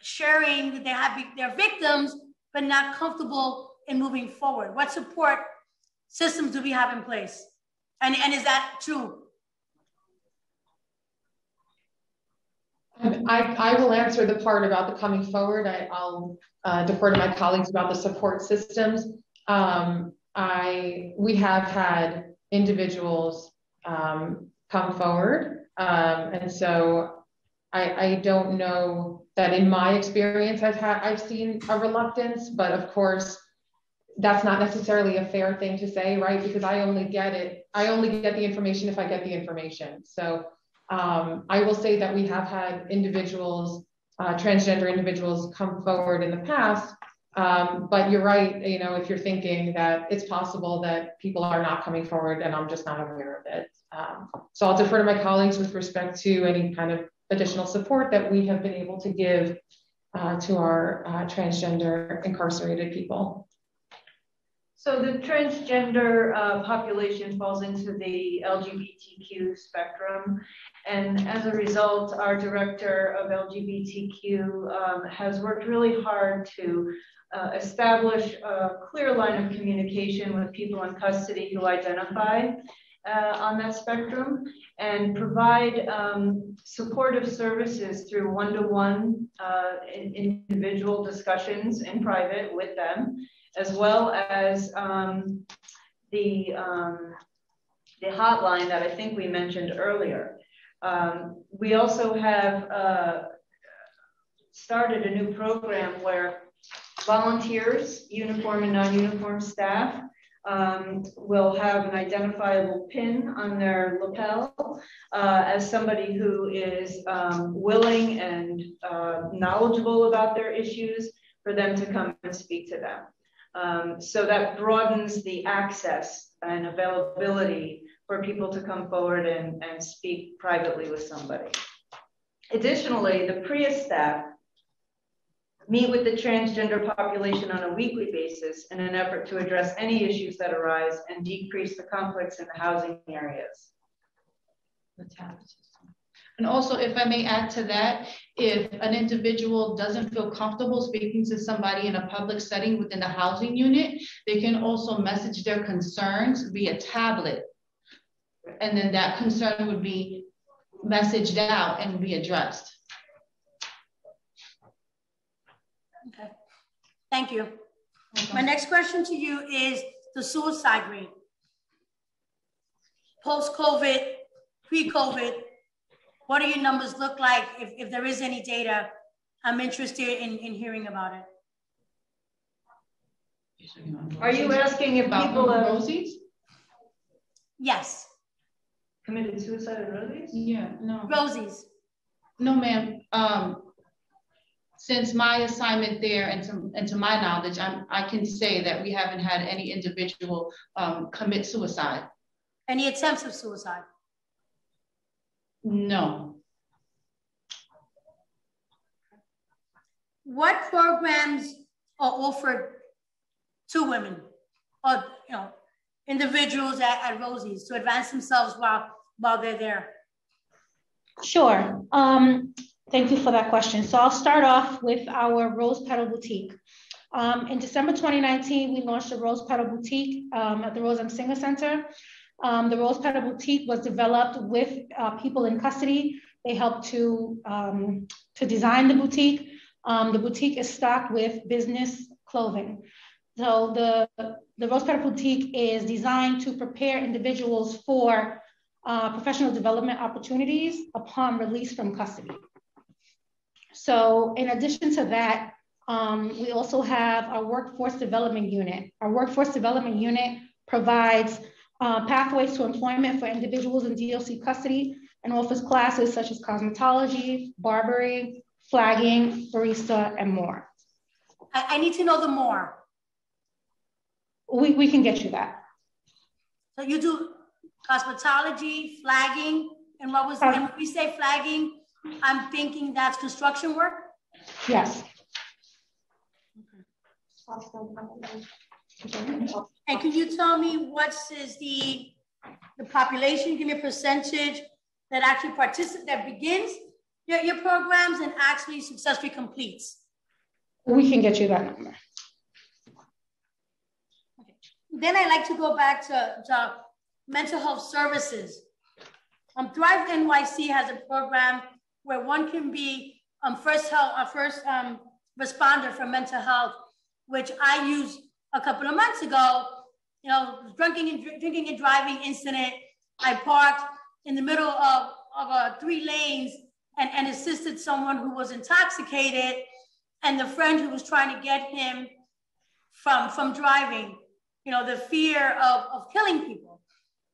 sharing that they have their victims, but not comfortable in moving forward? What support systems do we have in place? And, and is that true? I, I will answer the part about the coming forward. I, will uh, defer to my colleagues about the support systems. Um, I we have had individuals um, come forward, um, and so I, I don't know that in my experience I've had I've seen a reluctance, but of course that's not necessarily a fair thing to say, right? Because I only get it, I only get the information if I get the information. So um, I will say that we have had individuals, uh, transgender individuals come forward in the past, um, but you're right, you know, if you're thinking that it's possible that people are not coming forward and I'm just not aware of it. Um, so I'll defer to my colleagues with respect to any kind of additional support that we have been able to give uh, to our uh, transgender incarcerated people. So the transgender uh, population falls into the LGBTQ spectrum. And as a result, our director of LGBTQ um, has worked really hard to uh, establish a clear line of communication with people in custody who identify uh, on that spectrum and provide um, supportive services through one-to-one uh, individual discussions in private with them as well as um, the, um, the hotline that I think we mentioned earlier. Um, we also have uh, started a new program where volunteers, uniform and non-uniform staff, um, will have an identifiable pin on their lapel uh, as somebody who is um, willing and uh, knowledgeable about their issues for them to come and speak to them. Um, so that broadens the access and availability for people to come forward and, and speak privately with somebody. Additionally, the PREA staff meet with the transgender population on a weekly basis in an effort to address any issues that arise and decrease the conflicts in the housing areas. And also, if I may add to that, if an individual doesn't feel comfortable speaking to somebody in a public setting within the housing unit, they can also message their concerns via tablet. And then that concern would be messaged out and be addressed. Thank you. My next question to you is the suicide rate. Post-COVID, pre-COVID, what do your numbers look like? If, if there is any data, I'm interested in, in hearing about it. Are you asking if about people have Rosie's? Yes. Committed suicide at Rosie's? Yeah, no. Rosie's. No, ma'am. Um, since my assignment there and to, and to my knowledge, I'm, I can say that we haven't had any individual um, commit suicide. Any attempts of suicide? No. What programs are offered to women or you know individuals at, at Rosie's to advance themselves while while they're there? Sure. Um, thank you for that question. So I'll start off with our Rose Petal Boutique. Um, in December 2019, we launched the Rose Petal Boutique um, at the Rose M. Singer Center. Um, the Rose Petal Boutique was developed with uh, people in custody. They helped to, um, to design the boutique. Um, the boutique is stocked with business clothing. So the, the Rose Petal Boutique is designed to prepare individuals for uh, professional development opportunities upon release from custody. So in addition to that, um, we also have our workforce development unit. Our workforce development unit provides uh, pathways to employment for individuals in DOC custody and offers classes such as cosmetology, barbering, flagging, barista, and more. I, I need to know the more. We, we can get you that. So you do cosmetology, flagging, and what was, uh, and when we say flagging, I'm thinking that's construction work? Yes. And can you tell me what is the the population? Give me a percentage that actually participates, that begins your, your programs and actually successfully completes. We can get you that number. Okay. Then I like to go back to, to mental health services. Um, Thrive NYC has a program where one can be um, first help, a first um, responder for mental health, which I used a couple of months ago. You know, drinking and drinking and driving incident. I parked in the middle of, of uh, three lanes and, and assisted someone who was intoxicated and the friend who was trying to get him from from driving. You know, the fear of, of killing people.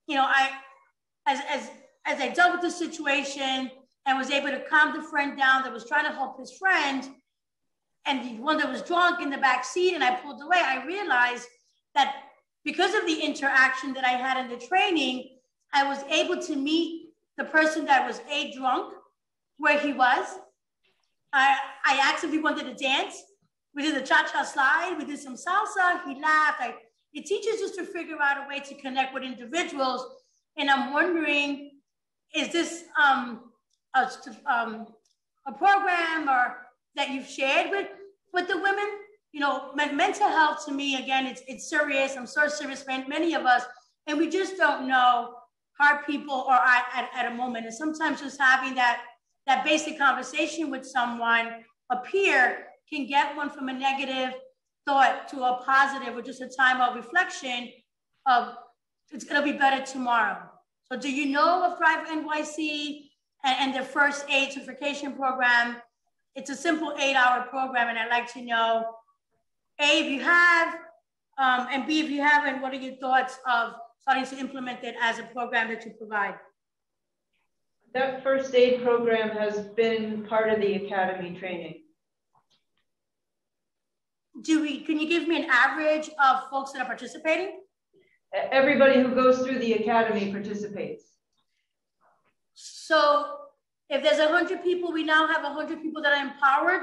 You know, I as as as I dealt with the situation and was able to calm the friend down that was trying to help his friend, and the one that was drunk in the back seat, and I pulled away, I realized that because of the interaction that I had in the training, I was able to meet the person that was a drunk where he was. I, I asked if he wanted to dance. We did the cha-cha slide. We did some salsa. He laughed. I, it teaches us to figure out a way to connect with individuals. And I'm wondering, is this um, a, um, a program or that you've shared with, with the women? You know, mental health to me, again, it's, it's serious. I'm so serious for many of us. And we just don't know how people are at, at, at a moment. And sometimes just having that, that basic conversation with someone, a peer, can get one from a negative thought to a positive or just a time of reflection of it's going to be better tomorrow. So do you know of Thrive NYC and, and their first aid certification program? It's a simple eight hour program. And I'd like to know, A, if you have, um, and B, if you haven't, what are your thoughts of starting to implement it as a program that you provide? That first aid program has been part of the academy training. Do we, can you give me an average of folks that are participating? Everybody who goes through the academy participates. So if there's a hundred people, we now have a hundred people that are empowered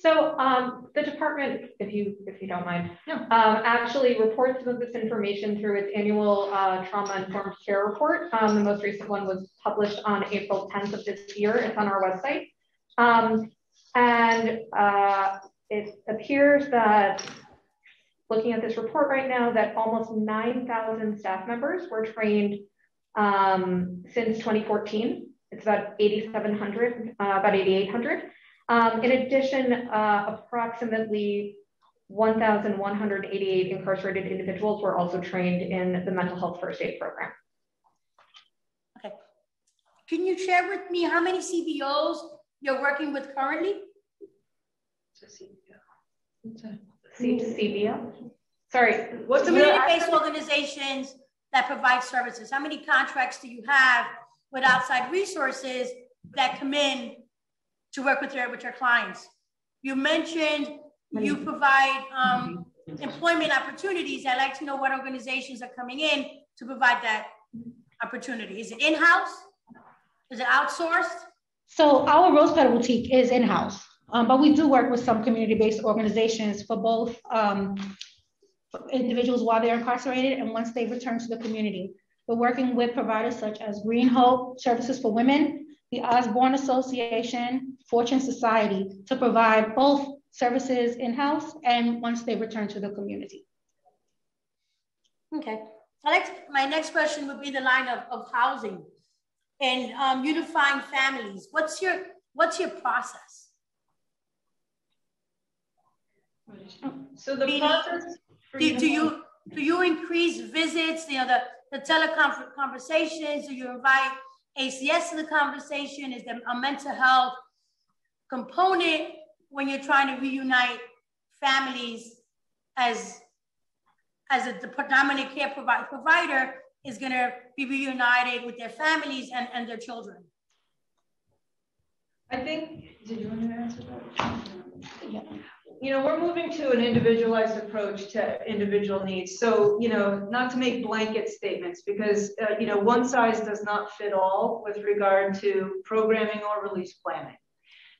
so um, the department, if you if you don't mind, um, actually reports some of this information through its annual uh, trauma informed care report. Um, the most recent one was published on April 10th of this year. It's on our website, um, and uh, it appears that looking at this report right now, that almost 9,000 staff members were trained um, since 2014. It's about 8,700, uh, about 8,800. Um, in addition, uh, approximately 1,188 incarcerated individuals were also trained in the mental health first aid program. Okay. Can you share with me how many CBOs you're working with currently? CBO? Sorry. What community-based organizations that provide services? How many contracts do you have with outside resources that come in to work with your with your clients. You mentioned you provide um, employment opportunities. I'd like to know what organizations are coming in to provide that opportunity. Is it in-house? Is it outsourced? So our Rose Petal Boutique is in-house, um, but we do work with some community-based organizations for both um, individuals while they're incarcerated and once they return to the community. We're working with providers such as Green Hope Services for Women, the Osborne Association, Fortune Society to provide both services in-house and once they return to the community. Okay. Next, my next question would be the line of, of housing and um, unifying families. What's your what's your process? So the Meaning, process. Do, do you do you increase visits? You know the the telecom conversations. Do you invite ACS to the conversation? Is there a mental health component when you're trying to reunite families as as a, the predominant care provi provider is going to be reunited with their families and, and their children? I think, did you want to answer that? Yeah you know, we're moving to an individualized approach to individual needs. So, you know, not to make blanket statements because, uh, you know, one size does not fit all with regard to programming or release planning.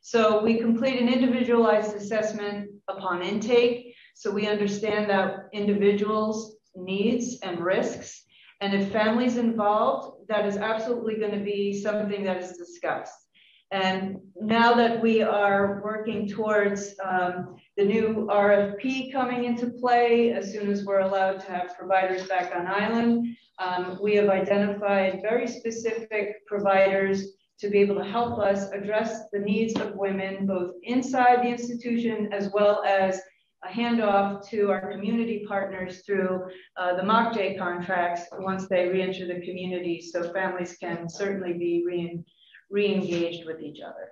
So we complete an individualized assessment upon intake. So we understand that individuals' needs and risks. And if families involved, that is absolutely going to be something that is discussed. And now that we are working towards um, the new RFP coming into play, as soon as we're allowed to have providers back on island, um, we have identified very specific providers to be able to help us address the needs of women, both inside the institution as well as a handoff to our community partners through uh, the MOCJ contracts once they reenter the community. So families can certainly be re re-engaged with each other.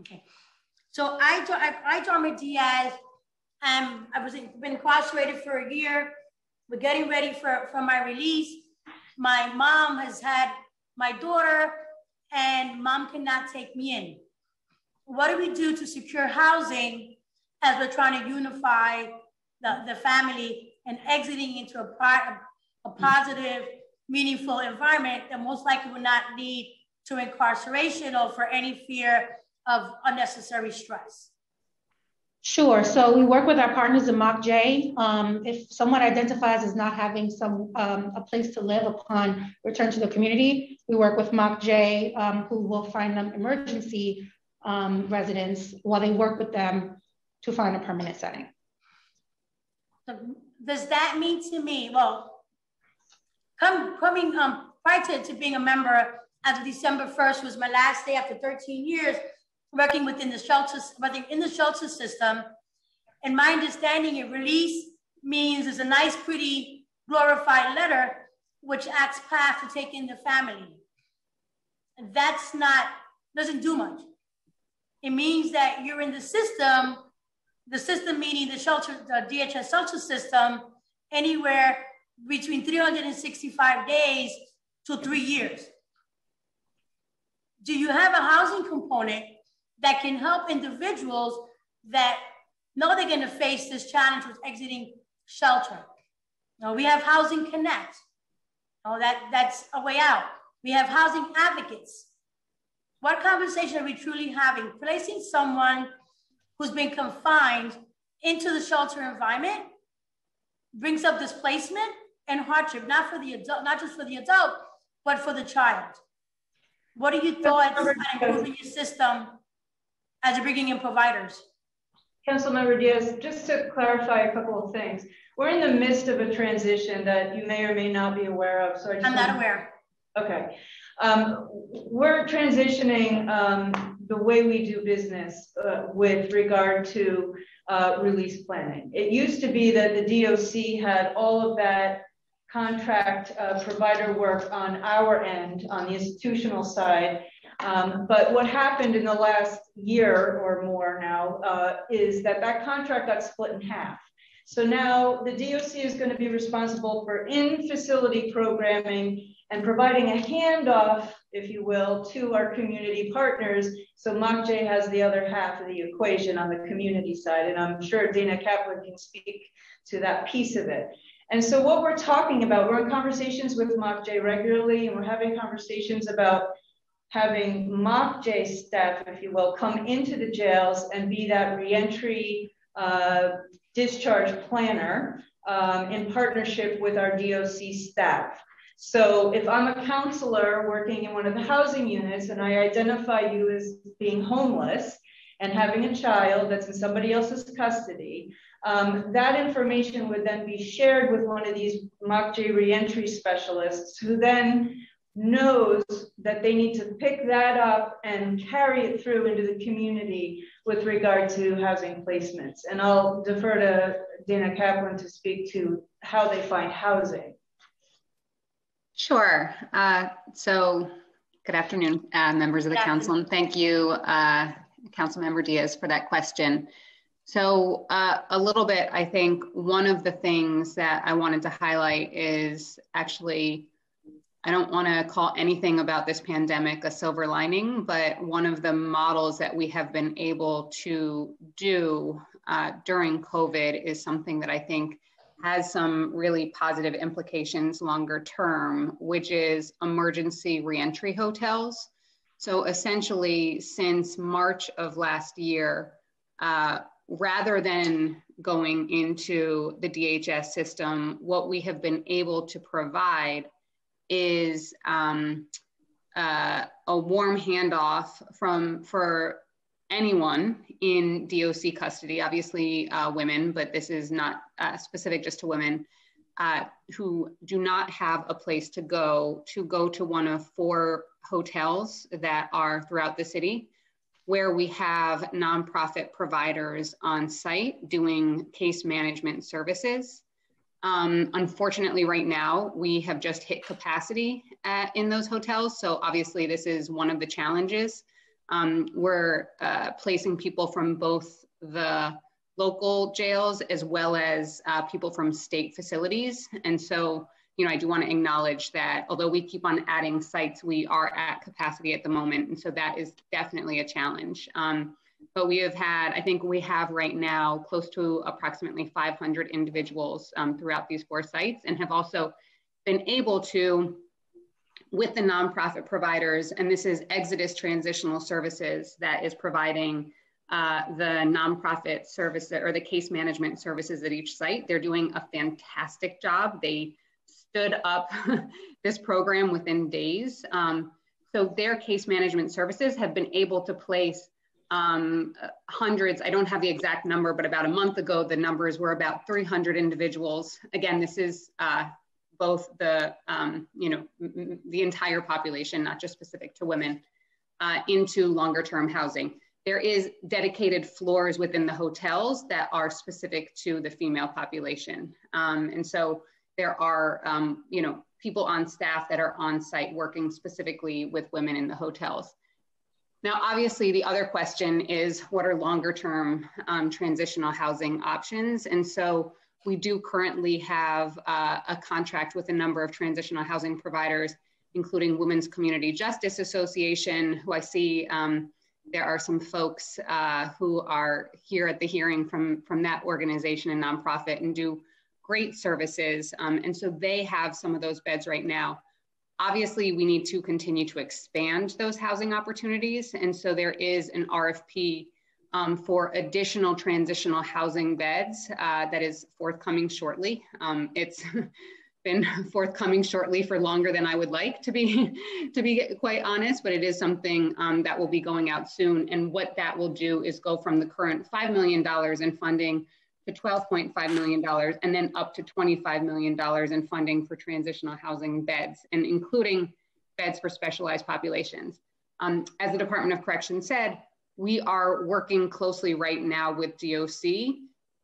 Okay. So I, I, I Darma Diaz, um, I was been incarcerated for a year. We're getting ready for, for my release. My mom has had my daughter and mom cannot take me in. What do we do to secure housing as we're trying to unify the, the family and exiting into a, a positive, meaningful environment that most likely would not lead to incarceration or for any fear of unnecessary stress? Sure. So we work with our partners in MOCJ. Um, if someone identifies as not having some um, a place to live upon return to the community, we work with MOCJ, um, who will find them emergency um, residents while they work with them to find a permanent setting. So does that mean to me, well, come, coming um, prior to, to being a member as of December 1st was my last day after 13 years working within the shelter, working in the shelter system. And my understanding of release means is a nice, pretty, glorified letter which acts path to take in the family. That's not, doesn't do much. It means that you're in the system the system meaning the shelter, the DHS shelter system, anywhere between 365 days to three years. Do you have a housing component that can help individuals that know they're going to face this challenge with exiting shelter? Now, we have Housing Connect. Oh, that, that's a way out. We have housing advocates. What conversation are we truly having? Placing someone who's been confined into the shelter environment brings up displacement and hardship, not for the adult, not just for the adult, but for the child. What are your thoughts on improving your system as you're bringing in providers? Councilmember Diaz, just to clarify a couple of things. We're in the midst of a transition that you may or may not be aware of. So I am not aware. Okay. Um, we're transitioning um, the way we do business uh, with regard to uh, release planning. It used to be that the DOC had all of that contract uh, provider work on our end, on the institutional side. Um, but what happened in the last year or more now uh, is that that contract got split in half. So now the DOC is going to be responsible for in-facility programming and providing a handoff, if you will, to our community partners. So MOCJ has the other half of the equation on the community side, and I'm sure Dana Kaplan can speak to that piece of it. And so what we're talking about, we're in conversations with MOCJ regularly, and we're having conversations about having MOCJ staff, if you will, come into the jails and be that reentry uh, discharge planner um, in partnership with our DOC staff. So if I'm a counselor working in one of the housing units and I identify you as being homeless and having a child that's in somebody else's custody, um, that information would then be shared with one of these MOCJ reentry specialists who then knows that they need to pick that up and carry it through into the community with regard to housing placements. And I'll defer to Dana Kaplan to speak to how they find housing. Sure. Uh, so good afternoon, uh, members of the council, and thank you, uh, Council Member Diaz, for that question. So uh, a little bit, I think one of the things that I wanted to highlight is actually, I don't want to call anything about this pandemic a silver lining, but one of the models that we have been able to do uh, during COVID is something that I think has some really positive implications longer term, which is emergency reentry hotels. So essentially, since March of last year, uh, rather than going into the DHS system, what we have been able to provide is um, uh, a warm handoff from for anyone in DOC custody, obviously uh, women, but this is not uh, specific just to women, uh, who do not have a place to go to go to one of four hotels that are throughout the city where we have nonprofit providers on site doing case management services. Um, unfortunately, right now, we have just hit capacity at, in those hotels. So obviously this is one of the challenges. Um, we're uh, placing people from both the local jails as well as uh, people from state facilities. And so you know, I do want to acknowledge that although we keep on adding sites, we are at capacity at the moment. And so that is definitely a challenge. Um, but we have had, I think we have right now close to approximately 500 individuals um, throughout these four sites and have also been able to, with the nonprofit providers, and this is Exodus Transitional Services that is providing uh, the nonprofit service or the case management services at each site. They're doing a fantastic job. They stood up this program within days. Um, so their case management services have been able to place um, hundreds, I don't have the exact number, but about a month ago, the numbers were about 300 individuals. Again, this is uh, both the, um, you know, the entire population, not just specific to women, uh, into longer term housing. There is dedicated floors within the hotels that are specific to the female population. Um, and so there are, um, you know, people on staff that are on site working specifically with women in the hotels. Now, obviously, the other question is what are longer term um, transitional housing options? And so we do currently have uh, a contract with a number of transitional housing providers, including Women's Community Justice Association, who I see um, there are some folks uh, who are here at the hearing from, from that organization and nonprofit and do great services. Um, and so they have some of those beds right now. Obviously, we need to continue to expand those housing opportunities. And so there is an RFP um, for additional transitional housing beds uh, that is forthcoming shortly. Um, it's been forthcoming shortly for longer than I would like to be, to be quite honest, but it is something um, that will be going out soon. And what that will do is go from the current $5 million in funding to $12.5 million and then up to $25 million in funding for transitional housing beds and including beds for specialized populations. Um, as the Department of Corrections said, we are working closely right now with DOC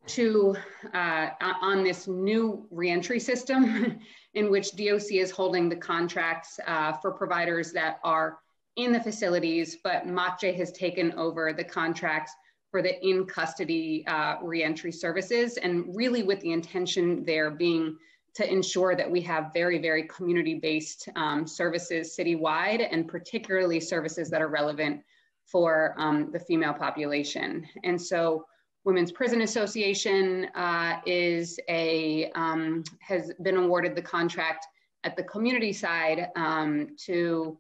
to uh, on this new reentry system in which DOC is holding the contracts uh, for providers that are in the facilities, but MOCJ has taken over the contracts for the in custody uh, reentry services, and really with the intention there being to ensure that we have very, very community based um, services citywide, and particularly services that are relevant for um, the female population. And so, Women's Prison Association uh, is a um, has been awarded the contract at the community side um, to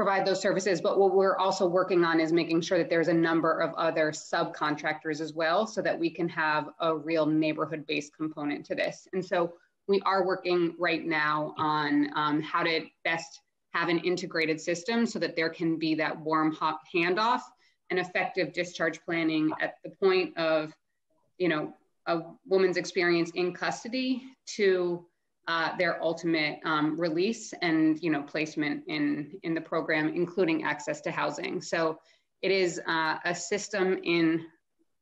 provide those services. But what we're also working on is making sure that there's a number of other subcontractors as well so that we can have a real neighborhood based component to this. And so we are working right now on um, how to best have an integrated system so that there can be that warm handoff and effective discharge planning at the point of, you know, a woman's experience in custody to uh, their ultimate um, release and you know placement in in the program, including access to housing. So it is uh, a system in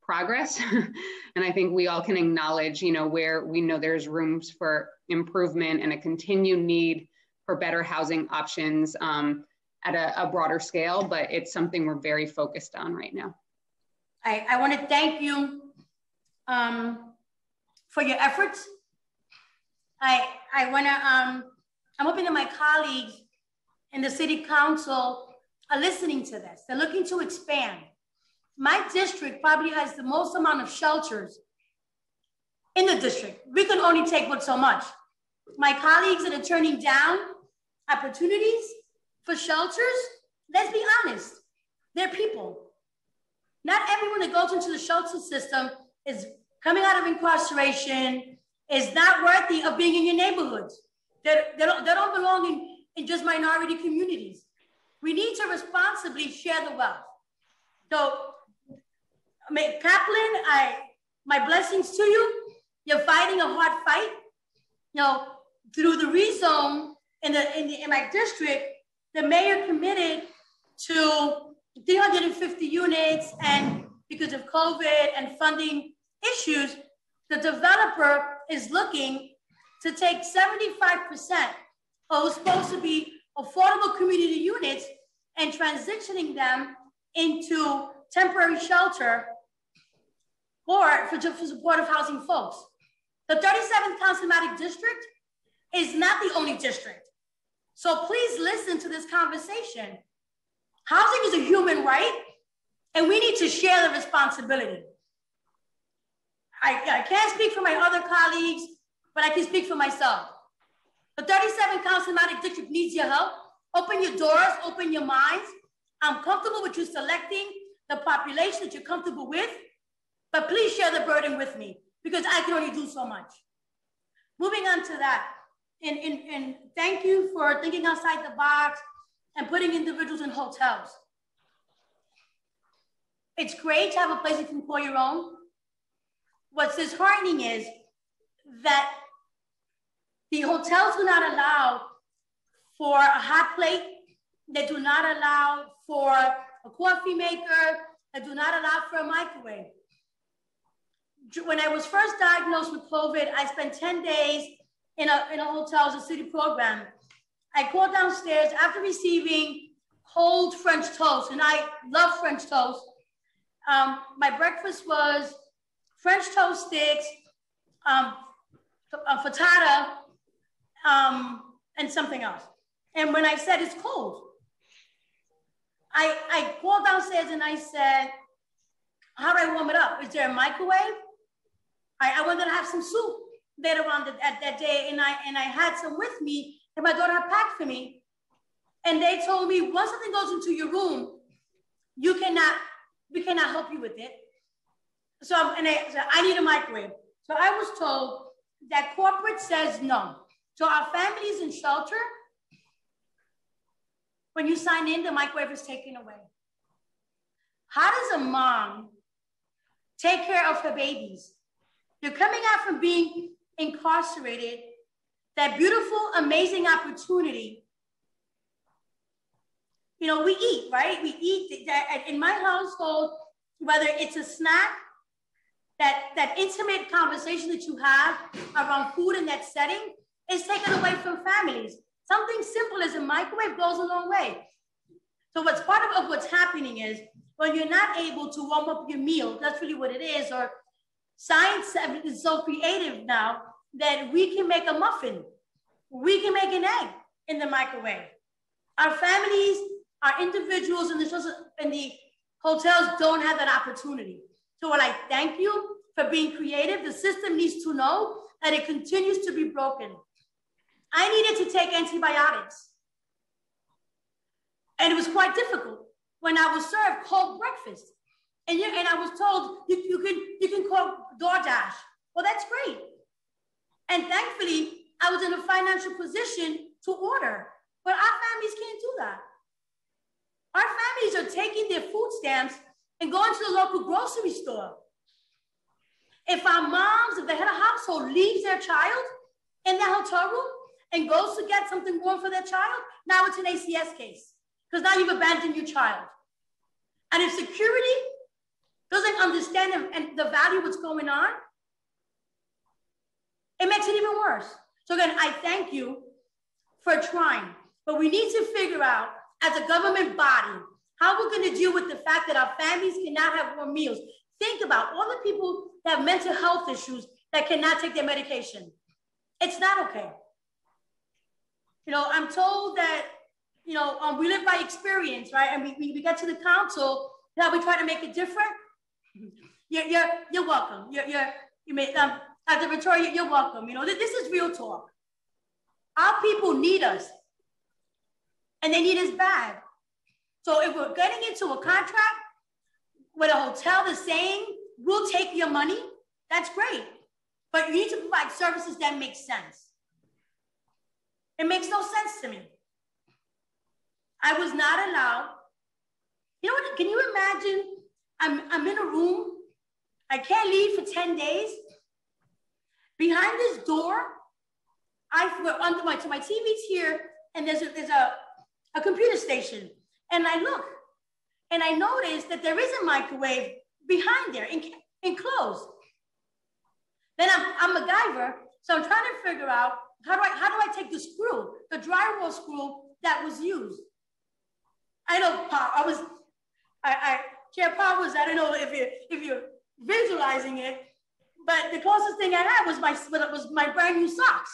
progress, and I think we all can acknowledge you know where we know there's rooms for improvement and a continued need for better housing options um, at a, a, broader scale. But it's something we're very focused on right now. I, I want to thank you um, for your efforts I, I wanna, um, I'm hoping that my colleagues in the city council are listening to this. They're looking to expand. My district probably has the most amount of shelters in the district. We can only take but so much. My colleagues that are turning down opportunities for shelters, let's be honest, they're people. Not everyone that goes into the shelter system is coming out of incarceration, is not worthy of being in your neighborhoods. They, they, don't, they don't belong in, in just minority communities. We need to responsibly share the wealth. So, Kaplan, I my blessings to you. You're fighting a hard fight. You know, through the rezone in the in, the, in my district, the mayor committed to 350 units, and because of COVID and funding issues, the developer is looking to take 75% of supposed to be affordable community units and transitioning them into temporary shelter or for, for supportive housing folks. The 37th Councilmanic District is not the only district. So please listen to this conversation. Housing is a human right, and we need to share the responsibility. I, I can't speak for my other colleagues, but I can speak for myself. The 37 Councilmanic District needs your help. Open your doors, open your minds. I'm comfortable with you selecting the population that you're comfortable with, but please share the burden with me because I can only do so much. Moving on to that, and, and, and thank you for thinking outside the box and putting individuals in hotels. It's great to have a place you can call your own. What's disheartening is that the hotels do not allow for a hot plate. They do not allow for a coffee maker. They do not allow for a microwave. When I was first diagnosed with COVID, I spent 10 days in a, in a hotel as a city program. I called downstairs after receiving cold French toast, and I love French toast. Um, my breakfast was French toast sticks, um, uh, frittata, um, and something else. And when I said it's cold, I, I called downstairs and I said, how do I warm it up? Is there a microwave? I, I wanted to have some soup later on at that day, and I and I had some with me, and my daughter packed for me. And they told me once something goes into your room, you cannot, we cannot help you with it. So and I, so I need a microwave. So I was told that corporate says no. So our families in shelter, when you sign in, the microwave is taken away. How does a mom take care of her babies? You're coming out from being incarcerated, that beautiful, amazing opportunity. You know, we eat, right? We eat in my household, whether it's a snack, that, that intimate conversation that you have around food in that setting is taken away from families. Something simple as a microwave goes a long way. So what's part of, of what's happening is when you're not able to warm up your meal, that's really what it is, or science is so creative now that we can make a muffin. We can make an egg in the microwave. Our families, our individuals in the, in the hotels don't have that opportunity. So when I thank you for being creative, the system needs to know that it continues to be broken. I needed to take antibiotics. And it was quite difficult when I was served cold breakfast. And, you, and I was told you, you, can, you can call DoorDash. Well, that's great. And thankfully, I was in a financial position to order, but our families can't do that. Our families are taking their food stamps and going to the local grocery store. If our moms, if the head of household leaves their child in the hotel room and goes to get something warm for their child, now it's an ACS case because now you've abandoned your child. And if security doesn't understand and the value of what's going on, it makes it even worse. So again, I thank you for trying, but we need to figure out as a government body how are we're going to deal with the fact that our families cannot have warm meals. Think about all the people that have mental health issues that cannot take their medication. It's not okay. You know, I'm told that, you know, um, we live by experience, right? And we, we, we get to the council, now we try to make it different. You're, you're, you're welcome. You're, you're, you may, um, Dr. Victoria, you're welcome. You know, this is real talk. Our people need us, and they need us bad. So if we're getting into a contract, with a hotel is saying, we'll take your money, that's great. But you need to provide services that make sense. It makes no sense to me. I was not allowed. You know what? Can you imagine? I'm, I'm in a room. I can't leave for 10 days. Behind this door, I went under my to my TV's here, and there's a there's a, a computer station. And I look, and I notice that there is a microwave behind there, enclosed. Then I'm, I'm MacGyver, so I'm trying to figure out how do I how do I take the screw, the drywall screw that was used. I know, Pop. I was, I, I Chair Pop was. I don't know if you if you're visualizing it, but the closest thing I had was my was my brand new socks.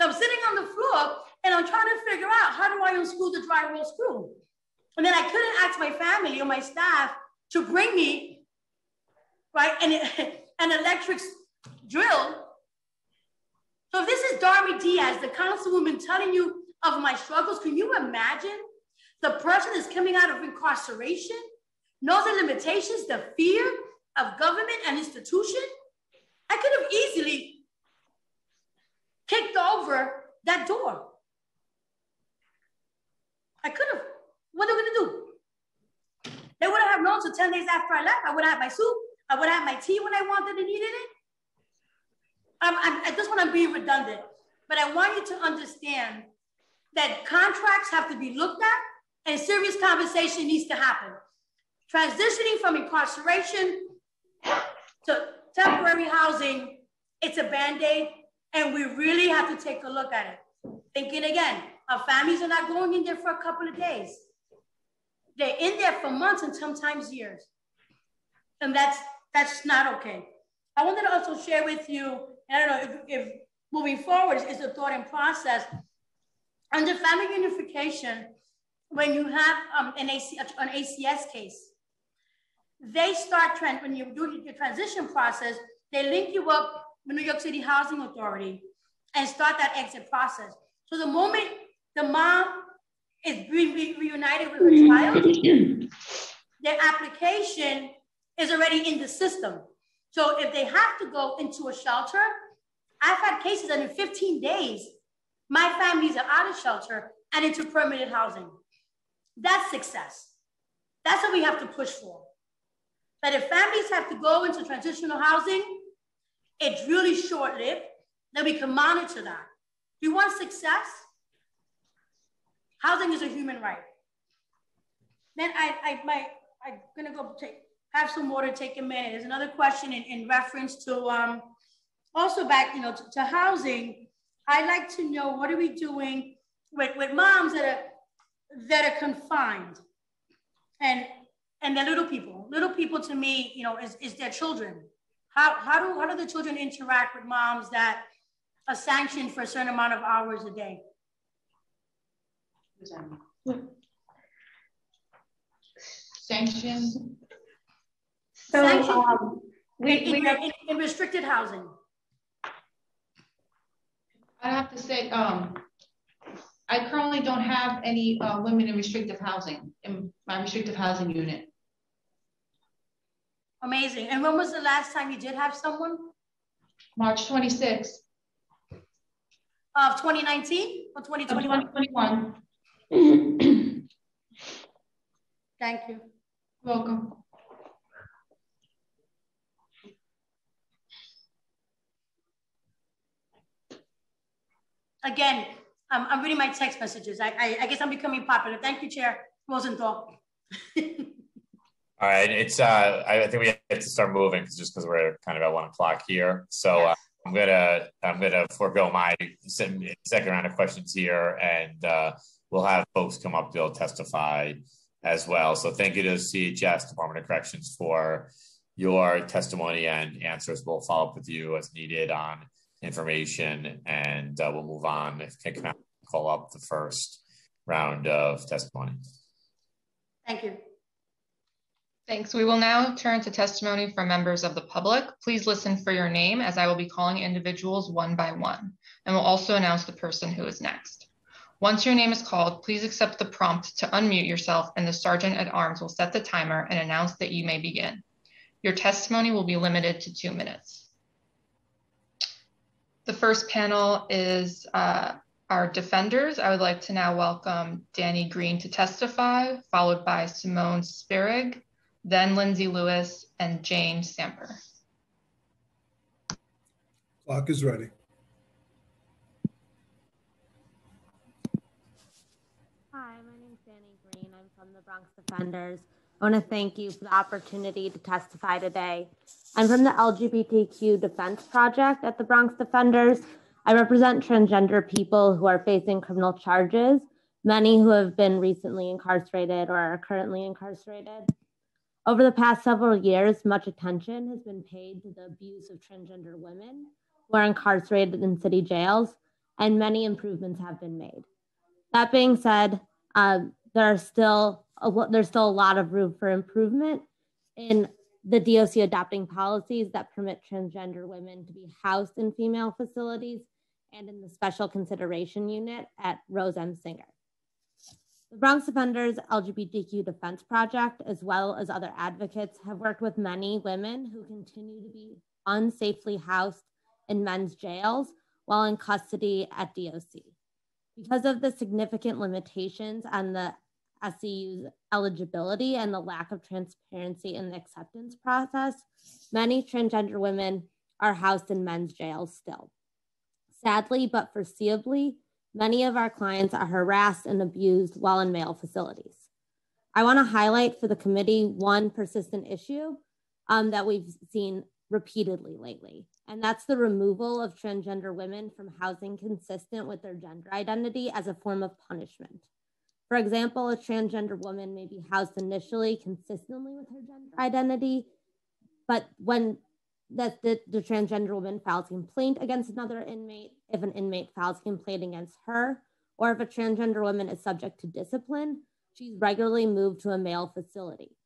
So I'm sitting on the floor and I'm trying to figure out how do I unscrew the drywall screw. And then I couldn't ask my family or my staff to bring me right an, an electric drill. So if this is Darma Diaz, the councilwoman telling you of my struggles, can you imagine the person is coming out of incarceration, knows the limitations, the fear of government and institution? I could have easily kicked over that door. I could have. What are they gonna do? They wouldn't have known until 10 days after I left. I would have my soup. I would have my tea when I wanted and needed it. I'm, I'm, at this point, I'm being redundant, but I want you to understand that contracts have to be looked at and serious conversation needs to happen. Transitioning from incarceration to temporary housing, it's a band-aid and we really have to take a look at it. Thinking again, our families are not going in there for a couple of days. They're in there for months and sometimes years. And that's that's not okay. I wanted to also share with you, I don't know if, if moving forward is a thought and process. Under family unification, when you have um, an, AC, an ACS case, they start, trend, when you do your transition process, they link you up with New York City Housing Authority and start that exit process. So the moment the mom is re reunited with her child, mm-hmm. their application is already in the system. So if they have to go into a shelter, I've had cases that in 15 days, my families are out of shelter and into permanent housing. That's success. That's what we have to push for. That if families have to go into transitional housing, it's really short-lived, then we can monitor that. You want success? Housing is a human right. Then I, I might, I'm gonna go take, have some water, take a minute. There's another question in, in reference to, um, also back, you know, to, to housing. I'd like to know what are we doing with, with moms that are, that are confined and, and they're little people. Little people to me, you know, is, is their children. How, how, do, how do the children interact with moms that are sanctioned for a certain amount of hours a day? Sanctions. So Sanctioned um, we, in, we in, in, in restricted housing. I have to say, um, I currently don't have any uh, women in restrictive housing in my restrictive housing unit. Amazing. And when was the last time you did have someone? March 26th. Of 2019 or 2021? 2021. Thank you. Welcome. Again, I'm, I'm reading my text messages. I, I, I guess I'm becoming popular. Thank you, Chair Rosenthal. All right, it's uh, I think we have to start moving just because we're kind of at one o'clock here. So uh, I'm gonna I'm gonna forego my second round of questions here, and uh, we'll have folks come up to testify as well. So thank you to CHS Department of Corrections for your testimony and answers. We'll follow up with you as needed on information, and uh, we'll move on. If can come out, call up the first round of testimony. Thank you. Thanks. We will now turn to testimony from members of the public. Please listen for your name as I will be calling individuals one by one and we'll also announce the person who is next. Once your name is called, please accept the prompt to unmute yourself and the sergeant at arms will set the timer and announce that you may begin. Your testimony will be limited to two minutes. The first panel is uh, our defenders. I would like to now welcome Danny Green to testify, followed by Simone Spirig, then Lindsay Lewis, and Jane Samper. Clock is ready. Hi, my name is Danny Green. I'm from the Bronx Defenders. I want to thank you for the opportunity to testify today. I'm from the LGBTQ Defense Project at the Bronx Defenders. I represent transgender people who are facing criminal charges, many who have been recently incarcerated or are currently incarcerated. Over the past several years, much attention has been paid to the abuse of transgender women who are incarcerated in city jails, and many improvements have been made. That being said, um, there are still a, there's still a lot of room for improvement in the DOC adopting policies that permit transgender women to be housed in female facilities and in the special consideration unit at Rose M. Singer. The Bronx Defenders LGBTQ Defense Project, as well as other advocates, have worked with many women who continue to be unsafely housed in men's jails while in custody at DOC. Because of the significant limitations on the SCU's eligibility and the lack of transparency in the acceptance process, many transgender women are housed in men's jails still. Sadly, but foreseeably, many of our clients are harassed and abused while in male facilities. I want to highlight for the committee one persistent issue um, that we've seen repeatedly lately, and that's the removal of transgender women from housing consistent with their gender identity as a form of punishment. For example, a transgender woman may be housed initially consistently with her gender identity, but when that the, the transgender woman files a complaint against another inmate, if an inmate files a complaint against her, or if a transgender woman is subject to discipline, she's regularly moved to a male facility.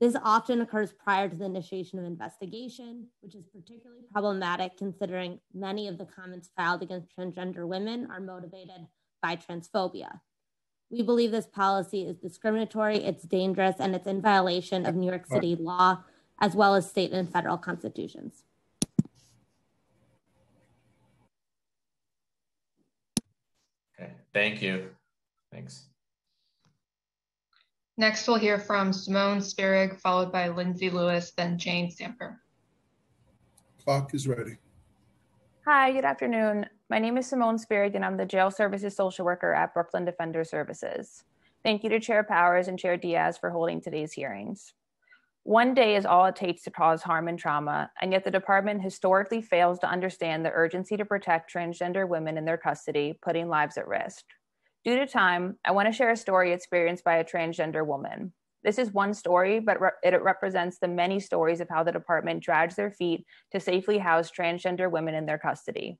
This often occurs prior to the initiation of investigation, which is particularly problematic considering many of the comments filed against transgender women are motivated by transphobia. We believe this policy is discriminatory, it's dangerous, and it's in violation of New York City law, as well as state and federal constitutions. Okay, thank you. Thanks. Next, we'll hear from Simone Spirig, followed by Lindsay Lewis, then Jane Stamper. Clock is ready. Hi, good afternoon. My name is Simone Spirig, and I'm the Jail Services Social Worker at Brooklyn Defender Services. Thank you to Chair Powers and Chair Diaz for holding today's hearings. One day is all it takes to cause harm and trauma, and yet the department historically fails to understand the urgency to protect transgender women in their custody, putting lives at risk. Due to time, I want to share a story experienced by a transgender woman. This is one story, but re- it represents the many stories of how the department drags their feet to safely house transgender women in their custody.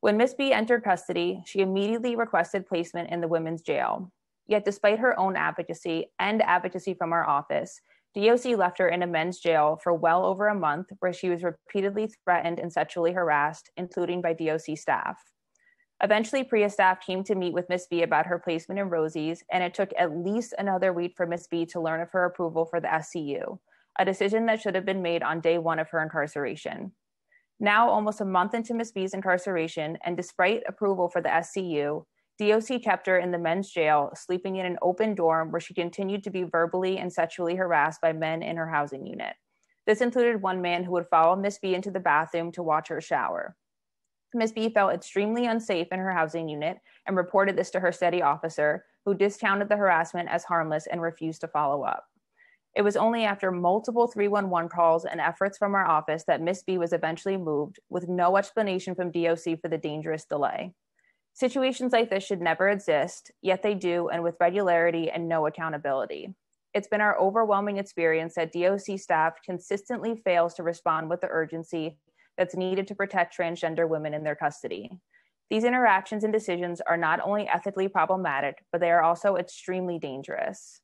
When Miss B entered custody, she immediately requested placement in the women's jail. Yet, despite her own advocacy and advocacy from our office, DOC left her in a men's jail for well over a month, where she was repeatedly threatened and sexually harassed, including by DOC staff. Eventually, PREA staff came to meet with Miss B about her placement in Rosie's, and it took at least another week for Miss B to learn of her approval for the SCU, a decision that should have been made on day one of her incarceration. Now, almost a month into Miss B's incarceration, and despite approval for the SCU, DOC kept her in the men's jail, sleeping in an open dorm where she continued to be verbally and sexually harassed by men in her housing unit. This included one man who would follow Miss B into the bathroom to watch her shower. Ms. B felt extremely unsafe in her housing unit and reported this to her steady officer, who discounted the harassment as harmless and refused to follow up. It was only after multiple 311 calls and efforts from our office that Miss B was eventually moved, with no explanation from DOC for the dangerous delay. Situations like this should never exist, yet they do, and with regularity and no accountability. It's been our overwhelming experience that DOC staff consistently fails to respond with the urgency that's needed to protect transgender women in their custody. These interactions and decisions are not only ethically problematic, but they are also extremely dangerous.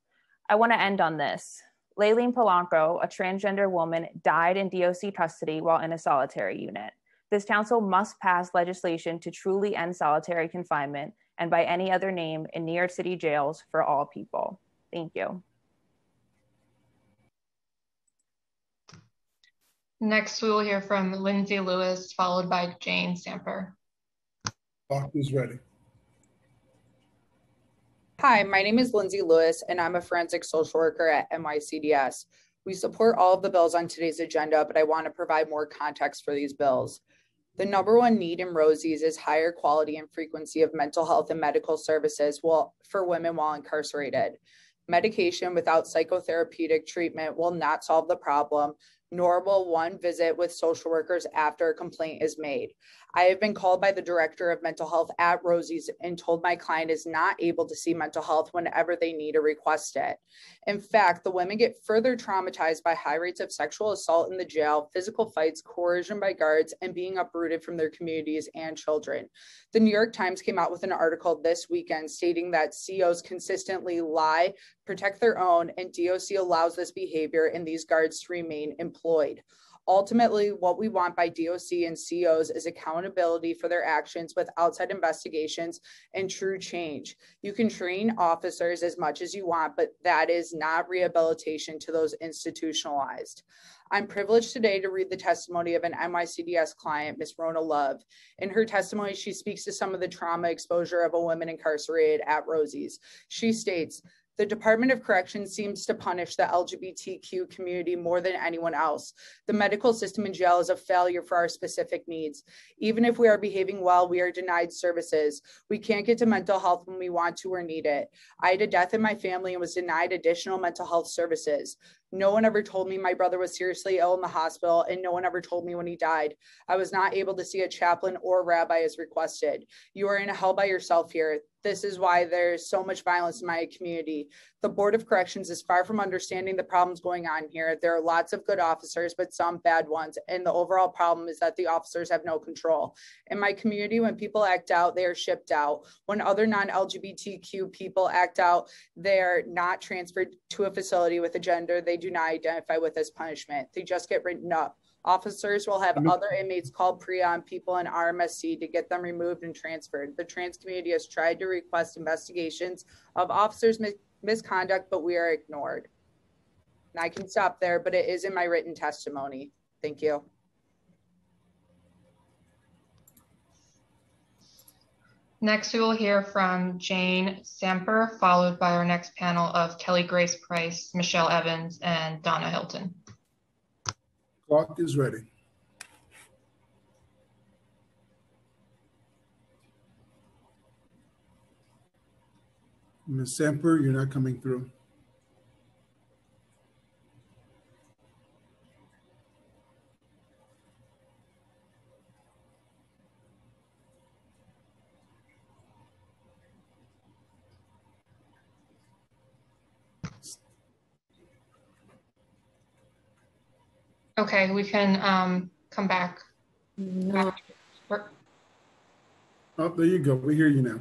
I want to end on this. Layleen Polanco, a transgender woman, died in DOC custody while in a solitary unit. This council must pass legislation to truly end solitary confinement and by any other name in New York City jails for all people. Thank you. Next, we will hear from Lindsay Lewis, followed by Jane Samper. Clock is ready. Hi, my name is Lindsay Lewis, and I'm a forensic social worker at NYCDS. We support all of the bills on today's agenda, but I want to provide more context for these bills. The number one need in Rosie's is higher quality and frequency of mental health and medical services while, for women while incarcerated. Medication without psychotherapeutic treatment will not solve the problem, nor will one visit with social workers after a complaint is made. I have been called by the director of mental health at Rosie's and told my client is not able to see mental health whenever they need or request it. In fact, the women get further traumatized by high rates of sexual assault in the jail, physical fights, coercion by guards, and being uprooted from their communities and children. The New York Times came out with an article this weekend stating that COs consistently lie, protect their own, and DOC allows this behavior and these guards to remain employed. Ultimately, what we want by DOC and COs is accountability for their actions with outside investigations and true change. You can train officers as much as you want, but that is not rehabilitation to those institutionalized. I'm privileged today to read the testimony of an NYCDS client, Ms. Rona Love. In her testimony, she speaks to some of the trauma exposure of a woman incarcerated at Rosie's. She states, the Department of Corrections seems to punish the LGBTQ community more than anyone else. The medical system in jail is a failure for our specific needs. Even if we are behaving well, we are denied services. We can't get to mental health when we want to or need it. I had a death in my family and was denied additional mental health services. No one ever told me my brother was seriously ill in the hospital, and no one ever told me when he died. I was not able to see a chaplain or rabbi as requested. You are in hell by yourself here. This is why there's so much violence in my community. The Board of Corrections is far from understanding the problems going on here. There are lots of good officers, but some bad ones. And the overall problem is that the officers have no control. In my community, when people act out, they are shipped out. When other non LGBTQ people act out, they're not transferred to a facility with a gender they do not identify with as punishment. They just get written up. Officers will have other inmates call PREA on people in RMSC to get them removed and transferred. The trans community has tried to request investigations of officers' mis- misconduct, but we are ignored. And I can stop there, but it is in my written testimony. Thank you. Next, we will hear from Jane Samper, followed by our next panel of Kelly Grace Price, Michelle Evans, and Donna Hilton. Clock is ready. Ms. Samper, you're not coming through. Okay, we can um, come back. Oh, there you go. We hear you now.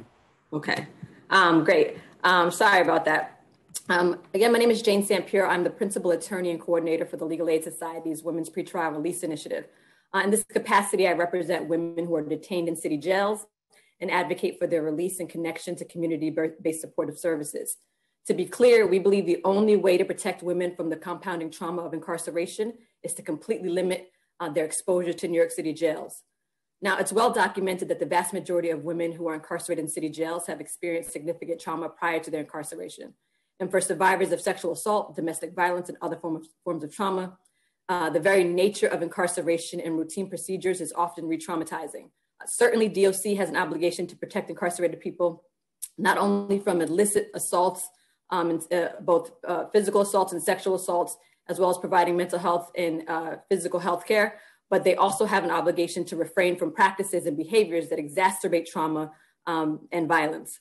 Okay, um, great. Um, sorry about that. Um, again, my name is Jane Sampier. I'm the principal attorney and coordinator for the Legal Aid Society's Women's Pretrial Release Initiative. Uh, in this capacity, I represent women who are detained in city jails and advocate for their release and connection to community-based supportive services. To be clear, we believe the only way to protect women from the compounding trauma of incarceration is to completely limit uh, their exposure to New York City jails. Now, it's well documented that the vast majority of women who are incarcerated in city jails have experienced significant trauma prior to their incarceration. And for survivors of sexual assault, domestic violence, and other form of, forms of trauma, uh, the very nature of incarceration and routine procedures is often re traumatizing. Uh, certainly, DOC has an obligation to protect incarcerated people, not only from illicit assaults, um, and, uh, both uh, physical assaults and sexual assaults, as well as providing mental health and uh, physical health care, but they also have an obligation to refrain from practices and behaviors that exacerbate trauma um, and violence.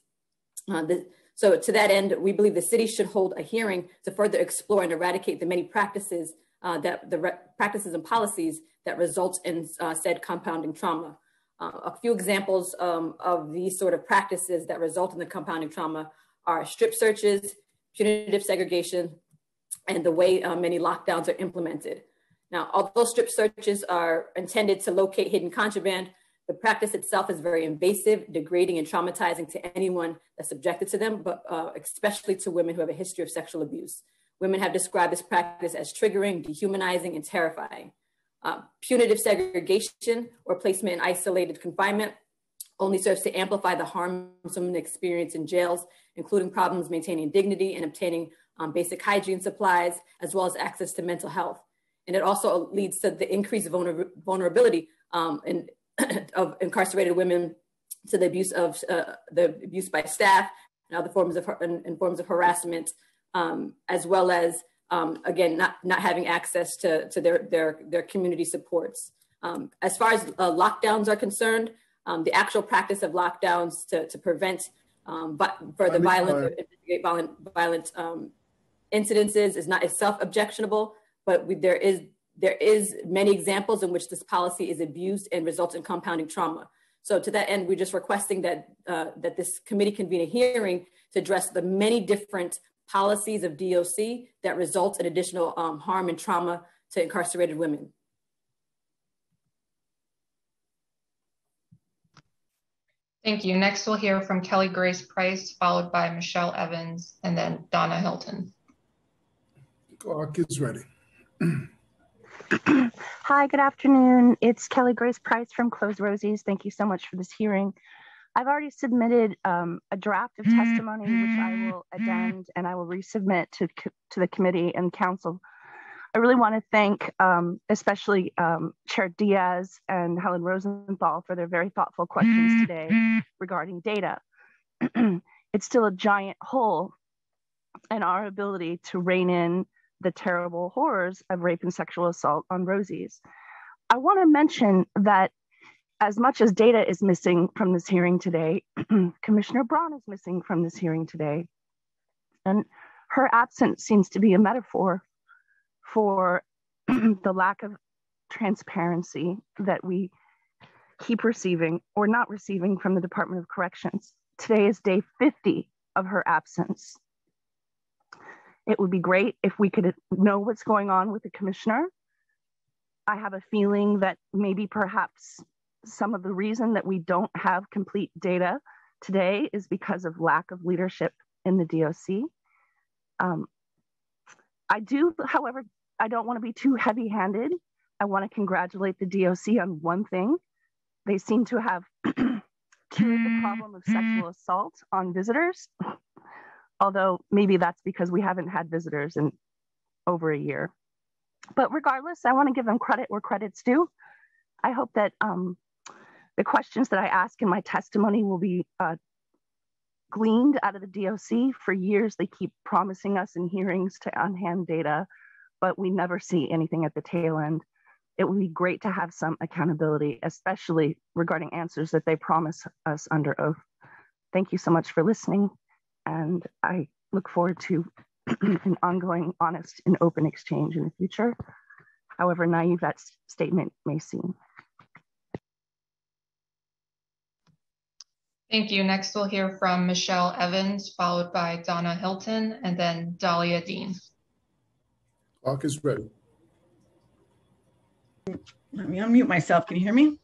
Uh, the, so to that end, we believe the city should hold a hearing to further explore and eradicate the many practices uh, that the practices and policies that result in uh, said compounding trauma. Uh, a few examples um, of these sort of practices that result in the compounding trauma are strip searches, punitive segregation, and the way uh, many lockdowns are implemented. Now, although strip searches are intended to locate hidden contraband, The practice itself is very invasive, degrading, and traumatizing to anyone that's subjected to them, but uh, especially to women who have a history of sexual abuse. Women have described this practice as triggering, dehumanizing, and terrifying. Uh, punitive segregation or placement in isolated confinement only serves to amplify the harm women experience in jails, including problems maintaining dignity and obtaining um, basic hygiene supplies, as well as access to mental health. And it also leads to the increased vulner vulnerability um, in, of incarcerated women to the abuse of uh, the abuse by staff and other forms of and, and forms of harassment, um, as well as um, again not not having access to to their their their community supports. Um, as far as uh, lockdowns are concerned, um, the actual practice of lockdowns to to prevent um, but for the violent violent violent um, incidences is not itself objectionable, but we, there is there is many examples in which this policy is abused and results in compounding trauma. So to that end, we're just requesting that, uh, that this committee convene a hearing to address the many different policies of DOC that result in additional um, harm and trauma to incarcerated women. Thank you. Next, we'll hear from Kelly Grace Price, followed by Michelle Evans, and then Donna Hilton. Clock is ready. Hi, good afternoon. It's Kelly Grace Price from Close Rosies. Thank you so much for this hearing. I've already submitted um, a draft of testimony, which I will addend and I will resubmit to, to the committee and council. I really want to thank um, especially um, Chair Diaz and Helen Rosenthal for their very thoughtful questions today regarding data. it's still a giant hole in our ability to rein in the terrible horrors of rape and sexual assault on Rosies. I want to mention that as much as data is missing from this hearing today, Commissioner Brann is missing from this hearing today. And her absence seems to be a metaphor for the lack of transparency that we keep receiving or not receiving from the Department of Corrections. Today is day 50 of her absence. It would be great if we could know what's going on with the commissioner. I have a feeling that maybe perhaps some of the reason that we don't have complete data today is because of lack of leadership in the DOC. Um, I do, however, I don't want to be too heavy handed. I want to congratulate the DOC on one thing. They seem to have cured the problem of sexual assault on visitors although maybe that's because we haven't had visitors in over a year. But regardless, I want to give them credit where credit's due. I hope that um, the questions that I ask in my testimony will be uh, gleaned out of the DOC. For years, they keep promising us in hearings to on-hand data, but we never see anything at the tail end. It would be great to have some accountability, especially regarding answers that they promise us under oath. Thank you so much for listening and I look forward to an ongoing, honest, and open exchange in the future, however naive that statement may seem. Thank you. Next, we'll hear from Michelle Evans, followed by Donna Hilton, and then Dahlia Dean. Clock is ready. Let me unmute myself. Can you hear me?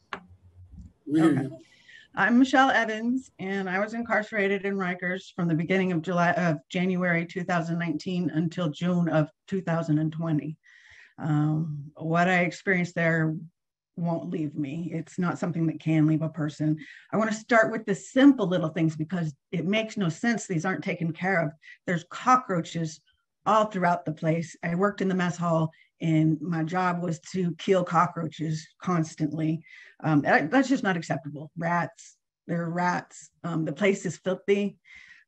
We hear you. I'm Michelle Evans, and I was incarcerated in Rikers from the beginning of July of January 2019 until June of 2020. Um, what I experienced there won't leave me. It's not something that can leave a person. I want to start with the simple little things because it makes no sense. These aren't taken care of. There's cockroaches all throughout the place. I worked in the mess hall and my job was to kill cockroaches constantly. Um, that, that's just not acceptable. Rats, there are rats. Um, the place is filthy.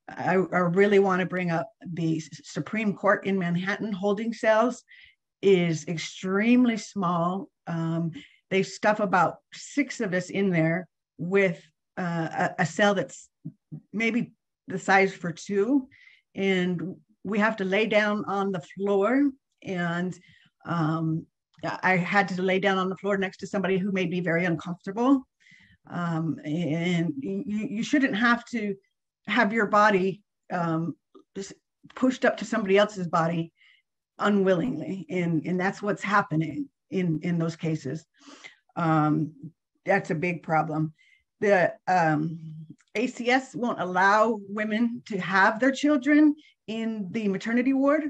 I, I really want to bring up the Supreme Court in Manhattan holding cells is extremely small. Um, they stuff about six of us in there with uh, a, a cell that's maybe the size for two, and we have to lay down on the floor and um, I had to lay down on the floor next to somebody who made me very uncomfortable. Um, and you, you shouldn't have to have your body um, pushed up to somebody else's body unwillingly. And, and that's what's happening in, in those cases. Um, that's a big problem. The um, ACS won't allow women to have their children in the maternity ward.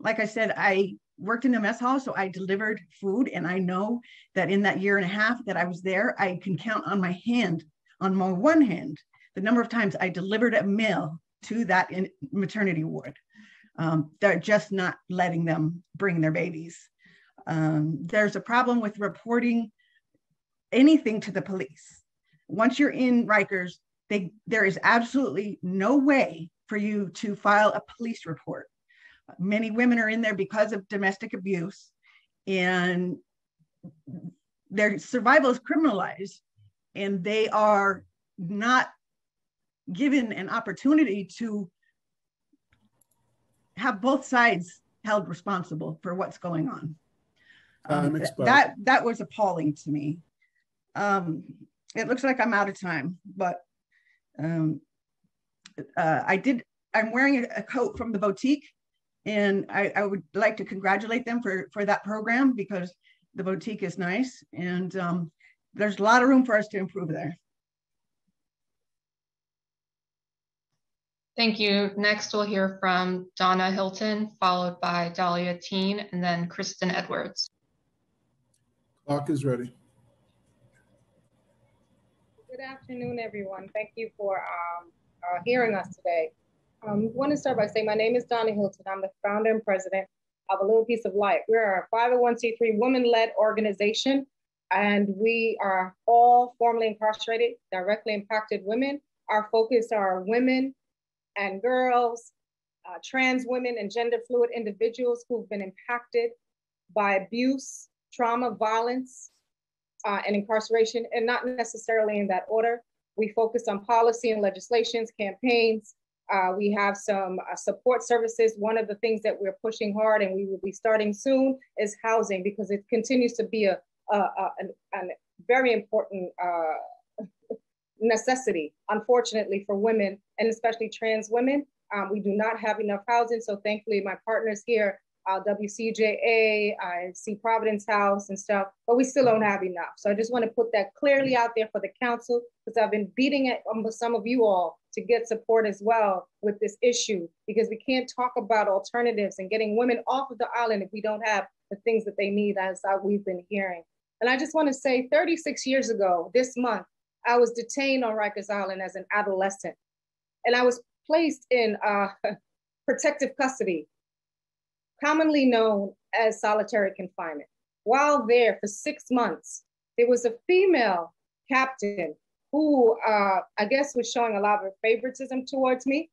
Like I said, I worked in a mess hall, so I delivered food, and I know that in that year and a half that I was there, I can count on my hand, on my one hand, the number of times I delivered a meal to that maternity ward. Um, they're just not letting them bring their babies. Um, there's a problem with reporting anything to the police. Once you're in Rikers, they, there is absolutely no way for you to file a police report. Many women are in there because of domestic abuse, and their survival is criminalized, and they are not given an opportunity to have both sides held responsible for what's going on. Um, that that was appalling to me. Um, it looks like I'm out of time, but um, uh, I did. I'm wearing a, coat from the boutique, and I, I, would like to congratulate them for for that program because the boutique is nice, and um, there's a lot of room for us to improve there. Thank you. Next, we'll hear from Donna Hilton, followed by Dahlia Teen, and then Kristen Edwards. Clock is ready. Good afternoon, everyone. Thank you for um, uh, hearing us today. Um, I want to start by saying my name is Donna Hilton. I'm the founder and president of A Little Piece of Light. We're a 501c3 women-led organization, and we are all formerly incarcerated, directly impacted women. Our focus are women and girls, uh, trans women, and gender fluid individuals who've been impacted by abuse, trauma, violence, uh, and incarceration, and not necessarily in that order. We focus on policy and legislations, campaigns. Uh, we have some uh, support services. One of the things that we're pushing hard and we will be starting soon is housing because it continues to be a, a, a, a very important uh, necessity, unfortunately, for women and especially trans women. Um, we do not have enough housing. So thankfully, my partners here, uh, WCJA, I see Providence House and stuff, but we still don't have enough. So I just want to put that clearly out there for the council because I've been beating it with some of you all to get support as well with this issue because we can't talk about alternatives and getting women off of the island if we don't have the things that they need as uh, we've been hearing. And I just want to say 36 years ago, this month, I was detained on Rikers Island as an adolescent, and I was placed in uh, protective custody, commonly known as solitary confinement. While there for six months, there was a female captain who uh, I guess was showing a lot of favoritism towards me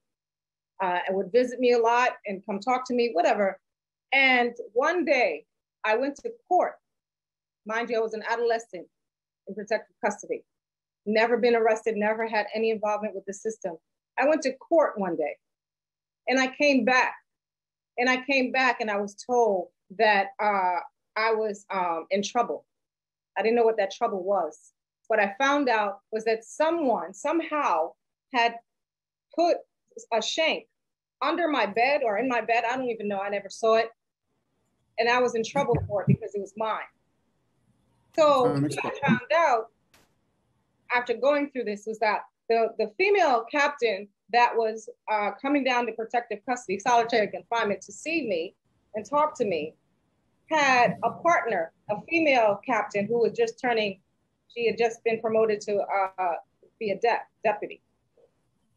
uh, and would visit me a lot and come talk to me, whatever. And one day I went to court. Mind you, I was an adolescent in protective custody never been arrested, never had any involvement with the system. I went to court one day and I came back and I came back and I was told that uh, I was um, in trouble. I didn't know what that trouble was. What I found out was that someone somehow had put a shank under my bed or in my bed. I don't even know. I never saw it. And I was in trouble for it because it was mine. So I found out after going through this was that the, the female captain that was uh, coming down to protective custody, solitary confinement, to see me and talk to me, had a partner, a female captain who was just turning, she had just been promoted to uh, be a de- deputy.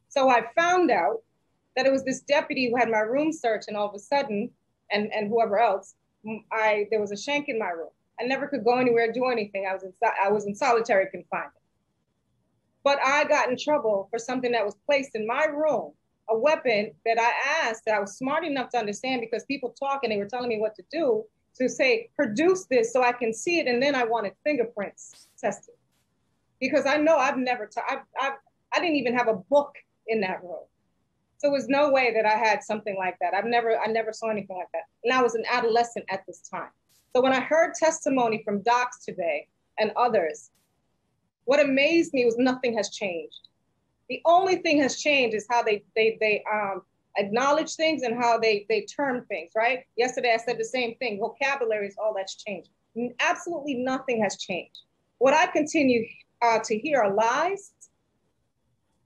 So I found out that it was this deputy who had my room searched, and all of a sudden, and, and whoever else, I there was a shank in my room. I never could go anywhere, do anything. I was in, I was in solitary confinement. But I got in trouble for something that was placed in my room, a weapon that I asked that I was smart enough to understand because people talk and they were telling me what to do to say, produce this so I can see it. And then I wanted fingerprints tested because I know I've never, t- I've, I've, I didn't even have a book in that room. So there was no way that I had something like that. I've never, I never saw anything like that. And I was an adolescent at this time. So when I heard testimony from docs today and others, what amazed me was nothing has changed. The only thing has changed is how they they they um, acknowledge things and how they they term things. Right? Yesterday I said the same thing. Vocabulary is all that's changed. Absolutely nothing has changed. What I continue uh, to hear are lies.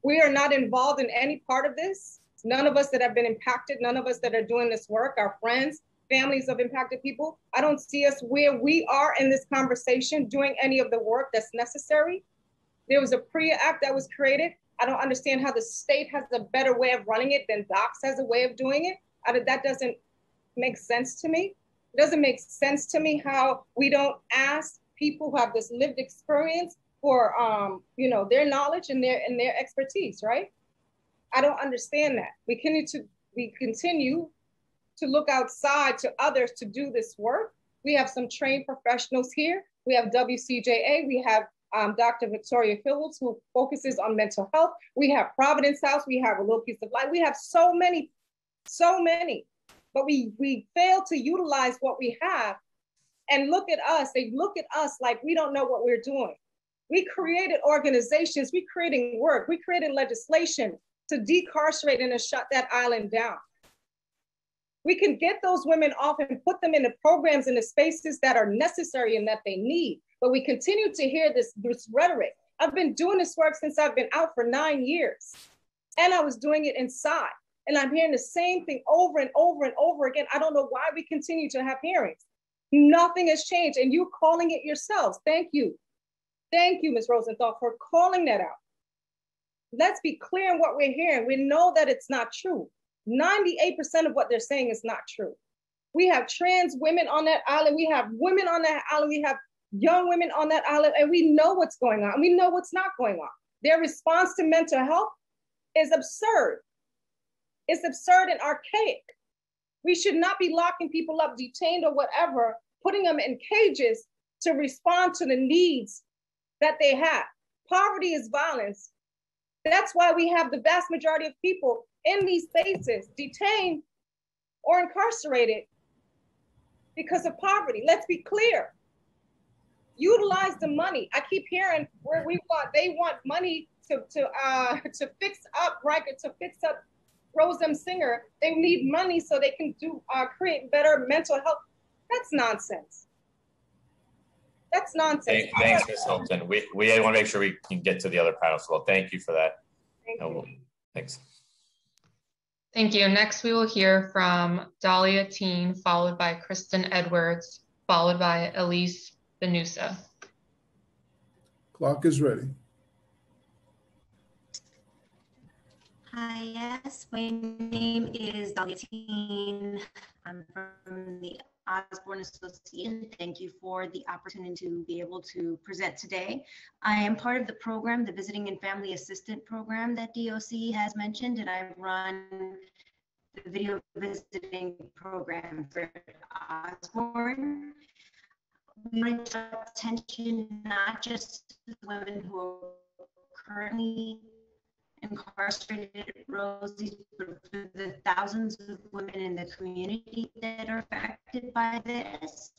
We are not involved in any part of this. None of us that have been impacted, none of us that are doing this work, our friends, families of impacted people, I don't see us where we are in this conversation doing any of the work that's necessary. There was a PREA Act that was created. I don't understand how the state has a better way of running it than DOCS has a way of doing it. I, that doesn't make sense to me. It doesn't make sense to me how we don't ask people who have this lived experience for um, you know their knowledge and their and their expertise, right? I don't understand that. We continue to we continue to look outside to others to do this work. We have some trained professionals here. We have WCJA. We have um, Dr. Victoria Fields, who focuses on mental health. We have Providence House. We have a little piece of light. We have so many, so many, but we we fail to utilize what we have. And look at us. They look at us like we don't know what we're doing. We created organizations. We creating work. We created legislation to decarcerate and to shut that island down. We can get those women off and put them in the programs in the spaces that are necessary and that they need. But we continue to hear this, this rhetoric. I've been doing this work since I've been out for nine years, and I was doing it inside. And I'm hearing the same thing over and over and over again. I don't know why we continue to have hearings. Nothing has changed, and you're calling it yourselves. Thank you. Thank you, Ms. Rosenthal, for calling that out. Let's be clear in what we're hearing. We know that it's not true. 98% of what they're saying is not true. We have trans women on that island. We have women on that island. We have young women on that island, and we know what's going on. We know what's not going on. Their response to mental health is absurd. It's absurd and archaic. We should not be locking people up, detained or whatever, putting them in cages to respond to the needs that they have. Poverty is violence. That's why we have the vast majority of people in these spaces, detained or incarcerated because of poverty. Let's be clear. Utilize the money. I keep hearing where we want, they want money to to uh to fix up Riker, to fix up Rose M. Singer. They need money so they can do uh create better mental health. That's nonsense. That's nonsense. Thanks, Ms. Hylton. We, we want to make sure we can get to the other panels as well. Thank you for that. Thank you. Thanks. Thank you. Next, we will hear from Dahlia Teen, followed by Kristen Edwards, followed by Elise Benusa. Clock is ready. Hi, yes, my name is Dahlia Teen. I'm from the Osborne Association. Thank you for the opportunity to be able to present today. I am part of the program, the Visiting and Family Assistant Program that DOC has mentioned, and I run the video visiting program for Osborne. We want to draw attention not just to the women who are currently incarcerated at Rosie's, but for the thousands of women in the community that are affected by this.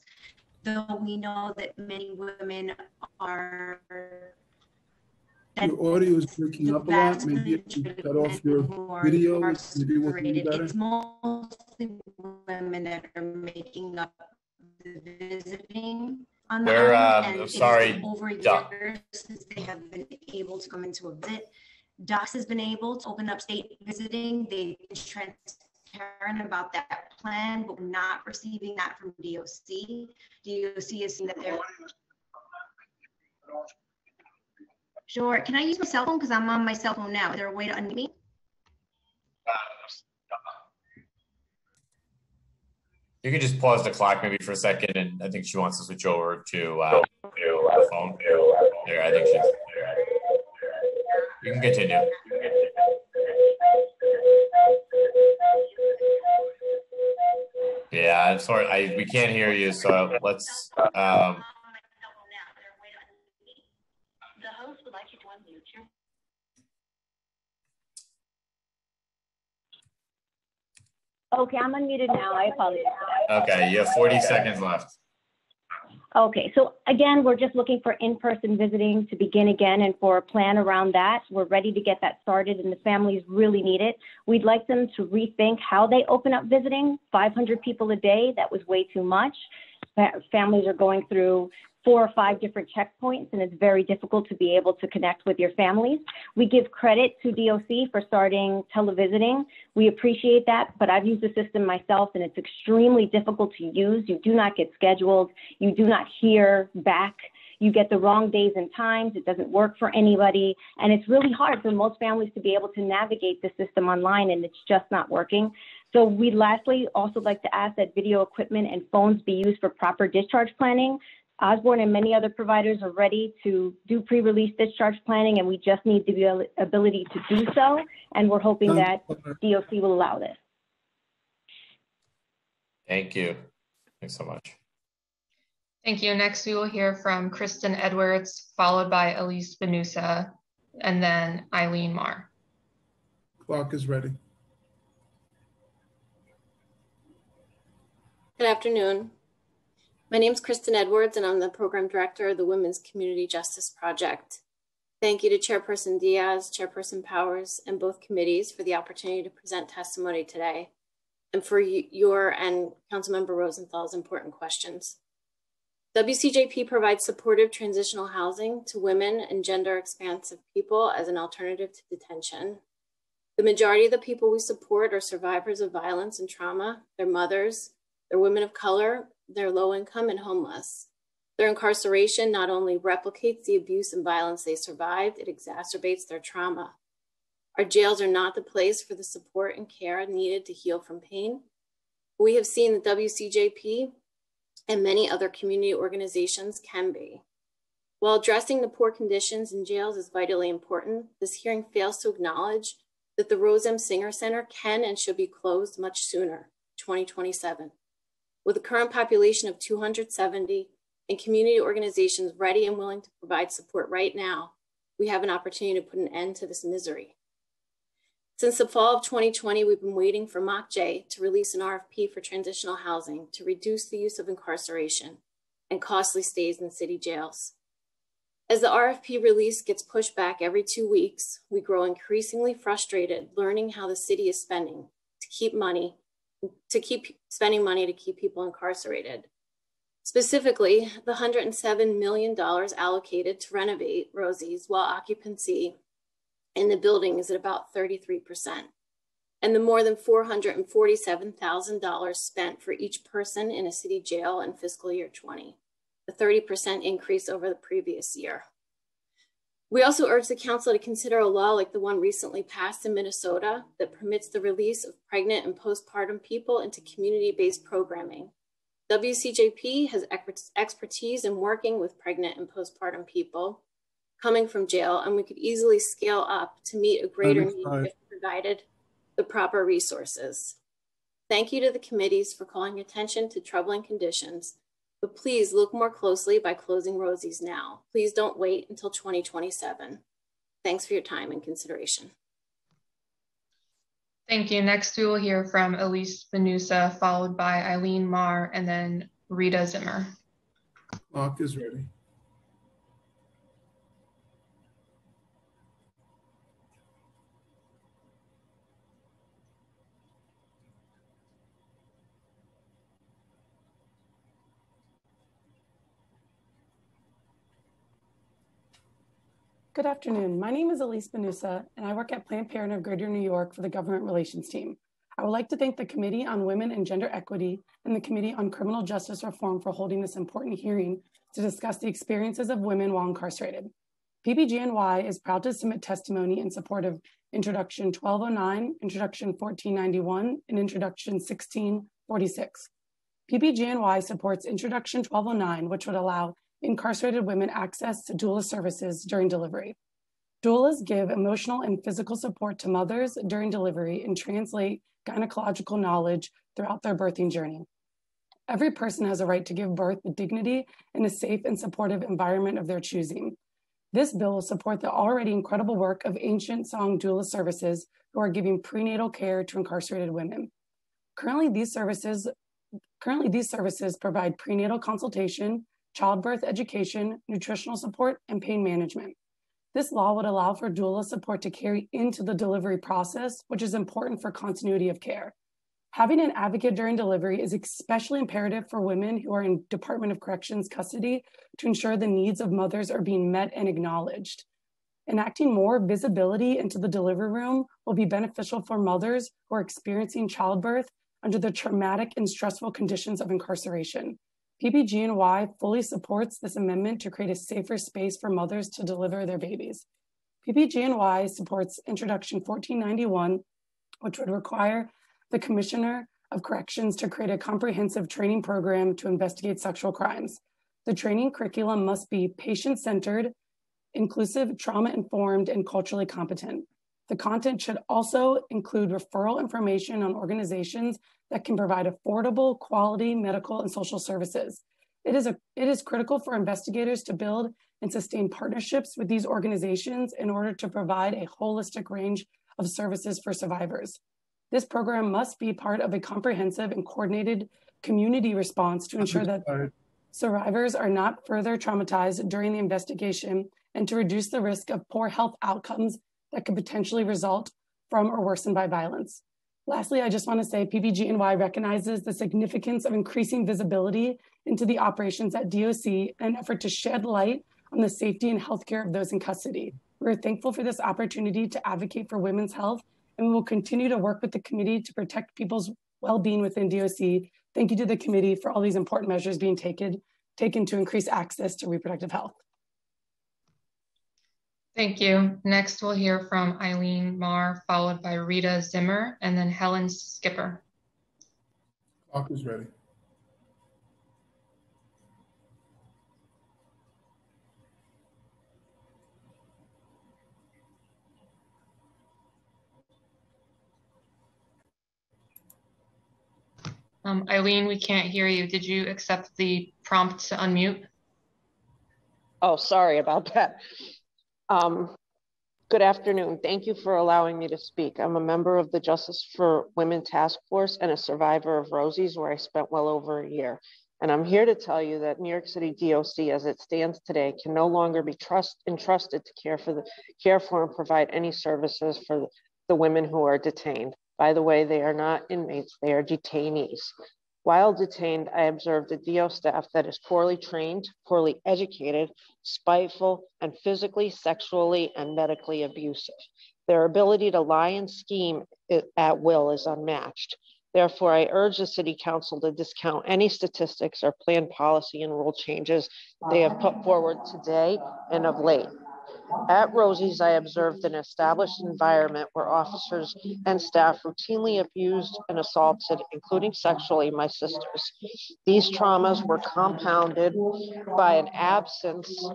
Though we know that many women are. Your audio is breaking up a lot. Maybe if you can cut off your video. Maybe we'll do better. It's mostly women that are making up visiting on the We're, island, um, I'm sorry, Over Doc. years since they have been able to come into a visit. DOCCS has been able to open up state visiting. They've been transparent about that plan, but we're not receiving that from DOC. DOC is saying that they're. Sure. Can I use my cell phone? Because I'm on my cell phone now. Is there a way to unmute me? You can just pause the clock maybe for a second, and I think she wants to switch over to uh, the phone. There, I think she's. You can continue. Yeah, I'm sorry. I we can't hear you, so let's. Um, The host would like you to unmute your. Okay, I'm unmuted now. I apologize. okay, you have 40 seconds left. Okay, so again, we're just looking for in-person visiting to begin again and for a plan around that. We're ready to get that started and the families really need it. We'd like them to rethink how they open up visiting. 500 people a day, that was way too much. Families are going through four or five different checkpoints, and it's very difficult to be able to connect with your families. We give credit to DOC for starting televisiting. We appreciate that, but I've used the system myself, and it's extremely difficult to use. You do not get scheduled. You do not hear back you get the wrong days and times, it doesn't work for anybody, and it's really hard for most families to be able to navigate the system online, and it's just not working. So we lastly also like to ask that video equipment and phones be used for proper discharge planning. Osborne and many other providers are ready to do pre-release discharge planning, and we just need the ability to do so, and we're hoping that DOC will allow this. Thank you. Thanks so much. Thank you. Next, we will hear from Kristen Edwards, followed by Elise Benusa, and then Eileen Marr. Clock is ready. Good afternoon. My name is Kristen Edwards, and I'm the Program Director of the Women's Community Justice Project. Thank you to Chairperson Diaz, Chairperson Powers, and both committees for the opportunity to present testimony today, and for your and Councilmember Rosenthal's important questions. WCJP provides supportive transitional housing to women and gender expansive people as an alternative to detention. The majority of the people we support are survivors of violence and trauma. They're mothers, they're women of color, they're low income and homeless. Their incarceration not only replicates the abuse and violence they survived, it exacerbates their trauma. Our jails are not the place for the support and care needed to heal from pain. We have seen the WCJP and many other community organizations can be. While addressing the poor conditions in jails is vitally important, this hearing fails to acknowledge that the Rose M. Singer Center can and should be closed much sooner, 2027. With a current population of 270 and community organizations ready and willing to provide support right now, we have an opportunity to put an end to this misery. Since the fall of 2020, we've been waiting for MOCJ to release an RFP for transitional housing to reduce the use of incarceration and costly stays in city jails. As the RFP release gets pushed back every two weeks, we grow increasingly frustrated learning how the city is spending to keep money, to keep spending money to keep people incarcerated. Specifically, the $107 million allocated to renovate Rosie's while occupancy in the building is at about 33%. And the more than $447,000 spent for each person in a city jail in fiscal year 20, a 30% increase over the previous year. We also urge the council to consider a law like the one recently passed in Minnesota that permits the release of pregnant and postpartum people into community-based programming. WCJP has expertise in working with pregnant and postpartum people coming from jail, and we could easily scale up to meet a greater need if provided the proper resources. Thank you to the committees for calling attention to troubling conditions, but please look more closely by closing Rosie's now. Please don't wait until 2027. Thanks for your time and consideration. Thank you. Next, we will hear from Elise Benusa, followed by Eileen Marr, and then Rita Zimmer. Mark is ready. Good afternoon. My name is Elise Benusa, and I work at Planned Parenthood of Greater New York for the Government Relations Team. I would like to thank the Committee on Women and Gender Equity and the Committee on Criminal Justice Reform for holding this important hearing to discuss the experiences of women while incarcerated. PPGNY is proud to submit testimony in support of Introduction 1209, Introduction 1491, and Introduction 1646. PPGNY supports Introduction 1209, which would allow incarcerated women access to doula services during delivery. Doulas give emotional and physical support to mothers during delivery and translate gynecological knowledge throughout their birthing journey. Every person has a right to give birth with dignity in a safe and supportive environment of their choosing. This bill will support the already incredible work of Ancient Song Doula Services, who are giving prenatal care to incarcerated women. Currently, these services currently these services provide prenatal consultation, childbirth education, nutritional support, and pain management. This law would allow for doula support to carry into the delivery process, which is important for continuity of care. Having an advocate during delivery is especially imperative for women who are in Department of Corrections custody to ensure the needs of mothers are being met and acknowledged. Enacting more visibility into the delivery room will be beneficial for mothers who are experiencing childbirth under the traumatic and stressful conditions of incarceration. PPGNY fully supports this amendment to create a safer space for mothers to deliver their babies. PPGNY supports Introduction 1491, which would require the Commissioner of Corrections to create a comprehensive training program to investigate sexual crimes. The training curriculum must be patient centered, inclusive, trauma informed, and culturally competent. The content should also include referral information on organizations that can provide affordable, quality medical and social services. It is, a, it is critical for investigators to build and sustain partnerships with these organizations in order to provide a holistic range of services for survivors. This program must be part of a comprehensive and coordinated community response to ensure that survivors are not further traumatized during the investigation and to reduce the risk of poor health outcomes that could potentially result from or worsen by violence. Lastly, I just want to say PPGNY recognizes the significance of increasing visibility into the operations at DOC in an effort to shed light on the safety and health care of those in custody. We're thankful for this opportunity to advocate for women's health and we will continue to work with the committee to protect people's well-being within DOC. Thank you to the committee for all these important measures being taken, taken to increase access to reproductive health. Thank you. Next, we'll hear from Eileen Marr, followed by Rita Zimmer, and then Helen Skipper. Clock is ready. Um, Eileen, we can't hear you. Did you accept the prompt to unmute? Oh, sorry about that. Um, good afternoon. Thank you for allowing me to speak. I'm a member of the Justice for Women Task Force and a survivor of Rosie's, where I spent well over a year. And I'm here to tell you that New York City DOC, as it stands today, can no longer be trust entrusted to care for the care for and provide any services for the, the women who are detained. By the way, they are not inmates, they are detainees. While detained, I observed a DO staff that is poorly trained, poorly educated, spiteful, and physically, sexually, and medically abusive. Their ability to lie and scheme at will is unmatched. Therefore, I urge the City Council to discount any statistics or planned policy and rule changes they have put forward today and of late. At Rosie's, I observed an established environment where officers and staff routinely abused and assaulted, including sexually, my sisters. These traumas were compounded by an absence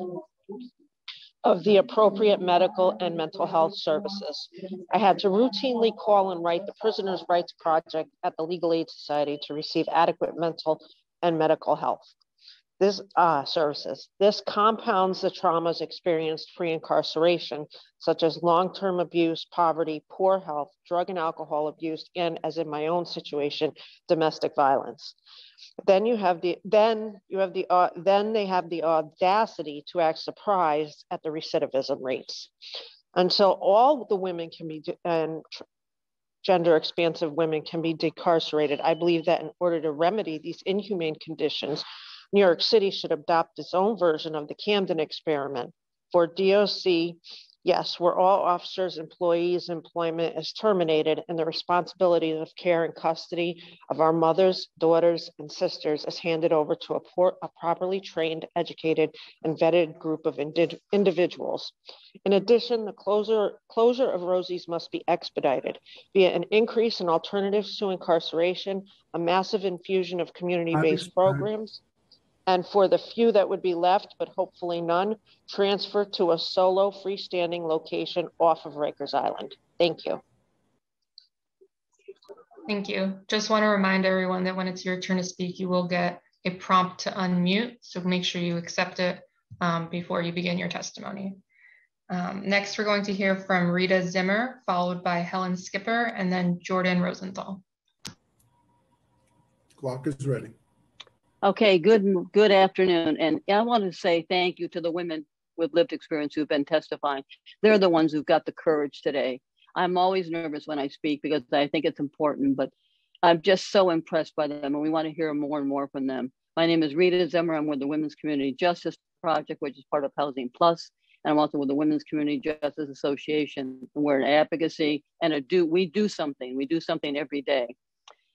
of the appropriate medical and mental health services. I had to routinely call and write the Prisoners' Rights Project at the Legal Aid Society to receive adequate mental and medical health this uh, services. This compounds the traumas experienced pre-incarceration, such as long-term abuse, poverty, poor health, drug and alcohol abuse, and as in my own situation, domestic violence. Then you have the then you have the uh, then they have the audacity to act surprised at the recidivism rates. Until all the women can be and gender expansive women can be decarcerated, I believe that in order to remedy these inhumane conditions, New York City should adopt its own version of the Camden experiment. For DOC, yes, where all officers, employees, employment is terminated and the responsibility of care and custody of our mothers, daughters, and sisters is handed over to a, port, a properly trained, educated, and vetted group of indi individuals. In addition, the closure, closure of Rosie's must be expedited via an increase in alternatives to incarceration, a massive infusion of community-based programs, and for the few that would be left, but hopefully none, transfer to a solo freestanding location off of Rikers Island. Thank you. Thank you. Just want to remind everyone that when it's your turn to speak, you will get a prompt to unmute. So make sure you accept it um, before you begin your testimony. Um, next, we're going to hear from Rita Zimmer, followed by Helen Skipper, and then Jordan Rosenthal. Clock is ready. Okay, good good afternoon. And I want to say thank you to the women with lived experience who've been testifying. They're the ones who've got the courage today. I'm always nervous when I speak because I think it's important, but I'm just so impressed by them, and we want to hear more and more from them. My name is Rita Zimmer. I'm with the Women's Community Justice Project, which is part of Housing Plus, and I'm also with the Women's Community Justice Association. We're an advocacy and a do. We do something. We do something every day,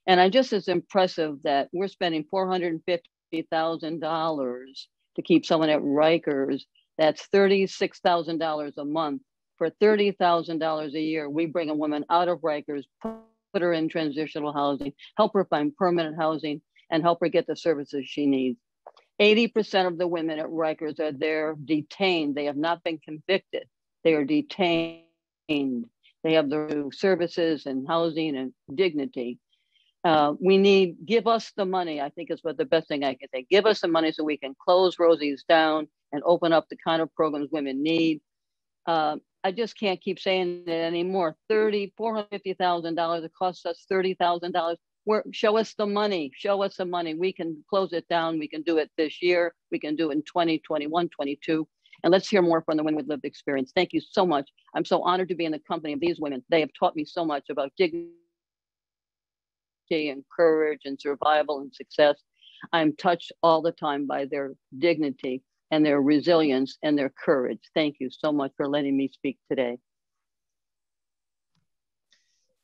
and I'm just is impressive that we're spending four hundred and fifty thousand dollars to keep someone at Rikers. That's thirty-six thousand dollars a month. For thirty thousand dollars a year, we bring a woman out of Rikers, put her in transitional housing, help her find permanent housing, and help her get the services she needs. 80% of the women at Rikers are there detained. They have not been convicted. They are detained. They have the services and housing and dignity. Uh, we need, give us the money, I think is what the best thing I can say. Give us the money so we can close Rosie's down and open up the kind of programs women need. Uh, I just can't keep saying it anymore. Thirty, four hundred fifty thousand dollars. It costs us thirty thousand dollars show us the money, show us the money. We can close it down. We can do it this year. We can do it in 2021, 22. And let's hear more from the women with lived experience. Thank you so much. I'm so honored to be in the company of these women. They have taught me so much about dignity and courage and survival and success. I'm touched all the time by their dignity and their resilience and their courage. Thank you so much for letting me speak today.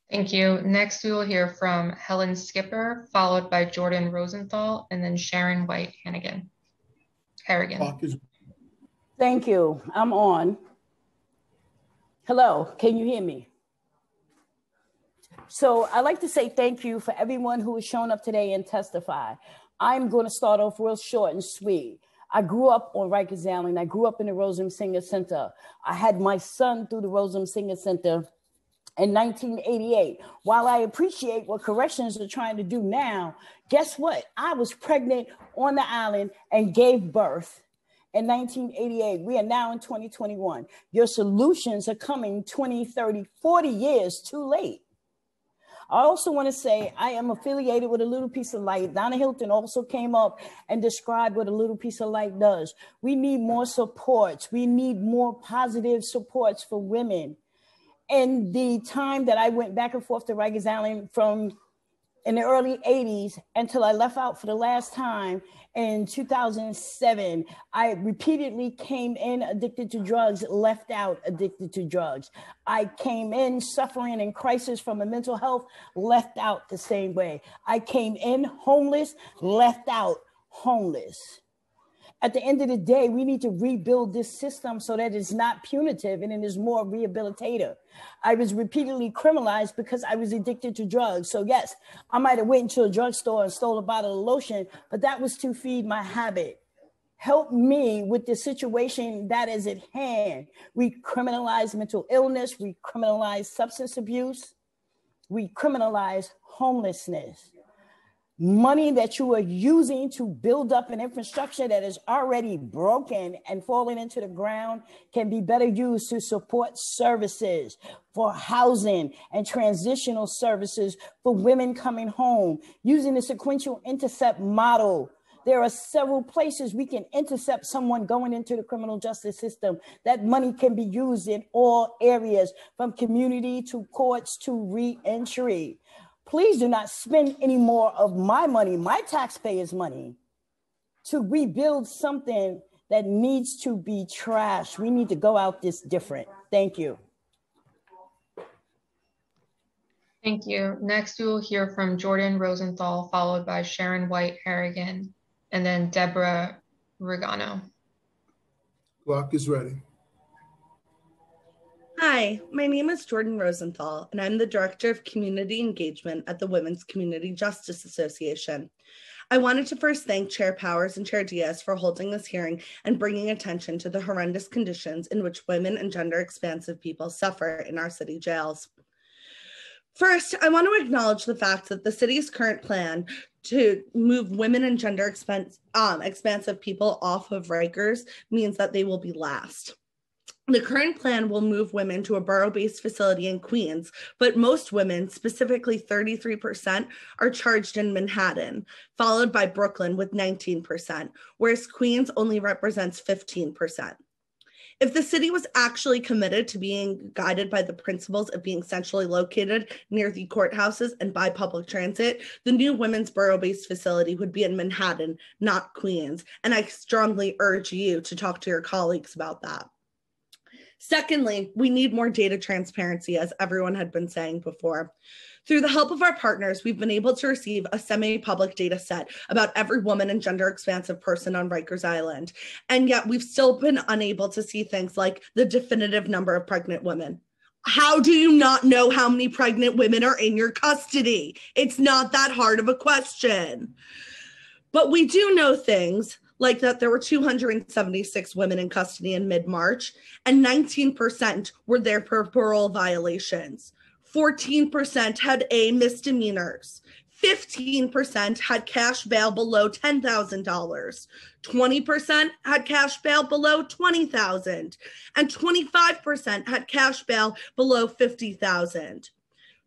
Thank you. Next, we will hear from Helen Skipper, followed by Jordan Rosenthal, and then Sharon White Hannigan. Harrigan. Thank you. I'm on. Hello, can you hear me? So I'd like to say thank you for everyone who has shown up today and testify. I'm going to start off real short and sweet. I grew up on Rikers Island. I grew up in the Rose M. Singer Center. I had my son through the Rose M. Singer Center in 1988. While I appreciate what corrections are trying to do now, guess what? I was pregnant on the island and gave birth in 1988. We are now in 2021. Your solutions are coming 20, 30, 40 years too late. I also want to say I am affiliated with a little piece of light. Donna Hylton also came up and described what a little piece of light does. We need more supports. We need more positive supports for women And the time that I went back and forth to Rikers Island from in the early 80s until I left out for the last time in 2007, I repeatedly came in addicted to drugs, left out addicted to drugs. I came in suffering in crisis from a mental health, left out the same way. I came in homeless, left out homeless at the end of the day, we need to rebuild this system so that it's not punitive and it is more rehabilitative. I was repeatedly criminalized because I was addicted to drugs. So yes, I might have went into a drugstore and stole a bottle of lotion, but that was to feed my habit. Help me with the situation that is at hand. We criminalize mental illness, we criminalize substance abuse, we criminalize homelessness money that you are using to build up an infrastructure that is already broken and falling into the ground can be better used to support services for housing and transitional services for women coming home using the sequential intercept model there are several places we can intercept someone going into the criminal justice system. That money can be used in all areas, from community to courts to reentry please do not spend any more of my money, my taxpayers' money, to rebuild something that needs to be trashed. We need to go out this different. Thank you. Thank you. Next, we will hear from Jordan Rosenthal, followed by Sharon White Harrigan, and then Deborah Regano. Clock is ready. Hi, my name is Jordan Rosenthal, and I'm the Director of Community Engagement at the Women's Community Justice Association. I wanted to first thank Chair Powers and Chair Diaz for holding this hearing and bringing attention to the horrendous conditions in which women and gender expansive people suffer in our city jails. First, I want to acknowledge the fact that the city's current plan to move women and gender expense, um, expansive people off of Rikers means that they will be last. The current plan will move women to a borough based facility in Queens, but most women, specifically 33%, are charged in Manhattan, followed by Brooklyn with 19%, whereas Queens only represents 15%. If the city was actually committed to being guided by the principles of being centrally located near the courthouses and by public transit, the new women's borough based facility would be in Manhattan, not Queens. And I strongly urge you to talk to your colleagues about that. Secondly, we need more data transparency, as everyone had been saying before. Through the help of our partners, we've been able to receive a semi public data set about every woman and gender expansive person on Rikers Island. And yet we've still been unable to see things like the definitive number of pregnant women. How do you not know how many pregnant women are in your custody? It's not that hard of a question. But we do know things like that there were 276 women in custody in mid March, and 19% were there for parole violations. 14% had A misdemeanors. 15% had cash bail below $10,000. 20% had cash bail below $20,000, and 25% had cash bail below $50,000.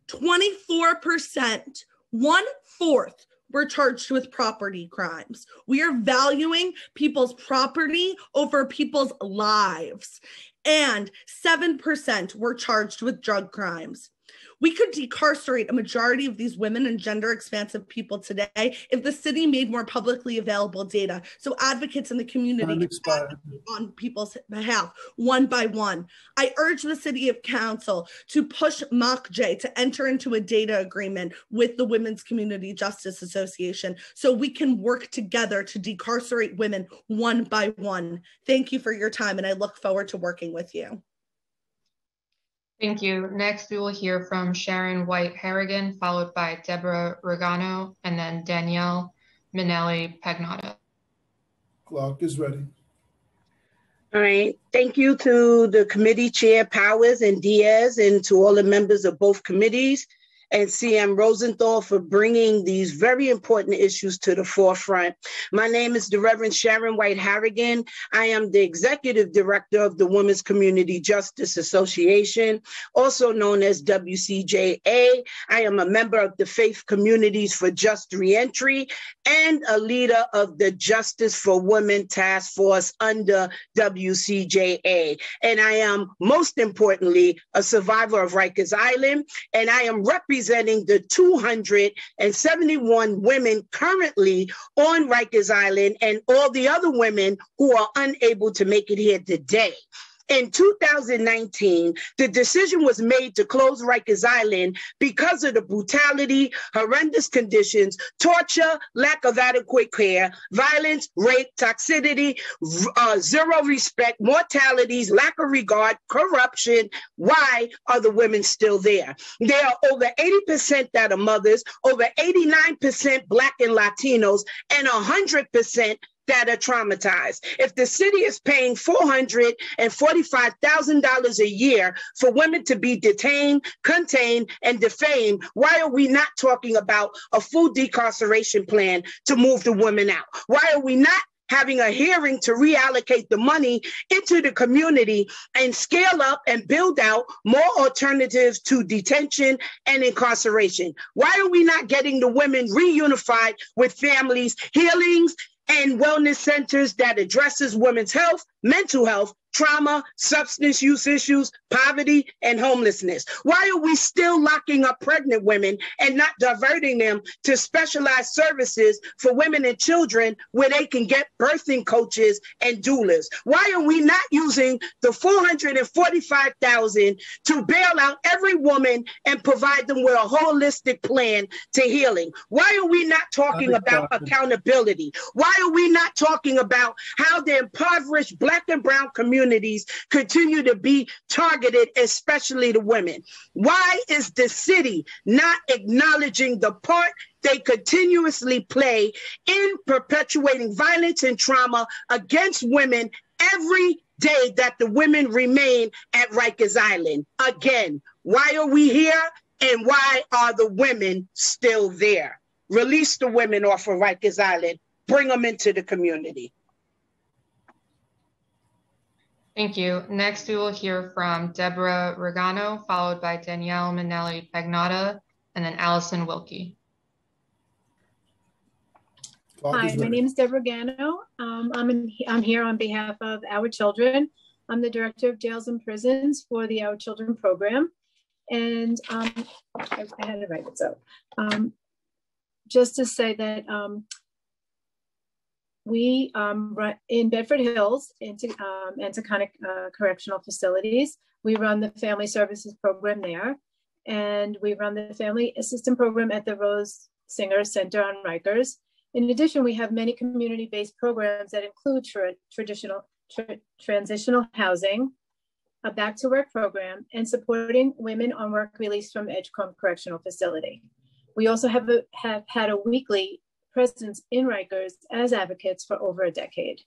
24%, one fourth were charged with property crimes. We are valuing people's property over people's lives. And 7% were charged with drug crimes. We could decarcerate a majority of these women and gender expansive people today if the city made more publicly available data. So advocates in the community on people's behalf, one by one. I urge the city of council to push MOCJ to enter into a data agreement with the Women's Community Justice Association so we can work together to decarcerate women one by one. Thank you for your time, and I look forward to working with you. Thank you. Next, we will hear from Sharon White Harrigan, followed by Deborah Regano, and then Danielle Minelli Pagnotta. Clock is ready. All right. Thank you to the committee chair Powers and Diaz and to all the members of both committees and CM Rosenthal for bringing these very important issues to the forefront. My name is the Reverend Sharon White Harrigan. I am the executive director of the Women's Community Justice Association, also known as WCJA. I am a member of the Faith Communities for Just Reentry and a leader of the Justice for Women Task Force under WCJA. And I am most importantly a survivor of Rikers Island, and I am representing representing the 271 women currently on Rikers Island and all the other women who are unable to make it here today. In 2019, the decision was made to close Rikers Island because of the brutality, horrendous conditions, torture, lack of adequate care, violence, rape, toxicity, uh, zero respect, mortalities, lack of regard, corruption. Why are the women still there? There are over 80% that are mothers, over 89% Black and Latinos, and 100% that are traumatized. If the city is paying $445,000 a year for women to be detained, contained, and defamed, why are we not talking about a full decarceration plan to move the women out? Why are we not having a hearing to reallocate the money into the community and scale up and build out more alternatives to detention and incarceration? Why are we not getting the women reunified with families, healings, and wellness centers that addresses women's health, mental health, trauma, substance use issues, poverty, and homelessness? Why are we still locking up pregnant women and not diverting them to specialized services for women and children where they can get birthing coaches and doulas? Why are we not using the 445,000 to bail out every woman and provide them with a holistic plan to healing? Why are we not talking about accountability? Why are we not talking about how the impoverished black and brown community communities continue to be targeted, especially the women? Why is the city not acknowledging the part they continuously play in perpetuating violence and trauma against women every day that the women remain at Rikers Island? Again, why are we here? And why are the women still there? Release the women off of Rikers Island, bring them into the community. Thank you. Next, we will hear from Deborah Regano, followed by Danielle Minelli Pagnotta, and then Allison Wilkie. Hi, my name is Deborah Gano. Um, I'm, in, I'm here on behalf of our children. I'm the Director of Jails and Prisons for the Our Children program. And um, I, I, had to write it so. Um, just to say that um, we um, run in Bedford Hills, in um, uh, Correctional Facilities, we run the Family Services Program there. And we run the Family Assistant Program at the Rose Singer Center on Rikers. In addition, we have many community-based programs that include tra traditional tra transitional housing, a back to work program, and supporting women on work release from Edgecombe Correctional Facility. We also have, a, have had a weekly presence in Rikers as advocates for over a decade.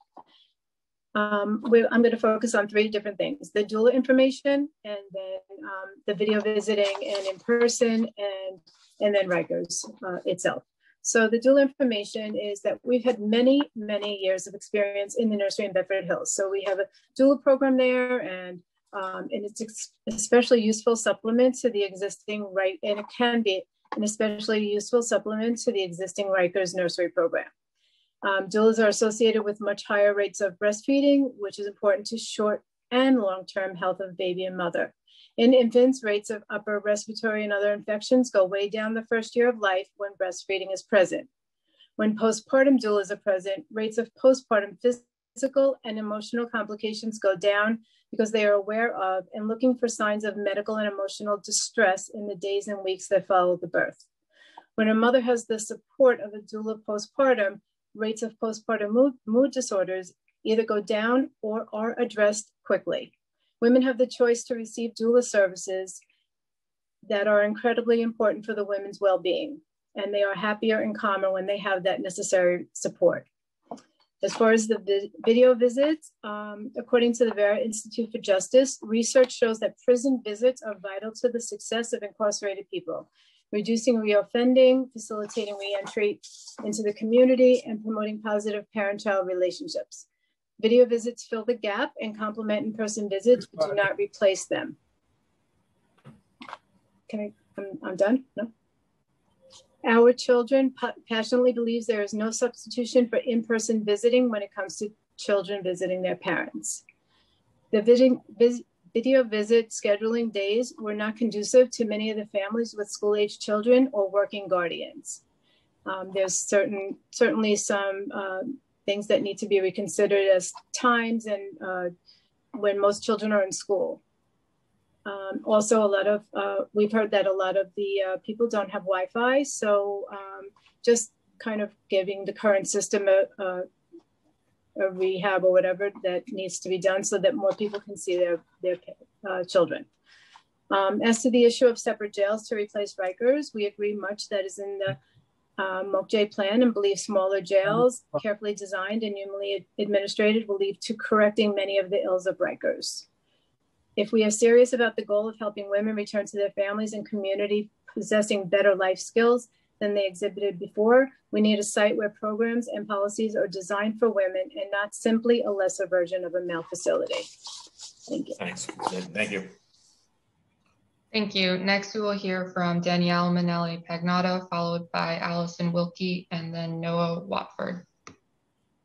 Um, I'm going to focus on three different things, the doula information and then um, the video visiting and in person and, and then Rikers uh, itself. So the doula information is that we've had many, many years of experience in the nursery in Bedford Hills. So we have a doula program there and um, and it's especially useful supplement to the existing right, and it can be an especially useful supplement to the existing Rikers nursery program. Um, doulas are associated with much higher rates of breastfeeding, which is important to short and long-term health of baby and mother. In infants, rates of upper respiratory and other infections go way down the first year of life when breastfeeding is present. When postpartum doulas are present, rates of postpartum physical and emotional complications go down because they are aware of and looking for signs of medical and emotional distress in the days and weeks that follow the birth. When a mother has the support of a doula postpartum, rates of postpartum mood, mood disorders either go down or are addressed quickly. Women have the choice to receive doula services that are incredibly important for the women's well-being, and they are happier and calmer when they have that necessary support. As far as the vi video visits, um, according to the Vera Institute for Justice, research shows that prison visits are vital to the success of incarcerated people, reducing reoffending, facilitating reentry into the community, and promoting positive parent-child relationships. Video visits fill the gap and complement in-person visits, but do not replace them. Can I, I'm, I'm done, no? Our children passionately believes there is no substitution for in-person visiting when it comes to children visiting their parents. The video visit scheduling days were not conducive to many of the families with school-age children or working guardians. Um, there's certain, certainly some uh, things that need to be reconsidered as times and uh, when most children are in school. Um, also, a lot of, uh, we've heard that a lot of the uh, people don't have Wi-Fi. So um, just kind of giving the current system a, a, a, rehab or whatever that needs to be done so that more people can see their, their uh, children. Um, as to the issue of separate jails to replace Rikers, we agree much that is in the um, MOCJ plan and believe smaller jails, carefully designed and humanly administrated, will lead to correcting many of the ills of Rikers. If we are serious about the goal of helping women return to their families and community possessing better life skills than they exhibited before, we need a site where programs and policies are designed for women and not simply a lesser version of a male facility. Thank you. Thanks. Thank you. Thank you. Next, we will hear from Danielle Minelli Pagnotta, followed by Allison Wilkie, and then Noah Watford.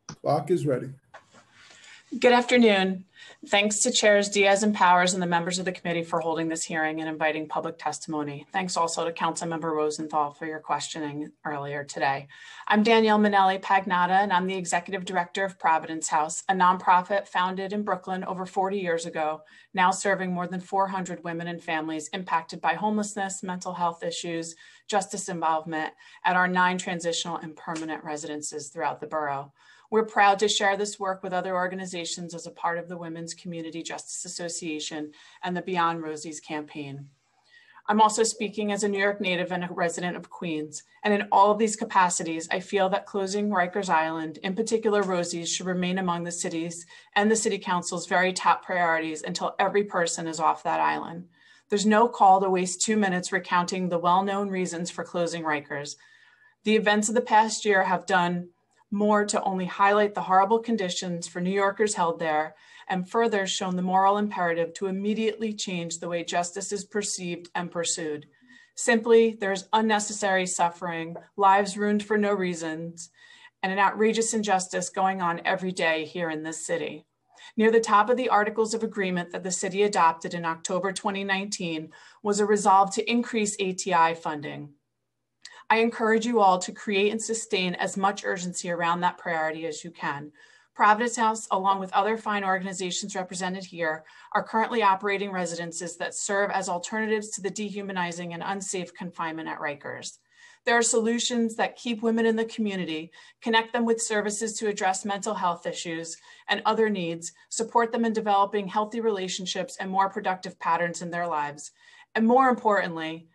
Clock is ready. Good afternoon. Thanks to Chairs Diaz and Powers and the members of the committee for holding this hearing and inviting public testimony. Thanks also to Councilmember Rosenthal for your questioning earlier today. I'm Danielle Minelli Pagnotta, and I'm the Executive Director of Providence House, a nonprofit founded in Brooklyn over 40 years ago, now serving more than 400 women and families impacted by homelessness, mental health issues, justice involvement at our nine transitional and permanent residences throughout the borough. We're proud to share this work with other organizations as a part of the Women's Community Justice Association and the Beyond Rosie's campaign. I'm also speaking as a New York native and a resident of Queens. And in all of these capacities, I feel that closing Rikers Island, in particular Rosie's, should remain among the city's and the city council's very top priorities until every person is off that island. There's no call to waste two minutes recounting the well-known reasons for closing Rikers. The events of the past year have done more to only highlight the horrible conditions for New Yorkers held there and further shown the moral imperative to immediately change the way justice is perceived and pursued. Simply, there's unnecessary suffering, lives ruined for no reasons, and an outrageous injustice going on every day here in this city. Near the top of the Articles of Agreement that the city adopted in October 2019 was a resolve to increase ATI funding. I encourage you all to create and sustain as much urgency around that priority as you can. Providence House, along with other fine organizations represented here, are currently operating residences that serve as alternatives to the dehumanizing and unsafe confinement at Rikers. There are solutions that keep women in the community, connect them with services to address mental health issues and other needs, support them in developing healthy relationships and more productive patterns in their lives, and more importantly,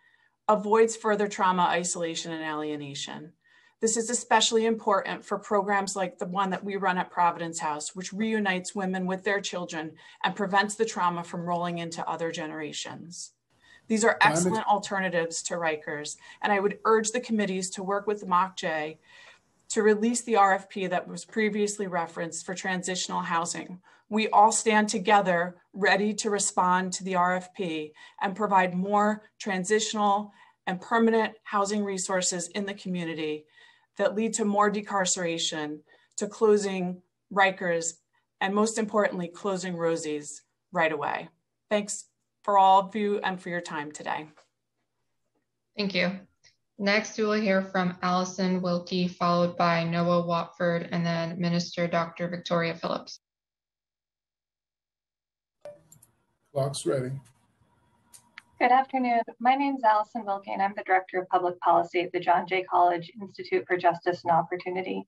avoids further trauma, isolation, and alienation. This is especially important for programs like the one that we run at Providence House, which reunites women with their children and prevents the trauma from rolling into other generations. These are excellent alternatives to Rikers, and I would urge the committees to work with MOCJ to release the RFP that was previously referenced for transitional housing. We all stand together ready to respond to the RFP and provide more transitional and permanent housing resources in the community that lead to more decarceration, to closing Rikers, and most importantly, closing Rosie's right away. Thanks for all of you and for your time today. Thank you. Next, we will hear from Allison Wilkie, followed by Noah Watford, and then Minister Dr. Victoria Phillips. Clock's ready. Good afternoon. My name is Allison Wilkie, and I'm the Director of Public Policy at the John Jay College Institute for Justice and Opportunity.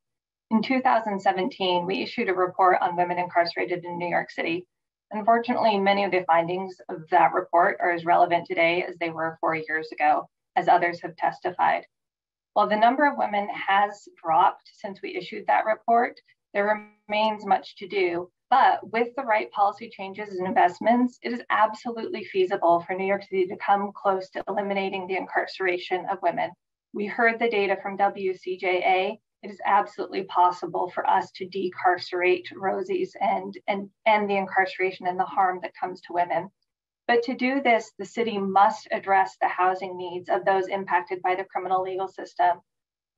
In 2017, we issued a report on women incarcerated in New York City. Unfortunately, many of the findings of that report are as relevant today as they were four years ago, as others have testified. While the number of women has dropped since we issued that report, there remains much to do, but with the right policy changes and investments, it is absolutely feasible for New York City to come close to eliminating the incarceration of women. We heard the data from WCJA. It is absolutely possible for us to decarcerate Rosie's and, and end the incarceration and the harm that comes to women. But to do this, the city must address the housing needs of those impacted by the criminal legal system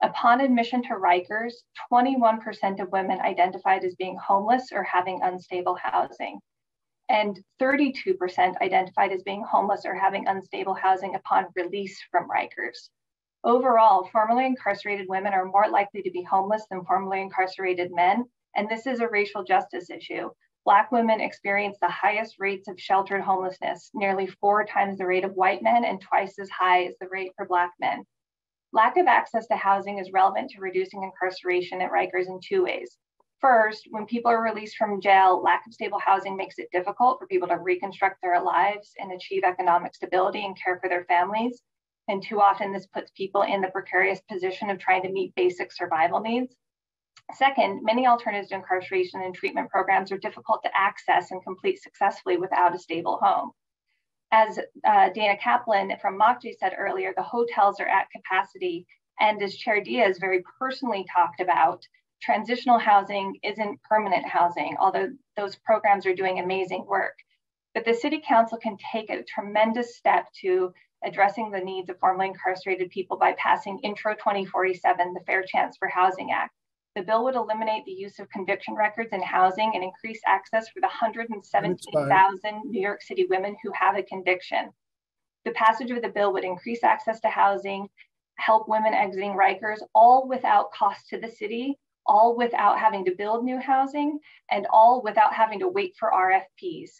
Upon admission to Rikers, 21% of women identified as being homeless or having unstable housing, and 32% identified as being homeless or having unstable housing upon release from Rikers. Overall, formerly incarcerated women are more likely to be homeless than formerly incarcerated men, and this is a racial justice issue. Black women experience the highest rates of sheltered homelessness, nearly four times the rate of white men and twice as high as the rate for Black men. Lack of access to housing is relevant to reducing incarceration at Rikers in two ways. First, when people are released from jail, lack of stable housing makes it difficult for people to reconstruct their lives and achieve economic stability and care for their families. And too often, this puts people in the precarious position of trying to meet basic survival needs. Second, many alternatives to incarceration and treatment programs are difficult to access and complete successfully without a stable home as uh, Dana Kaplan from MOCJ said earlier, the hotels are at capacity. And as Chair Diaz very personally talked about, transitional housing isn't permanent housing, although those programs are doing amazing work. But the City Council can take a tremendous step to addressing the needs of formerly incarcerated people by passing Intro 2047, the Fair Chance for Housing Act. The bill would eliminate the use of conviction records in housing and increase access for the 117,000 New York City women who have a conviction. The passage of the bill would increase access to housing, help women exiting Rikers, all without cost to the city, all without having to build new housing, and all without having to wait for RFPs.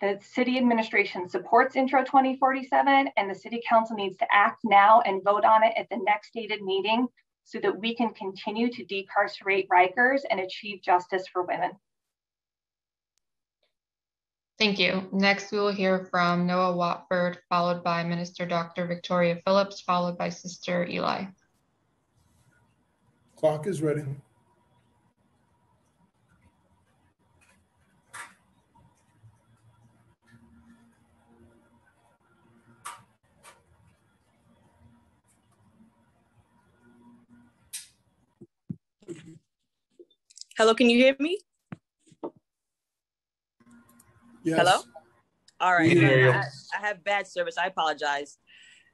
The city administration supports Intro 2047, and the city council needs to act now and vote on it at the next dated meeting so that we can continue to decarcerate Rikers and achieve justice for women. Thank you. Next, we will hear from Noah Watford, followed by Minister Dr. Victoria Phillips, followed by Sister Eli. Clock is ready. Hello, can you hear me? Yes. Hello? All right. You. I, I have bad service. I apologize.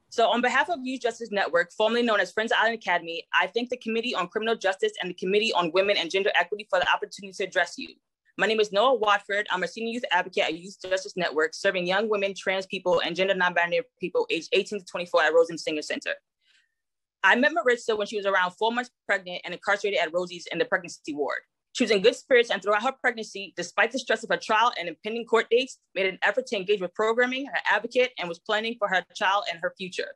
So, on behalf of Youth Justice Network, formerly known as Friends Island Academy, I thank the Committee on Criminal Justice and the Committee on Women and Gender Equity for the opportunity to address you. My name is Noah Watford. I'm a senior youth advocate at Youth Justice Network, serving young women, trans people, and gender non-binary people aged 18 to 24 at Rose M. Singer Center. I met Maritza when she was around four months pregnant and incarcerated at Rosie's in the pregnancy ward. She was in good spirits and throughout her pregnancy, despite the stress of her trial and impending court dates, made an effort to engage with programming, her advocate, and was planning for her child and her future.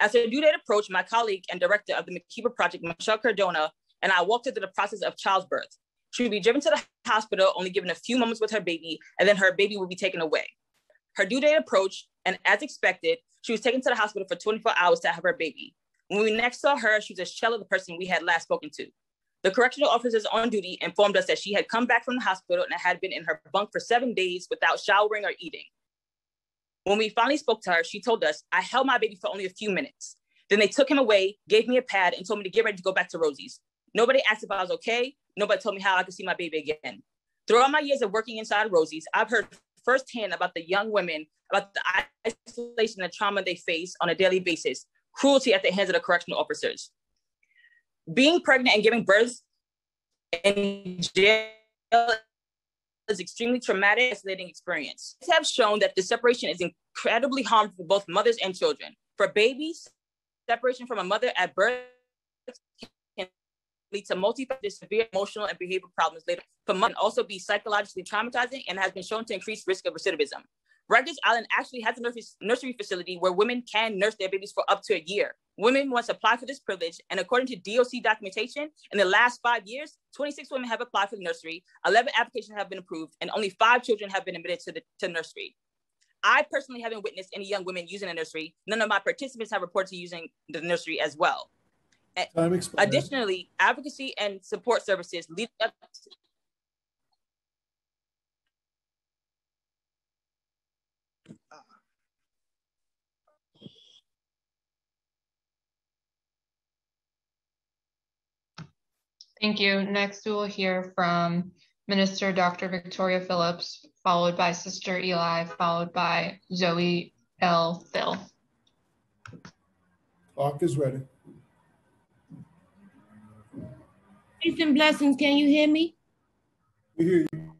As her due date approached, my colleague and director of the McKeever Project, Michelle Cardona, and I walked her through the process of childbirth. She would be driven to the hospital, only given a few moments with her baby, and then her baby would be taken away. Her due date approached, and as expected, she was taken to the hospital for 24 hours to have her baby. When we next saw her, she was a shell of the person we had last spoken to. The correctional officers on duty informed us that she had come back from the hospital and had been in her bunk for seven days without showering or eating. When we finally spoke to her, she told us, I held my baby for only a few minutes. Then they took him away, gave me a pad, and told me to get ready to go back to Rosie's. Nobody asked if I was okay. Nobody told me how I could see my baby again. Throughout my years of working inside Rosie's, I've heard firsthand about the young women, about the isolation and trauma they face on a daily basis, cruelty at the hands of the correctional officers. Being pregnant and giving birth in jail is extremely traumatic, isolating experience. Studies have shown that the separation is incredibly harmful for both mothers and children. For babies, separation from a mother at birth can lead to multifaceted severe emotional and behavioral problems later. For mothers, can also be psychologically traumatizing and has been shown to increase risk of recidivism. Rikers Island actually has a nursery facility where women can nurse their babies for up to a year. Women must apply for this privilege, and according to DOC documentation, in the last five years, 26 women have applied for the nursery, 11 applications have been approved, and only five children have been admitted to the to nursery. I personally haven't witnessed any young women using a nursery. None of my participants have reported to using the nursery as well. Additionally, advocacy and support services lead up to Thank you. Next, we will hear from Minister Dr. Victoria Phillips, followed by Sister Eli, followed by Zoe L. Thill. Clock is ready. Peace and blessings. Can you hear me? We hear you.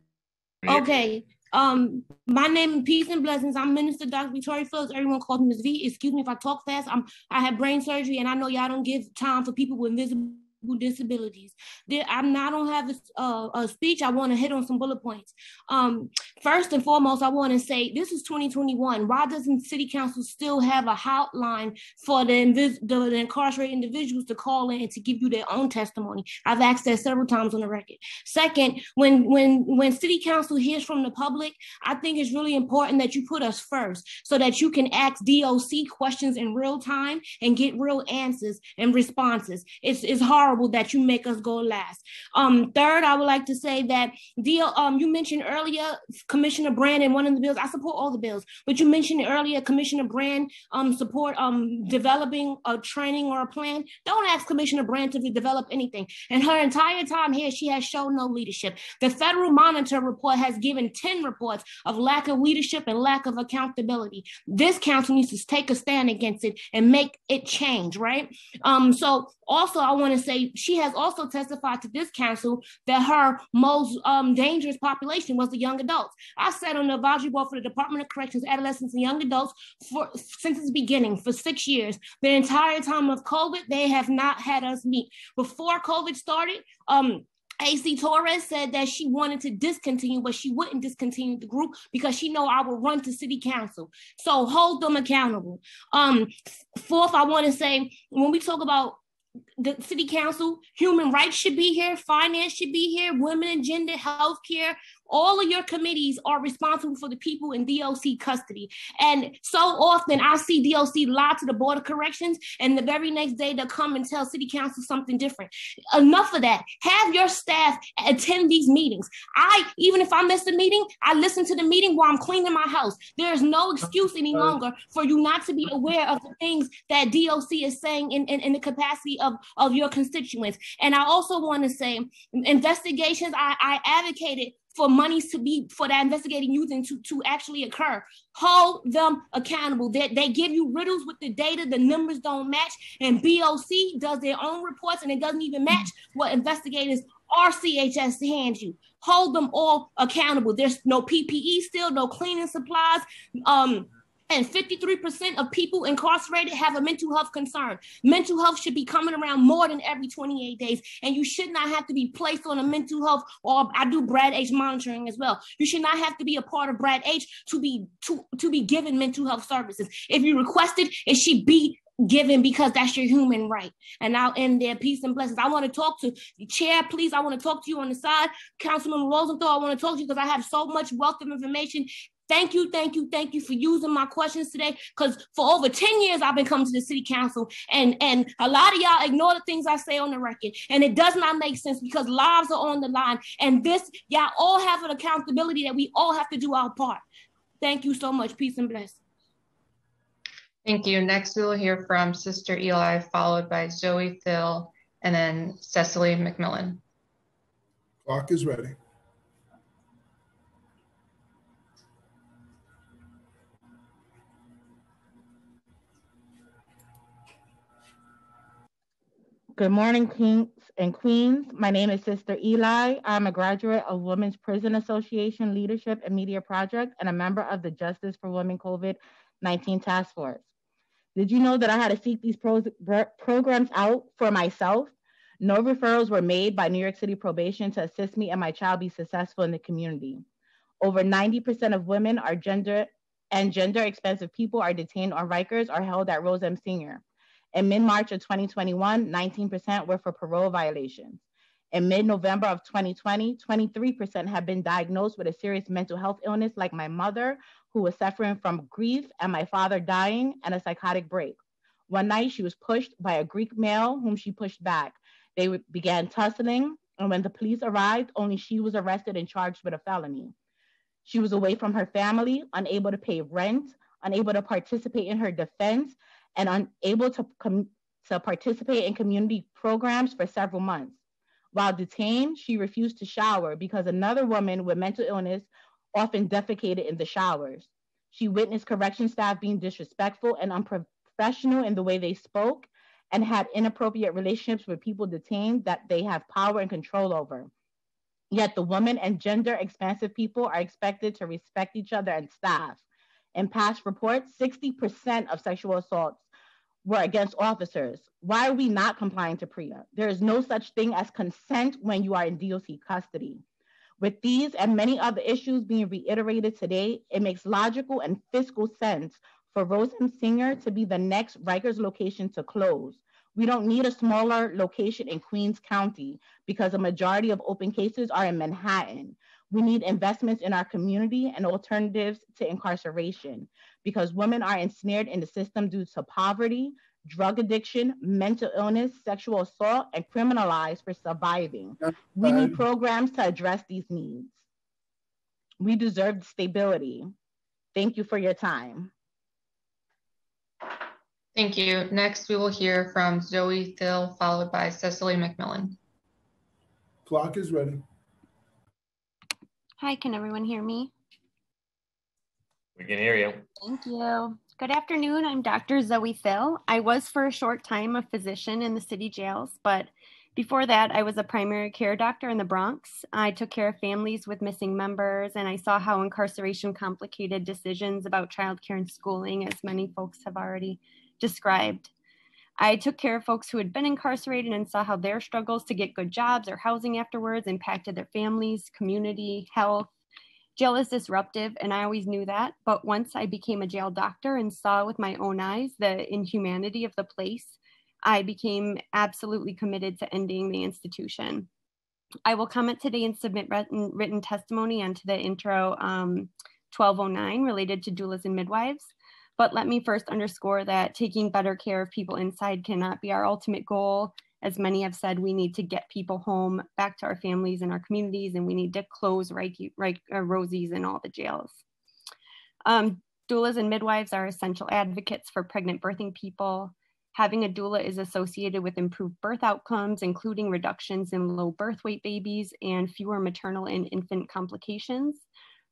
Okay. Um, my name is Peace and Blessings. I'm Minister Dr. Victoria Phillips. Everyone calls me Ms. V. Excuse me if I talk fast. I'm I have brain surgery and I know y'all don't give time for people with invisible disabilities. There, I'm not don't have a, a speech. I want to hit on some bullet points. Um, first and foremost, I want to say this is 2021. Why doesn't City Council still have a hotline for the, invis- the, the incarcerated individuals to call in and to give you their own testimony? I've asked that several times on the record. Second, when when when City Council hears from the public, I think it's really important that you put us first so that you can ask DOC questions in real time and get real answers and responses. It's it's hard horrible that you make us go last. Um, third, I would like to say that deal. Um, you mentioned earlier Commissioner Brann in one of the bills. I support all the bills, but you mentioned earlier Commissioner Brann um support um developing a training or a plan. Don't ask Commissioner Brann to develop anything. And her entire time here, she has shown no leadership. The Federal Monitor report has given 10 reports of lack of leadership and lack of accountability. This council needs to take a stand against it and make it change, right? Um, so also I want to say she has also testified to this council that her most um, dangerous population was the young adults. I sat on the advisory board for the Department of Corrections, Adolescents, and Young Adults for since its beginning for six years. The entire time of COVID, they have not had us meet. Before COVID started, um, AC Torres said that she wanted to discontinue, but she wouldn't discontinue the group because she know I would run to city council. So hold them accountable. Um, fourth, I want to say when we talk about the city council, human rights should be here, finance should be here, women and gender, health care, all of your committees are responsible for the people in DOC custody. And so often I see DOC lie to the Board of Corrections, and the very next day they'll come and tell City Council something different. Enough of that. Have your staff attend these meetings. I, even if I miss the meeting, I listen to the meeting while I'm cleaning my house. There is no excuse any longer for you not to be aware of the things that DOC is saying in, in, in the capacity of, of your constituents. And I also want to say investigations, I, I advocated for monies to be for that investigating using to, to actually occur. Hold them accountable. They, they give you riddles with the data, the numbers don't match, and BOC does their own reports and it doesn't even match what investigators RCHS CHS hands you. hold them all accountable. There's no PPE still, no cleaning supplies. Um, and 53% of people incarcerated have a mental health concern. Mental health should be coming around more than every 28 days, and you should not have to be placed on a mental health. Or I do Brad H monitoring as well. You should not have to be a part of Brad H to be to to be given mental health services. If you requested, it, should be given because that's your human right. And I'll end there. Peace and blessings. I want to talk to the chair, please. I want to talk to you on the side. Councilman Rosenthal, I want to talk to you because I have so much wealth of information Thank you, thank you, thank you for using my questions today. Because for over 10 years, I've been coming to the city council, and, and a lot of y'all ignore the things I say on the record. And it does not make sense because lives are on the line. And this, y'all all have an accountability that we all have to do our part. Thank you so much. Peace and bless. Thank you. Next, we will hear from Sister Eli, followed by Zoe Thill, and then Cecily McMillan. Clock is ready. Good morning, kings and queens. My name is Sister Eli. I'm a graduate of Women's Prison Association Leadership and Media Project and a member of the Justice for Women COVID 19 Task Force. Did you know that I had to seek these programs out for myself? No referrals were made by New York City probation to assist me and my child be successful in the community. Over 90% of women are gender and gender expensive people are detained on Rikers or held at Rose M. Singer. In mid-March of 2021, 19% were for parole violations. In mid-November of 2020, 23% had been diagnosed with a serious mental health illness like my mother, who was suffering from grief and my father dying and a psychotic break. One night she was pushed by a Greek male whom she pushed back. They began tussling, and when the police arrived, only she was arrested and charged with a felony. She was away from her family, unable to pay rent, unable to participate in her defense, and unable to, com- to participate in community programs for several months. While detained, she refused to shower because another woman with mental illness often defecated in the showers. She witnessed correction staff being disrespectful and unprofessional in the way they spoke and had inappropriate relationships with people detained that they have power and control over. Yet the woman and gender expansive people are expected to respect each other and staff. In past reports, 60% of sexual assaults were against officers. Why are we not complying to PREA? There is no such thing as consent when you are in DOC custody. With these and many other issues being reiterated today, it makes logical and fiscal sense for Rose M. Singer to be the next Rikers location to close. We don't need a smaller location in Queens County because a majority of open cases are in Manhattan. We need investments in our community and alternatives to incarceration because women are ensnared in the system due to poverty, drug addiction, mental illness, sexual assault, and criminalized for surviving. We need programs to address these needs. We deserve stability. Thank you for your time. Thank you. Next, we will hear from Zoe Thill, followed by Cecily McMillan. Clock is ready. Hi, can everyone hear me? We can hear you. Thank you. Good afternoon. I'm Dr. Zoe Thill. I was for a short time a physician in the city jails, but before that, I was a primary care doctor in the Bronx. I took care of families with missing members, and I saw how incarceration complicated decisions about childcare and schooling, as many folks have already described. I took care of folks who had been incarcerated and saw how their struggles to get good jobs or housing afterwards impacted their families, community, health. Jail is disruptive, and I always knew that. But once I became a jail doctor and saw with my own eyes the inhumanity of the place, I became absolutely committed to ending the institution. I will comment today and submit written, written testimony onto the intro um, 1209 related to doulas and midwives. But let me first underscore that taking better care of people inside cannot be our ultimate goal. As many have said, we need to get people home back to our families and our communities, and we need to close right, right, uh, Rosie's in all the jails. Um, doulas and midwives are essential advocates for pregnant birthing people. Having a doula is associated with improved birth outcomes, including reductions in low birth weight babies and fewer maternal and infant complications.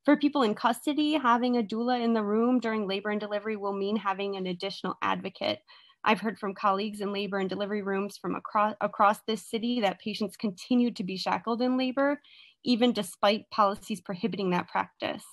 For people in custody, having a doula in the room during labor and delivery will mean having an additional advocate. I've heard from colleagues in labor and delivery rooms from across, across this city that patients continue to be shackled in labor, even despite policies prohibiting that practice.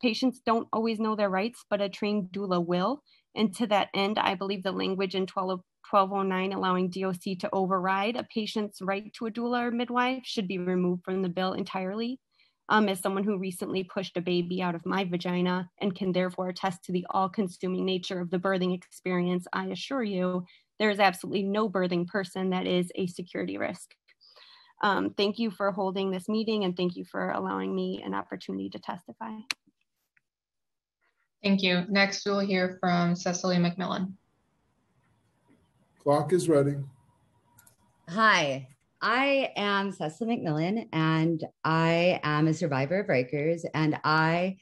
Patients don't always know their rights, but a trained doula will. And to that end, I believe the language in 12, 1209 allowing DOC to override a patient's right to a doula or midwife should be removed from the bill entirely. Um, as someone who recently pushed a baby out of my vagina and can therefore attest to the all consuming nature of the birthing experience, I assure you there is absolutely no birthing person that is a security risk. Um, thank you for holding this meeting and thank you for allowing me an opportunity to testify. Thank you. Next, we'll hear from Cecily McMillan. Clock is ready. Hi, I am Cecily McMillan, and I am a survivor of Rikers, and I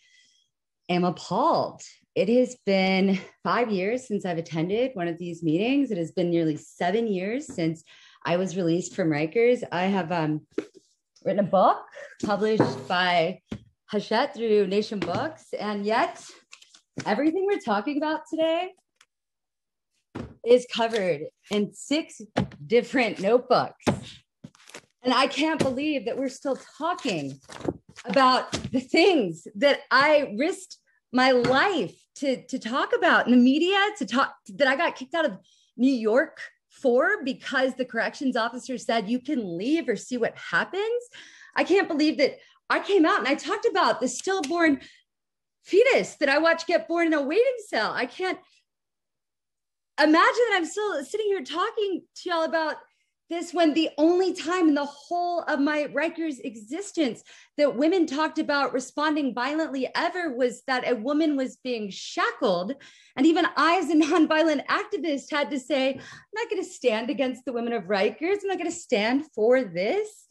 am appalled. It has been five years since I've attended one of these meetings. It has been nearly seven years since I was released from Rikers. I have um, written a book published by Hachette through Nation Books, and yet everything we're talking about today is covered in six different notebooks. And I can't believe that we're still talking about the things that I risked my life to, to talk about in the media, to talk that I got kicked out of New York for because the corrections officer said you can leave or see what happens. I can't believe that I came out and I talked about the stillborn fetus that I watched get born in a waiting cell. I can't imagine that I'm still sitting here talking to y'all about this when the only time in the whole of my Rikers existence that women talked about responding violently ever was that a woman was being shackled. And even I, as a nonviolent activist, had to say, I'm not going to stand against the women of Rikers. I'm not going to stand for this.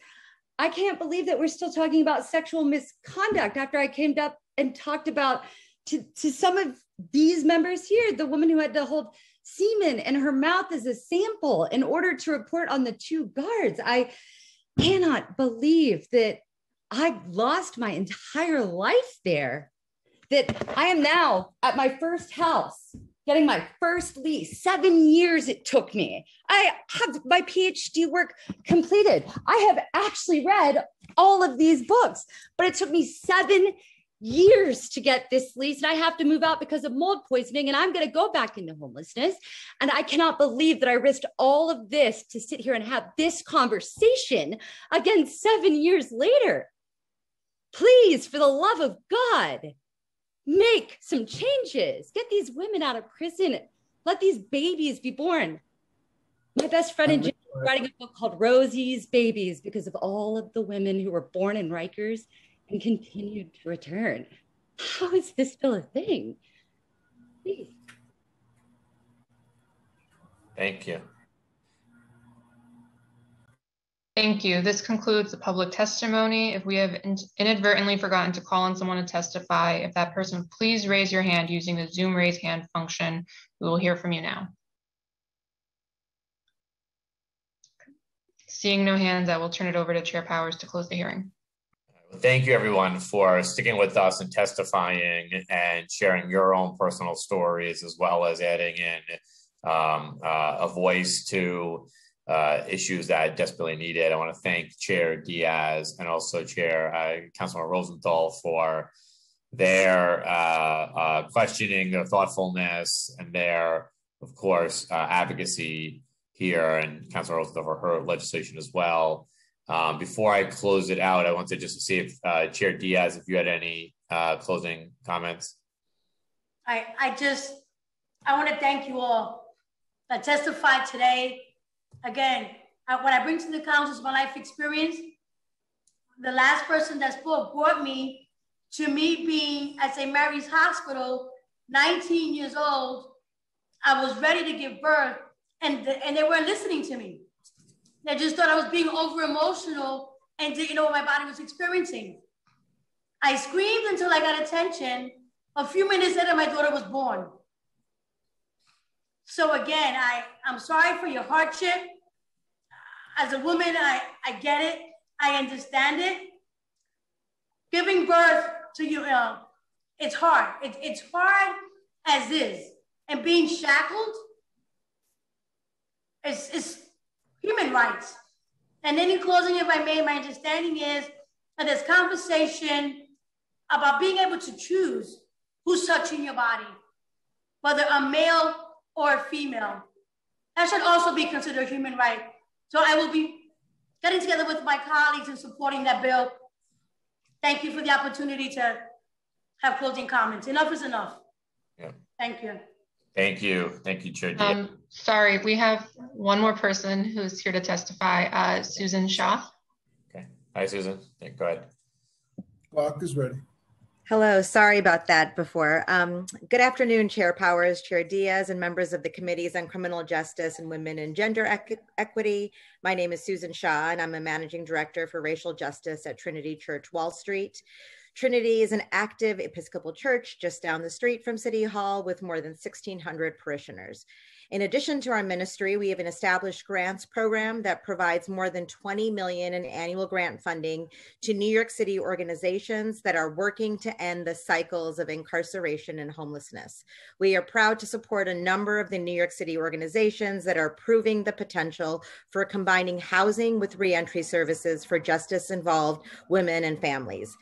I can't believe that we're still talking about sexual misconduct after I came up and talked about to, to some of these members here, the woman who had to hold semen in her mouth as a sample in order to report on the two guards. I cannot believe that I lost my entire life there. That I am now at my first house, getting my first lease. Seven years it took me. I have my PhD work completed. I have actually read all of these books, but it took me seven years to get this lease and I have to move out because of mold poisoning and I'm going to go back into homelessness. And I cannot believe that I risked all of this to sit here and have this conversation again seven years later. Please, for the love of God, make some changes. Get these women out of prison. Let these babies be born. My best friend in jail writing a book called Rosie's Babies because of all of the women who were born in Rikers and continued to return. How is this still a thing? Please. Thank you. Thank you. This concludes the public testimony. If we have inadvertently forgotten to call on someone to testify, if that person, please raise your hand using the Zoom raise hand function. We will hear from you now. Seeing no hands, I will turn it over to Chair Powers to close the hearing. Thank you, everyone, for sticking with us and testifying and sharing your own personal stories, as well as adding in um, uh, a voice to uh, issues that desperately needed. I want to thank Chair Diaz and also Chair uh, Councilman Rosenthal for their uh, uh, questioning, their thoughtfulness, and their, of course, uh, advocacy here, and Councilman Rosenthal for her legislation as well. Um, before I close it out, I want to just see if uh, Chair Diaz, if you had any uh, closing comments. I, I just, I want to thank you all that testified today. Again, I, what I bring to the council is my life experience. The last person that spoke brought me to me being at St. Mary's Hospital, 19 years old. I was ready to give birth and, the, and they weren't listening to me. I just thought I was being over emotional and didn't know what my body was experiencing. I screamed until I got attention. A few minutes later, my daughter was born. So again, I, I'm sorry for your hardship. As a woman, I, I get it. I understand it. Giving birth to you, uh, it's hard. It, it's hard as is. And being shackled, it's, it's human rights. And then in closing, if I may, my understanding is that there's conversation about being able to choose who's touching your body, whether a male or a female. That should also be considered human right. So I will be getting together with my colleagues and supporting that bill. Thank you for the opportunity to have closing comments. Enough is enough. Yeah. Thank you. Thank you. Thank you, Chair Um, sorry, we have one more person who's here to testify, uh, Susan Shaw. Okay. Hi, Susan. Go ahead. Clock is ready. Hello, sorry about that before. Um, good afternoon, Chair Powers, Chair Diaz, and members of the Committees on Criminal Justice and Women and Gender Equ Equity. My name is Susan Shaw, and I'm a Managing Director for Racial Justice at Trinity Church Wall Street. Trinity is an active Episcopal church just down the street from City Hall with more than 1,600 parishioners. In addition to our ministry, we have an established grants program that provides more than 20 million in annual grant funding to New York City organizations that are working to end the cycles of incarceration and homelessness. We are proud to support a number of the New York City organizations that are proving the potential for combining housing with reentry services for justice involved women and families.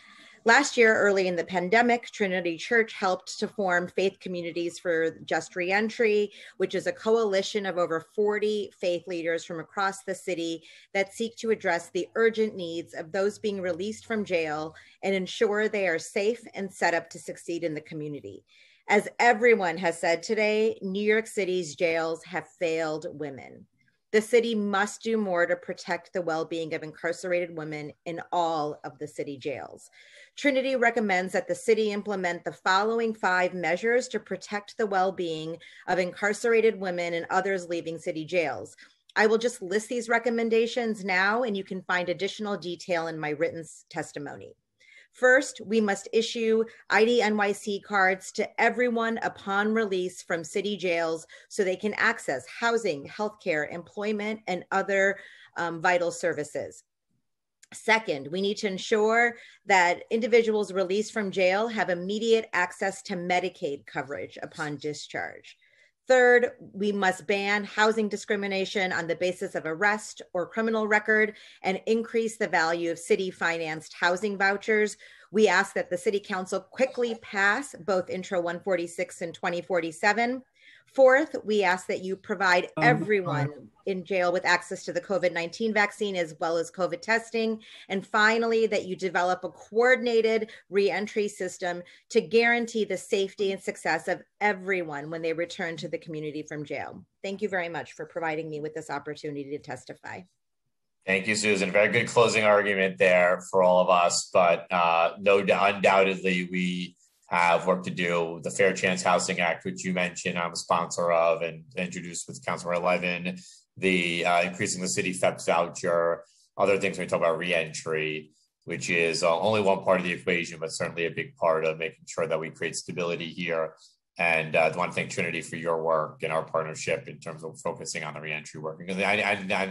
Last year, early in the pandemic, Trinity Church helped to form Faith Communities for Just Reentry, which is a coalition of over 40 faith leaders from across the city that seek to address the urgent needs of those being released from jail and ensure they are safe and set up to succeed in the community. As everyone has said today, New York City's jails have failed women. The city must do more to protect the well being of incarcerated women in all of the city jails. Trinity recommends that the city implement the following five measures to protect the well being of incarcerated women and others leaving city jails. I will just list these recommendations now, and you can find additional detail in my written testimony. First, we must issue ID NYC cards to everyone upon release from city jails so they can access housing, healthcare, employment, and other um, vital services. Second, we need to ensure that individuals released from jail have immediate access to Medicaid coverage upon discharge. Third, we must ban housing discrimination on the basis of arrest or criminal record and increase the value of city financed housing vouchers. We ask that the City Council quickly pass both Intro 146 and 2047 Fourth, we ask that you provide um, everyone uh, in jail with access to the COVID 19 vaccine as well as COVID testing. And finally, that you develop a coordinated reentry system to guarantee the safety and success of everyone when they return to the community from jail. Thank you very much for providing me with this opportunity to testify. Thank you, Susan. Very good closing argument there for all of us. But uh, no, undoubtedly, we have work to do. The Fair Chance Housing Act, which you mentioned, I'm a sponsor of and introduced with Councilor Levin, the uh, increasing the city FHEPS voucher, other things we talk about reentry, which is uh, only one part of the equation, but certainly a big part of making sure that we create stability here. And uh, I want to thank Trinity for your work and our partnership in terms of focusing on the reentry work, and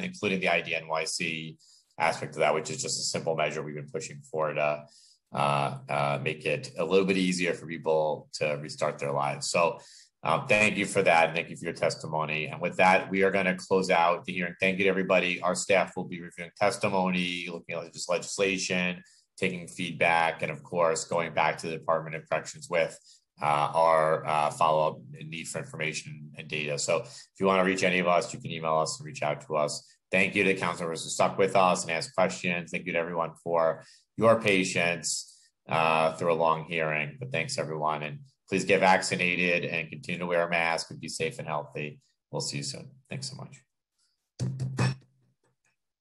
including the IDNYC aspect of that, which is just a simple measure we've been pushing for to uh, uh, make it a little bit easier for people to restart their lives. So um, thank you for that. Thank you for your testimony. And with that, we are going to close out the hearing. Thank you to everybody. Our staff will be reviewing testimony, looking at just legislation, taking feedback, and of course, going back to the Department of Corrections with uh, our uh, follow up need for information and data. So if you want to reach any of us, you can email us and reach out to us. Thank you to councilors who stuck with us and asked questions. Thank you to everyone for your patience uh, through a long hearing. But thanks, everyone. And please get vaccinated and continue to wear a mask and be safe and healthy. We'll see you soon. Thanks so much.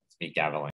Speak Gavilan.